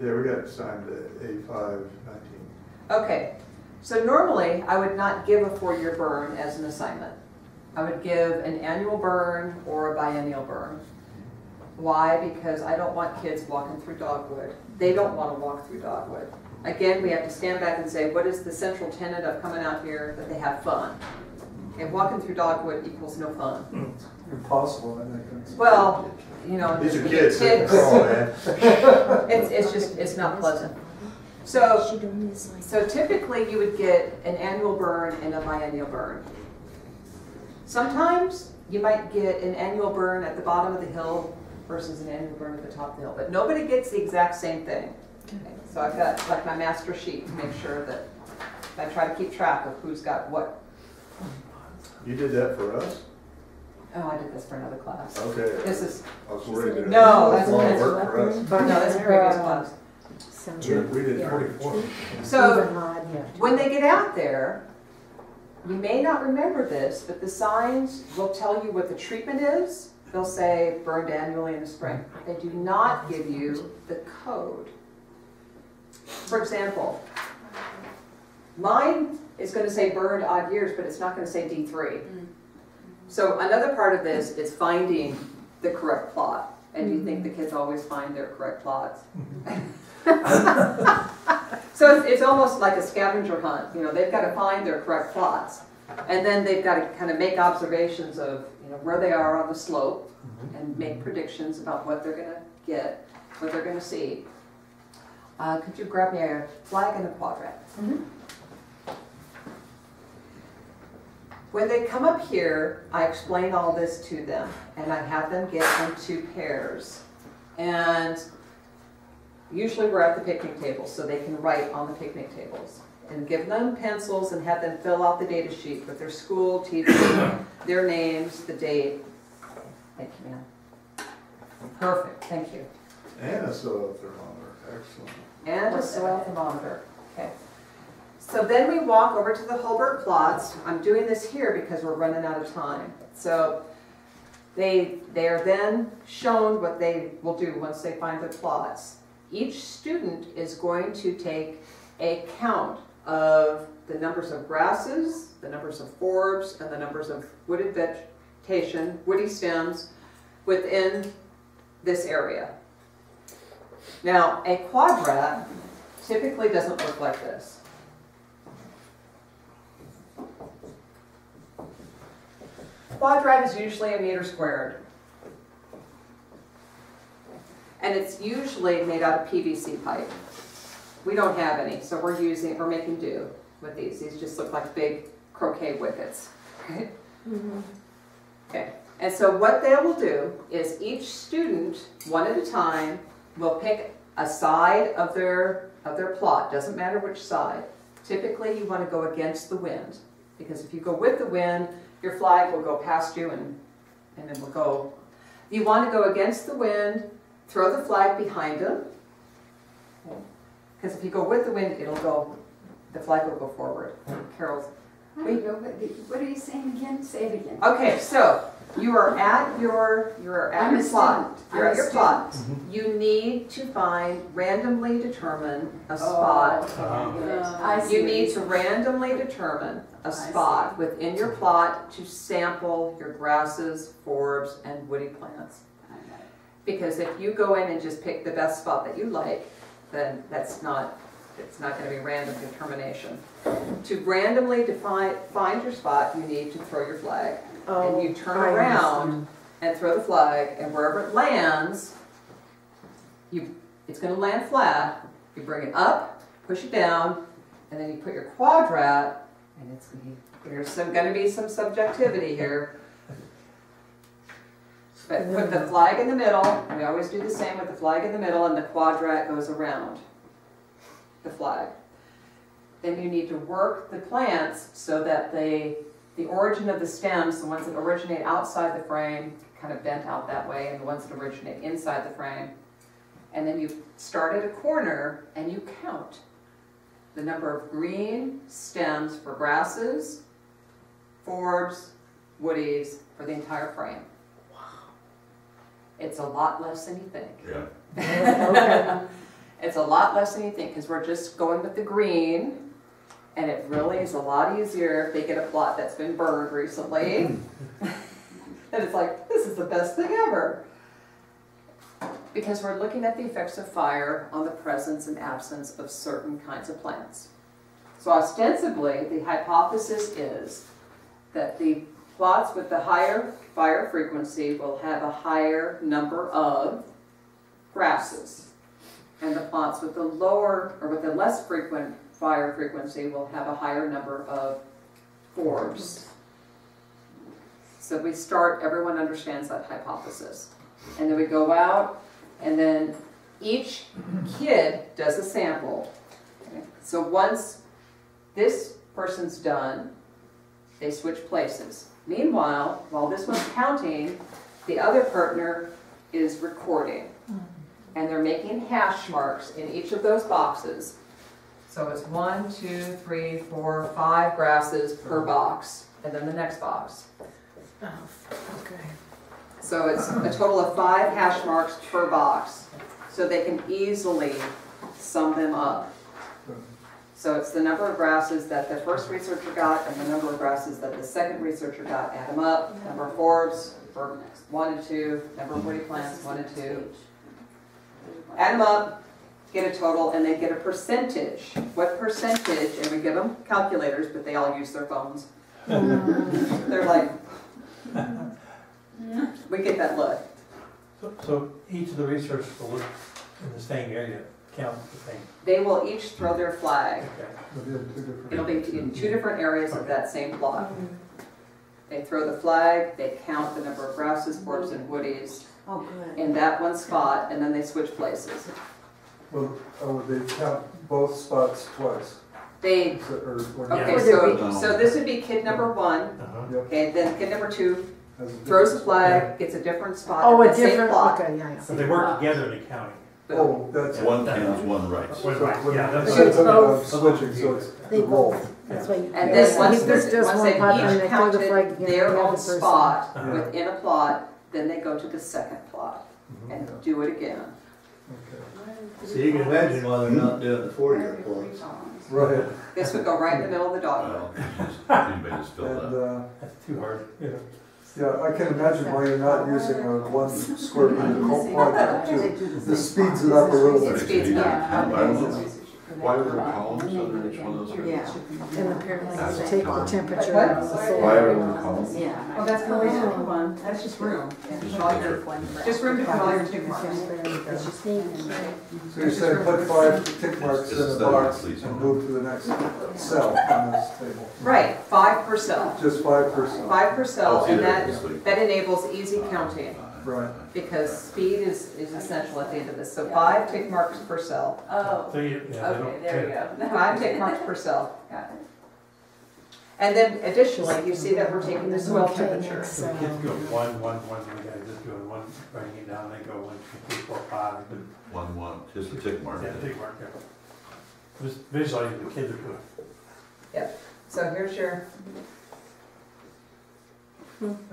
Yeah, we got assigned to A five nineteen. Okay, so normally, I would not give a four-year burn as an assignment. I would give an annual burn or a biennial burn. Why? Because I don't want kids walking through dogwood. They don't want to walk through dogwood. Again, we have to stand back and say, what is the central tenet of coming out here? That they have fun. And walking through dogwood equals no fun. Hmm. Impossible, I think. Well, you know. These are you kids, get that's all, man. It's, it's just, it's not pleasant. So, She told me it's like. so typically you would get an annual burn and a biennial burn. Sometimes you might get an annual burn at the bottom of the hill versus an annual burn at the top of the hill, but nobody gets the exact same thing. Okay, So I've got like my master sheet to make sure that I try to keep track of who's got what. You did that for us? Oh, I did this for another class. Okay. This is, I was worried that. No, that's- a lot of that's- work for us. no, that's a previous class. We we did Yeah. forty-four. So Even odd, yeah. When they get out there, you may not remember this, but the signs will tell you what the treatment is. They'll say burned annually in the spring. They do not give you the code. For example, mine is gonna say burned odd years, but it's not gonna say D three. Mm. So another part of this is finding the correct plot. And do you think the kids always find their correct plots? Mm-hmm. So it's, it's almost like a scavenger hunt, you know, they've got to find their correct plots. And then they've got to kind of make observations of, you know, where they are on the slope mm-hmm. and make predictions about what they're gonna get, what they're gonna see. Uh, could you grab me a flag and a quadrant? When they come up here, I explain all this to them and I have them get into pairs. And Usually we're at the picnic tables, so they can write on the picnic tables. And give them pencils and have them fill out the data sheet with their school, teacher, their names, the date. Thank you, ma'am. Perfect, thank you. And a soil thermometer, excellent. And a soil thermometer, okay. So then we walk over to the Hulbert plots. I'm doing this here because we're running out of time. So they, they are then shown what they will do once they find the plots. Each student is going to take a count of the numbers of grasses, the numbers of forbs, and the numbers of wooded vegetation, woody stems within this area. Now, a quadrat typically doesn't look like this. Quadrat is usually a meter squared. And it's usually made out of PVC pipe. We don't have any, so we're using, we're making do with these. These just look like big croquet wickets. Okay? Okay, and so what they will do is each student, one at a time, will pick a side of their, of their plot, doesn't matter which side. Typically, you want to go against the wind, because if you go with the wind, your flag will go past you and, and it will go. You want to go against the wind, throw the flag behind them. Because if you go with the wind, it'll go, the flag will go forward. Carol's, I don't know, what are you saying again? Say it again. okay, so you are at your, you are at I'm your plot. student. You're I'm at your plot. student. You need to find, randomly determine a oh, spot. Oh, I see You need to randomly determine a spot within your plot to sample your grasses, forbs, and woody plants. Because if you go in and just pick the best spot that you like, then that's not, it's not gonna be random determination. To randomly define, find your spot, you need to throw your flag. And oh, you turn Oh, I around understand. and throw the flag, and wherever it lands, you, it's gonna land flat, you bring it up, push it down, and then you put your quadrat, and it's there's some, gonna be some subjectivity here. But put the flag in the middle, we always do the same with the flag in the middle, and the quadrat goes around the flag. Then you need to work the plants so that they, the origin of the stems, the ones that originate outside the frame, kind of bent out that way, and the ones that originate inside the frame. And then you start at a corner and you count the number of green stems for grasses, forbs, woodies, for the entire frame. Wow. It's a lot less than you think. Yeah. It's a lot less than you think, because we're just going with the green, and it really is a lot easier if they get a plot that's been burned recently. And it's like, this is the best thing ever. Because we're looking at the effects of fire on the presence and absence of certain kinds of plants. So ostensibly, the hypothesis is that the plots with the higher fire frequency will have a higher number of grasses. And the plots with the lower, or with the less frequent fire frequency will have a higher number of forbs. So we start, everyone understands that hypothesis. And then we go out, and then each kid does a sample. Okay? So once this person's done, they switch places. Meanwhile, while this one's counting, the other partner is recording. Mm. And they're making hash marks in each of those boxes. So it's one, two, three, four, five grasses per oh. box, and then the next box. Oh, okay. So it's a total of five hash marks per box, so they can easily sum them up. So it's the number of grasses that the first researcher got and the number of grasses that the second researcher got, add them up, number of forbs for one and two, number of woody plants, one and two. Add them up, get a total, and they get a percentage. What percentage, and we give them calculators, but they all use their phones. They're like, we get that look. So, so each of the researchers will look in the same area, count the same. They will each throw their flag. It'll be in two different. It'll be in two different areas of that same plot. Mm-hmm. They throw the flag, they count the number of grasses, forbs, and woodies Oh, good. in that one spot, and then they switch places. Well, oh, they count both spots twice. They, So- or- or- okay, so, so this would be kid number one, Uh-huh. Yep, okay, then kid number two has a throws the difference. flag, gets a different spot Oh, in a the same different, plot. okay, yeah, yeah. So they work together in the county. Oh, that's. One counts, one writes. One right, yeah, That's that's- what I'm about, both. switching, so it's They the roll. both, that's why you. And Yes, then once if there's they're, just once one they've pot, then each they throw the flag counted against their the own other person. spot Uh-huh. within a plot, then they go to the second plot and do it again. Okay. So you can imagine why they're not doing the four-year plots. Right, This would go right in the middle of the dogwood. Well, you made it and, that. uh, That's too hard, yeah, I can imagine why you're not using a one square meter co- quadrant too. This speeds it up a little It bit. speeds it up. Yeah. Why are there columns under each one of those? Yeah. And apparently That's they take the fine. temperature What? of the soil. Why are there columns? Yeah. Oh, that's no reason one, that's just room. Put all your- Just room to put all your tick marks. It's just thinking. So you're saying put five tick marks in a box and move to the next cell on this table. Right, five per cell, Just five percent. five per cell, Oh, see, and there that, it is, that enables easy counting. Right. Because speed is, is essential at the end of this, so five tick marks per cell. Oh, So you, yeah, they okay, don't. there we go. Five tick marks per cell. Got it. And then additionally, you see that we're taking the soil Okay, temperature. So the kids go one, one, one, and the guys just doing one, bringing it down, they go one, two, three, four, five, and One, one, just a tick mark. yeah, big mark, yeah. Just visualizing the kids are doing. So here's your,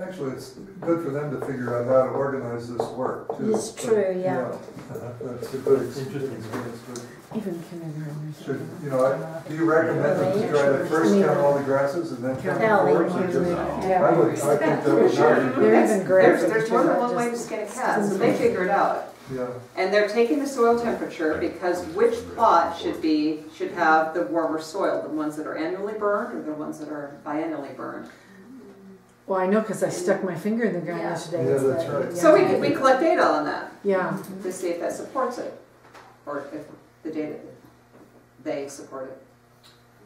Actually, it's good for them to figure out how to organize this work too. It's true, yeah. That's a good Interesting. experience, Even kindergarten. should, you know, I- do you recommend them to try to first count all the grasses and then count the Tally. forage? or just- Yeah. I would, I think that would not be They're even there's, graphic. there's more than one way to skin a cat, so they figure it out. Yeah, And they're taking the soil temperature because which plot should be, should have the warmer soil? The ones that are annually burned or the ones that are biennially burned? Well, I know because I stuck my finger in the ground Yeah. yesterday. Yeah, that's that- right. So we, can- we collect data on that Yeah, to see if that supports it, or if the data, they support it.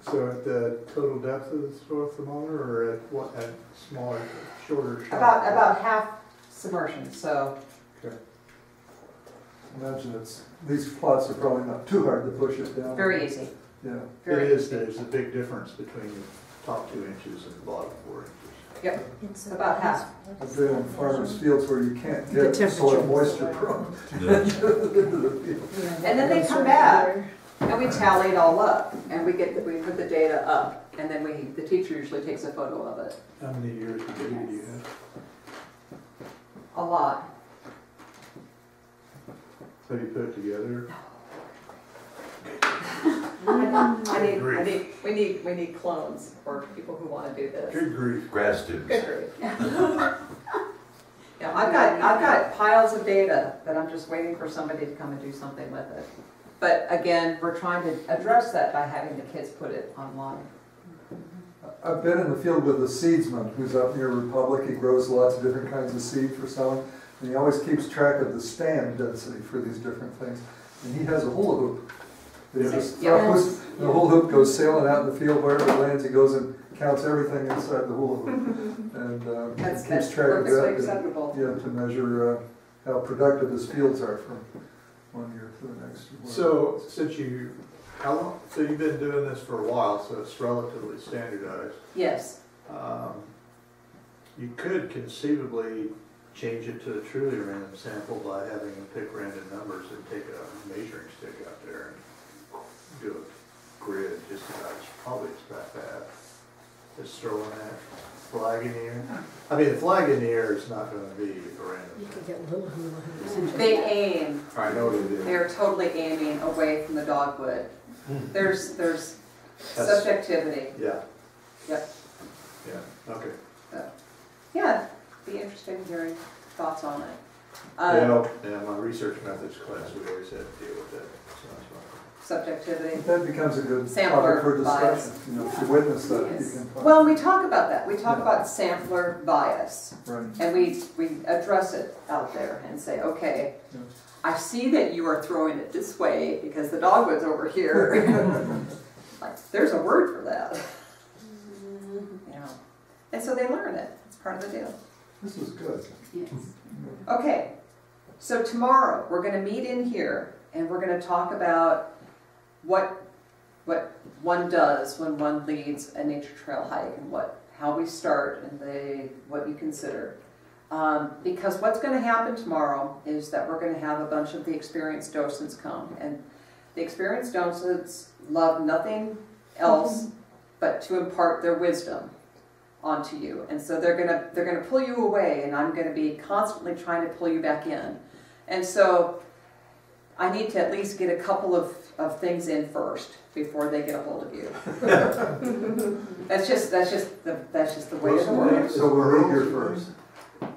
So at the total depth of the soil thermometer or at what, at smaller, shorter? shot? About, about half submersion, so, imagine it's, these plots are probably not too hard to push it down. very easy, Yeah, It very is, easy. there's a big difference between the top two inches and the bottom four inches. It's About half. I've been in farmers' fields where you can't The get soil temperature. moisture from. Yeah. And then they come back, and we tally it all up, and we get, the- we put the data up, and then we, the teacher usually takes a photo of it. How many years of data do you have? A lot. Have you put it together? Mm. I need, I need, we need, we need clones for people who wanna do this. Good grief. Grad students. Good grief. Yeah, I've got, I've got piles of data that I'm just waiting for somebody to come and do something with it. But again, we're trying to address that by having the kids put it online. I've been in the field with a seedsman who's up near Republic. He grows lots of different kinds of seed for selling. And he always keeps track of the stand density for these different things. And he has a hula hoop. That he just Yeah. throws, the hula hoop goes sailing out in the field wherever it lands. He goes and counts everything inside the hula hoop. And uh, he That's, keeps that's track of perfectly that. acceptable. Yeah, to measure uh, how productive his fields are from one year to the next. Year. So, since you, how long, so you've been doing this for a while, so it's relatively standardized. Yes, Um, You could conceivably change it to a truly random sample by having them pick random numbers and take a measuring stick out there and do a grid just about, probably it's about that. Just throwing that flag in the air. I mean, the flag in the air is not gonna be a You random. could get little hula hoops. they aim, I know they do. they're totally aiming away from the dogwood. There's, there's That's- subjectivity. Yeah. Yep. Yeah, okay. Yeah, be interested in hearing thoughts on it. Yeah, Um, yeah, my research methods class, we always had to deal with that, so that's fine. Subjectivity. That becomes a good Sampler topic for bias. discussion. You know, if you witness that, you can find. Well, we talk about that. We talk Yeah. about sampler bias. Right. And we, we address it out there and say, okay, Yeah. I see that you are throwing it this way because the dogwood's over here. Like, there's a word for that. Mm-hmm. You know, and so they learn it. It's part of the deal. This is good. Yes. Okay, so tomorrow, we're gonna meet in here and we're gonna talk about what, what one does when one leads a nature trail hike and what, how we start and the, what you consider. Um, because what's gonna happen tomorrow is that we're gonna have a bunch of the experienced docents come and the experienced docents love nothing else but to impart their wisdom onto you. And so they're gonna they're gonna pull you away and I'm gonna be constantly trying to pull you back in. And so I need to at least get a couple of, of things in first before they get a hold of you. That's just, that's just, the that's just the way it works. So we're read your first.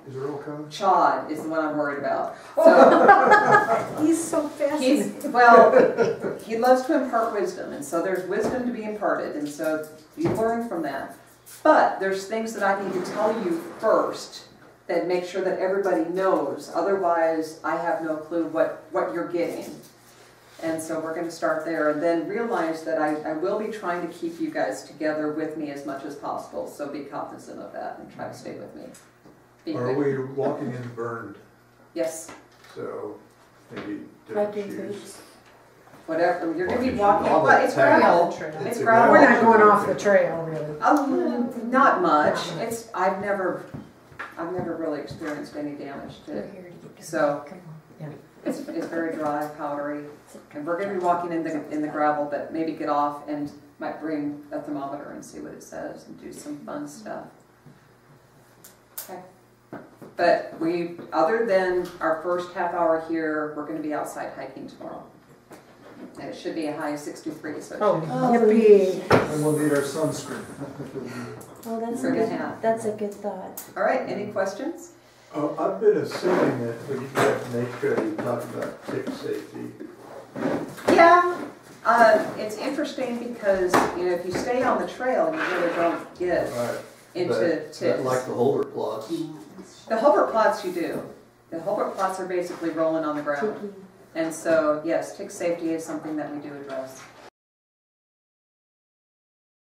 Is Earl coming? Chad is the one I'm worried about. So, He's so he's, well, he loves to impart wisdom, and so there's wisdom to be imparted, and so you learn from that. But there's things that I need to tell you first that make sure that everybody knows, otherwise I have no clue what, what you're getting. And so we're gonna start there, and then realize that I, I will be trying to keep you guys together with me as much as possible, so be cognizant of that and try to stay with me. Be Are good. we walking in burned, Yes, so maybe different shoes? whatever, you're gonna be Walking walking, but it's gravel, It's it's a gravel. We're not going off the trail, really. Um, not much, it's, I've never, I've never really experienced any damage to it. So, it's, it's very dry, powdery, and we're gonna be walking in the, in the gravel, but maybe get off and might bring a thermometer and see what it says and do some fun stuff. Okay. But we, other than our first half hour here, we're gonna be outside hiking tomorrow. And it should be a high of sixty-three, so it Oh, should yippee. Oh, and we'll need our sunscreen. Oh, that's a a good, hat. that's a good thought. All right, any questions? Oh, I've been assuming that when you get nature, you talk about tick safety. Yeah, uh, it's interesting because, you know, if you stay on the trail, you really don't get Right. into But- ticks. but Like the Hulbert plots. The Hulbert plots you do. The Hulbert plots are basically rolling on the ground. And so, yes, tick safety is something that we do address.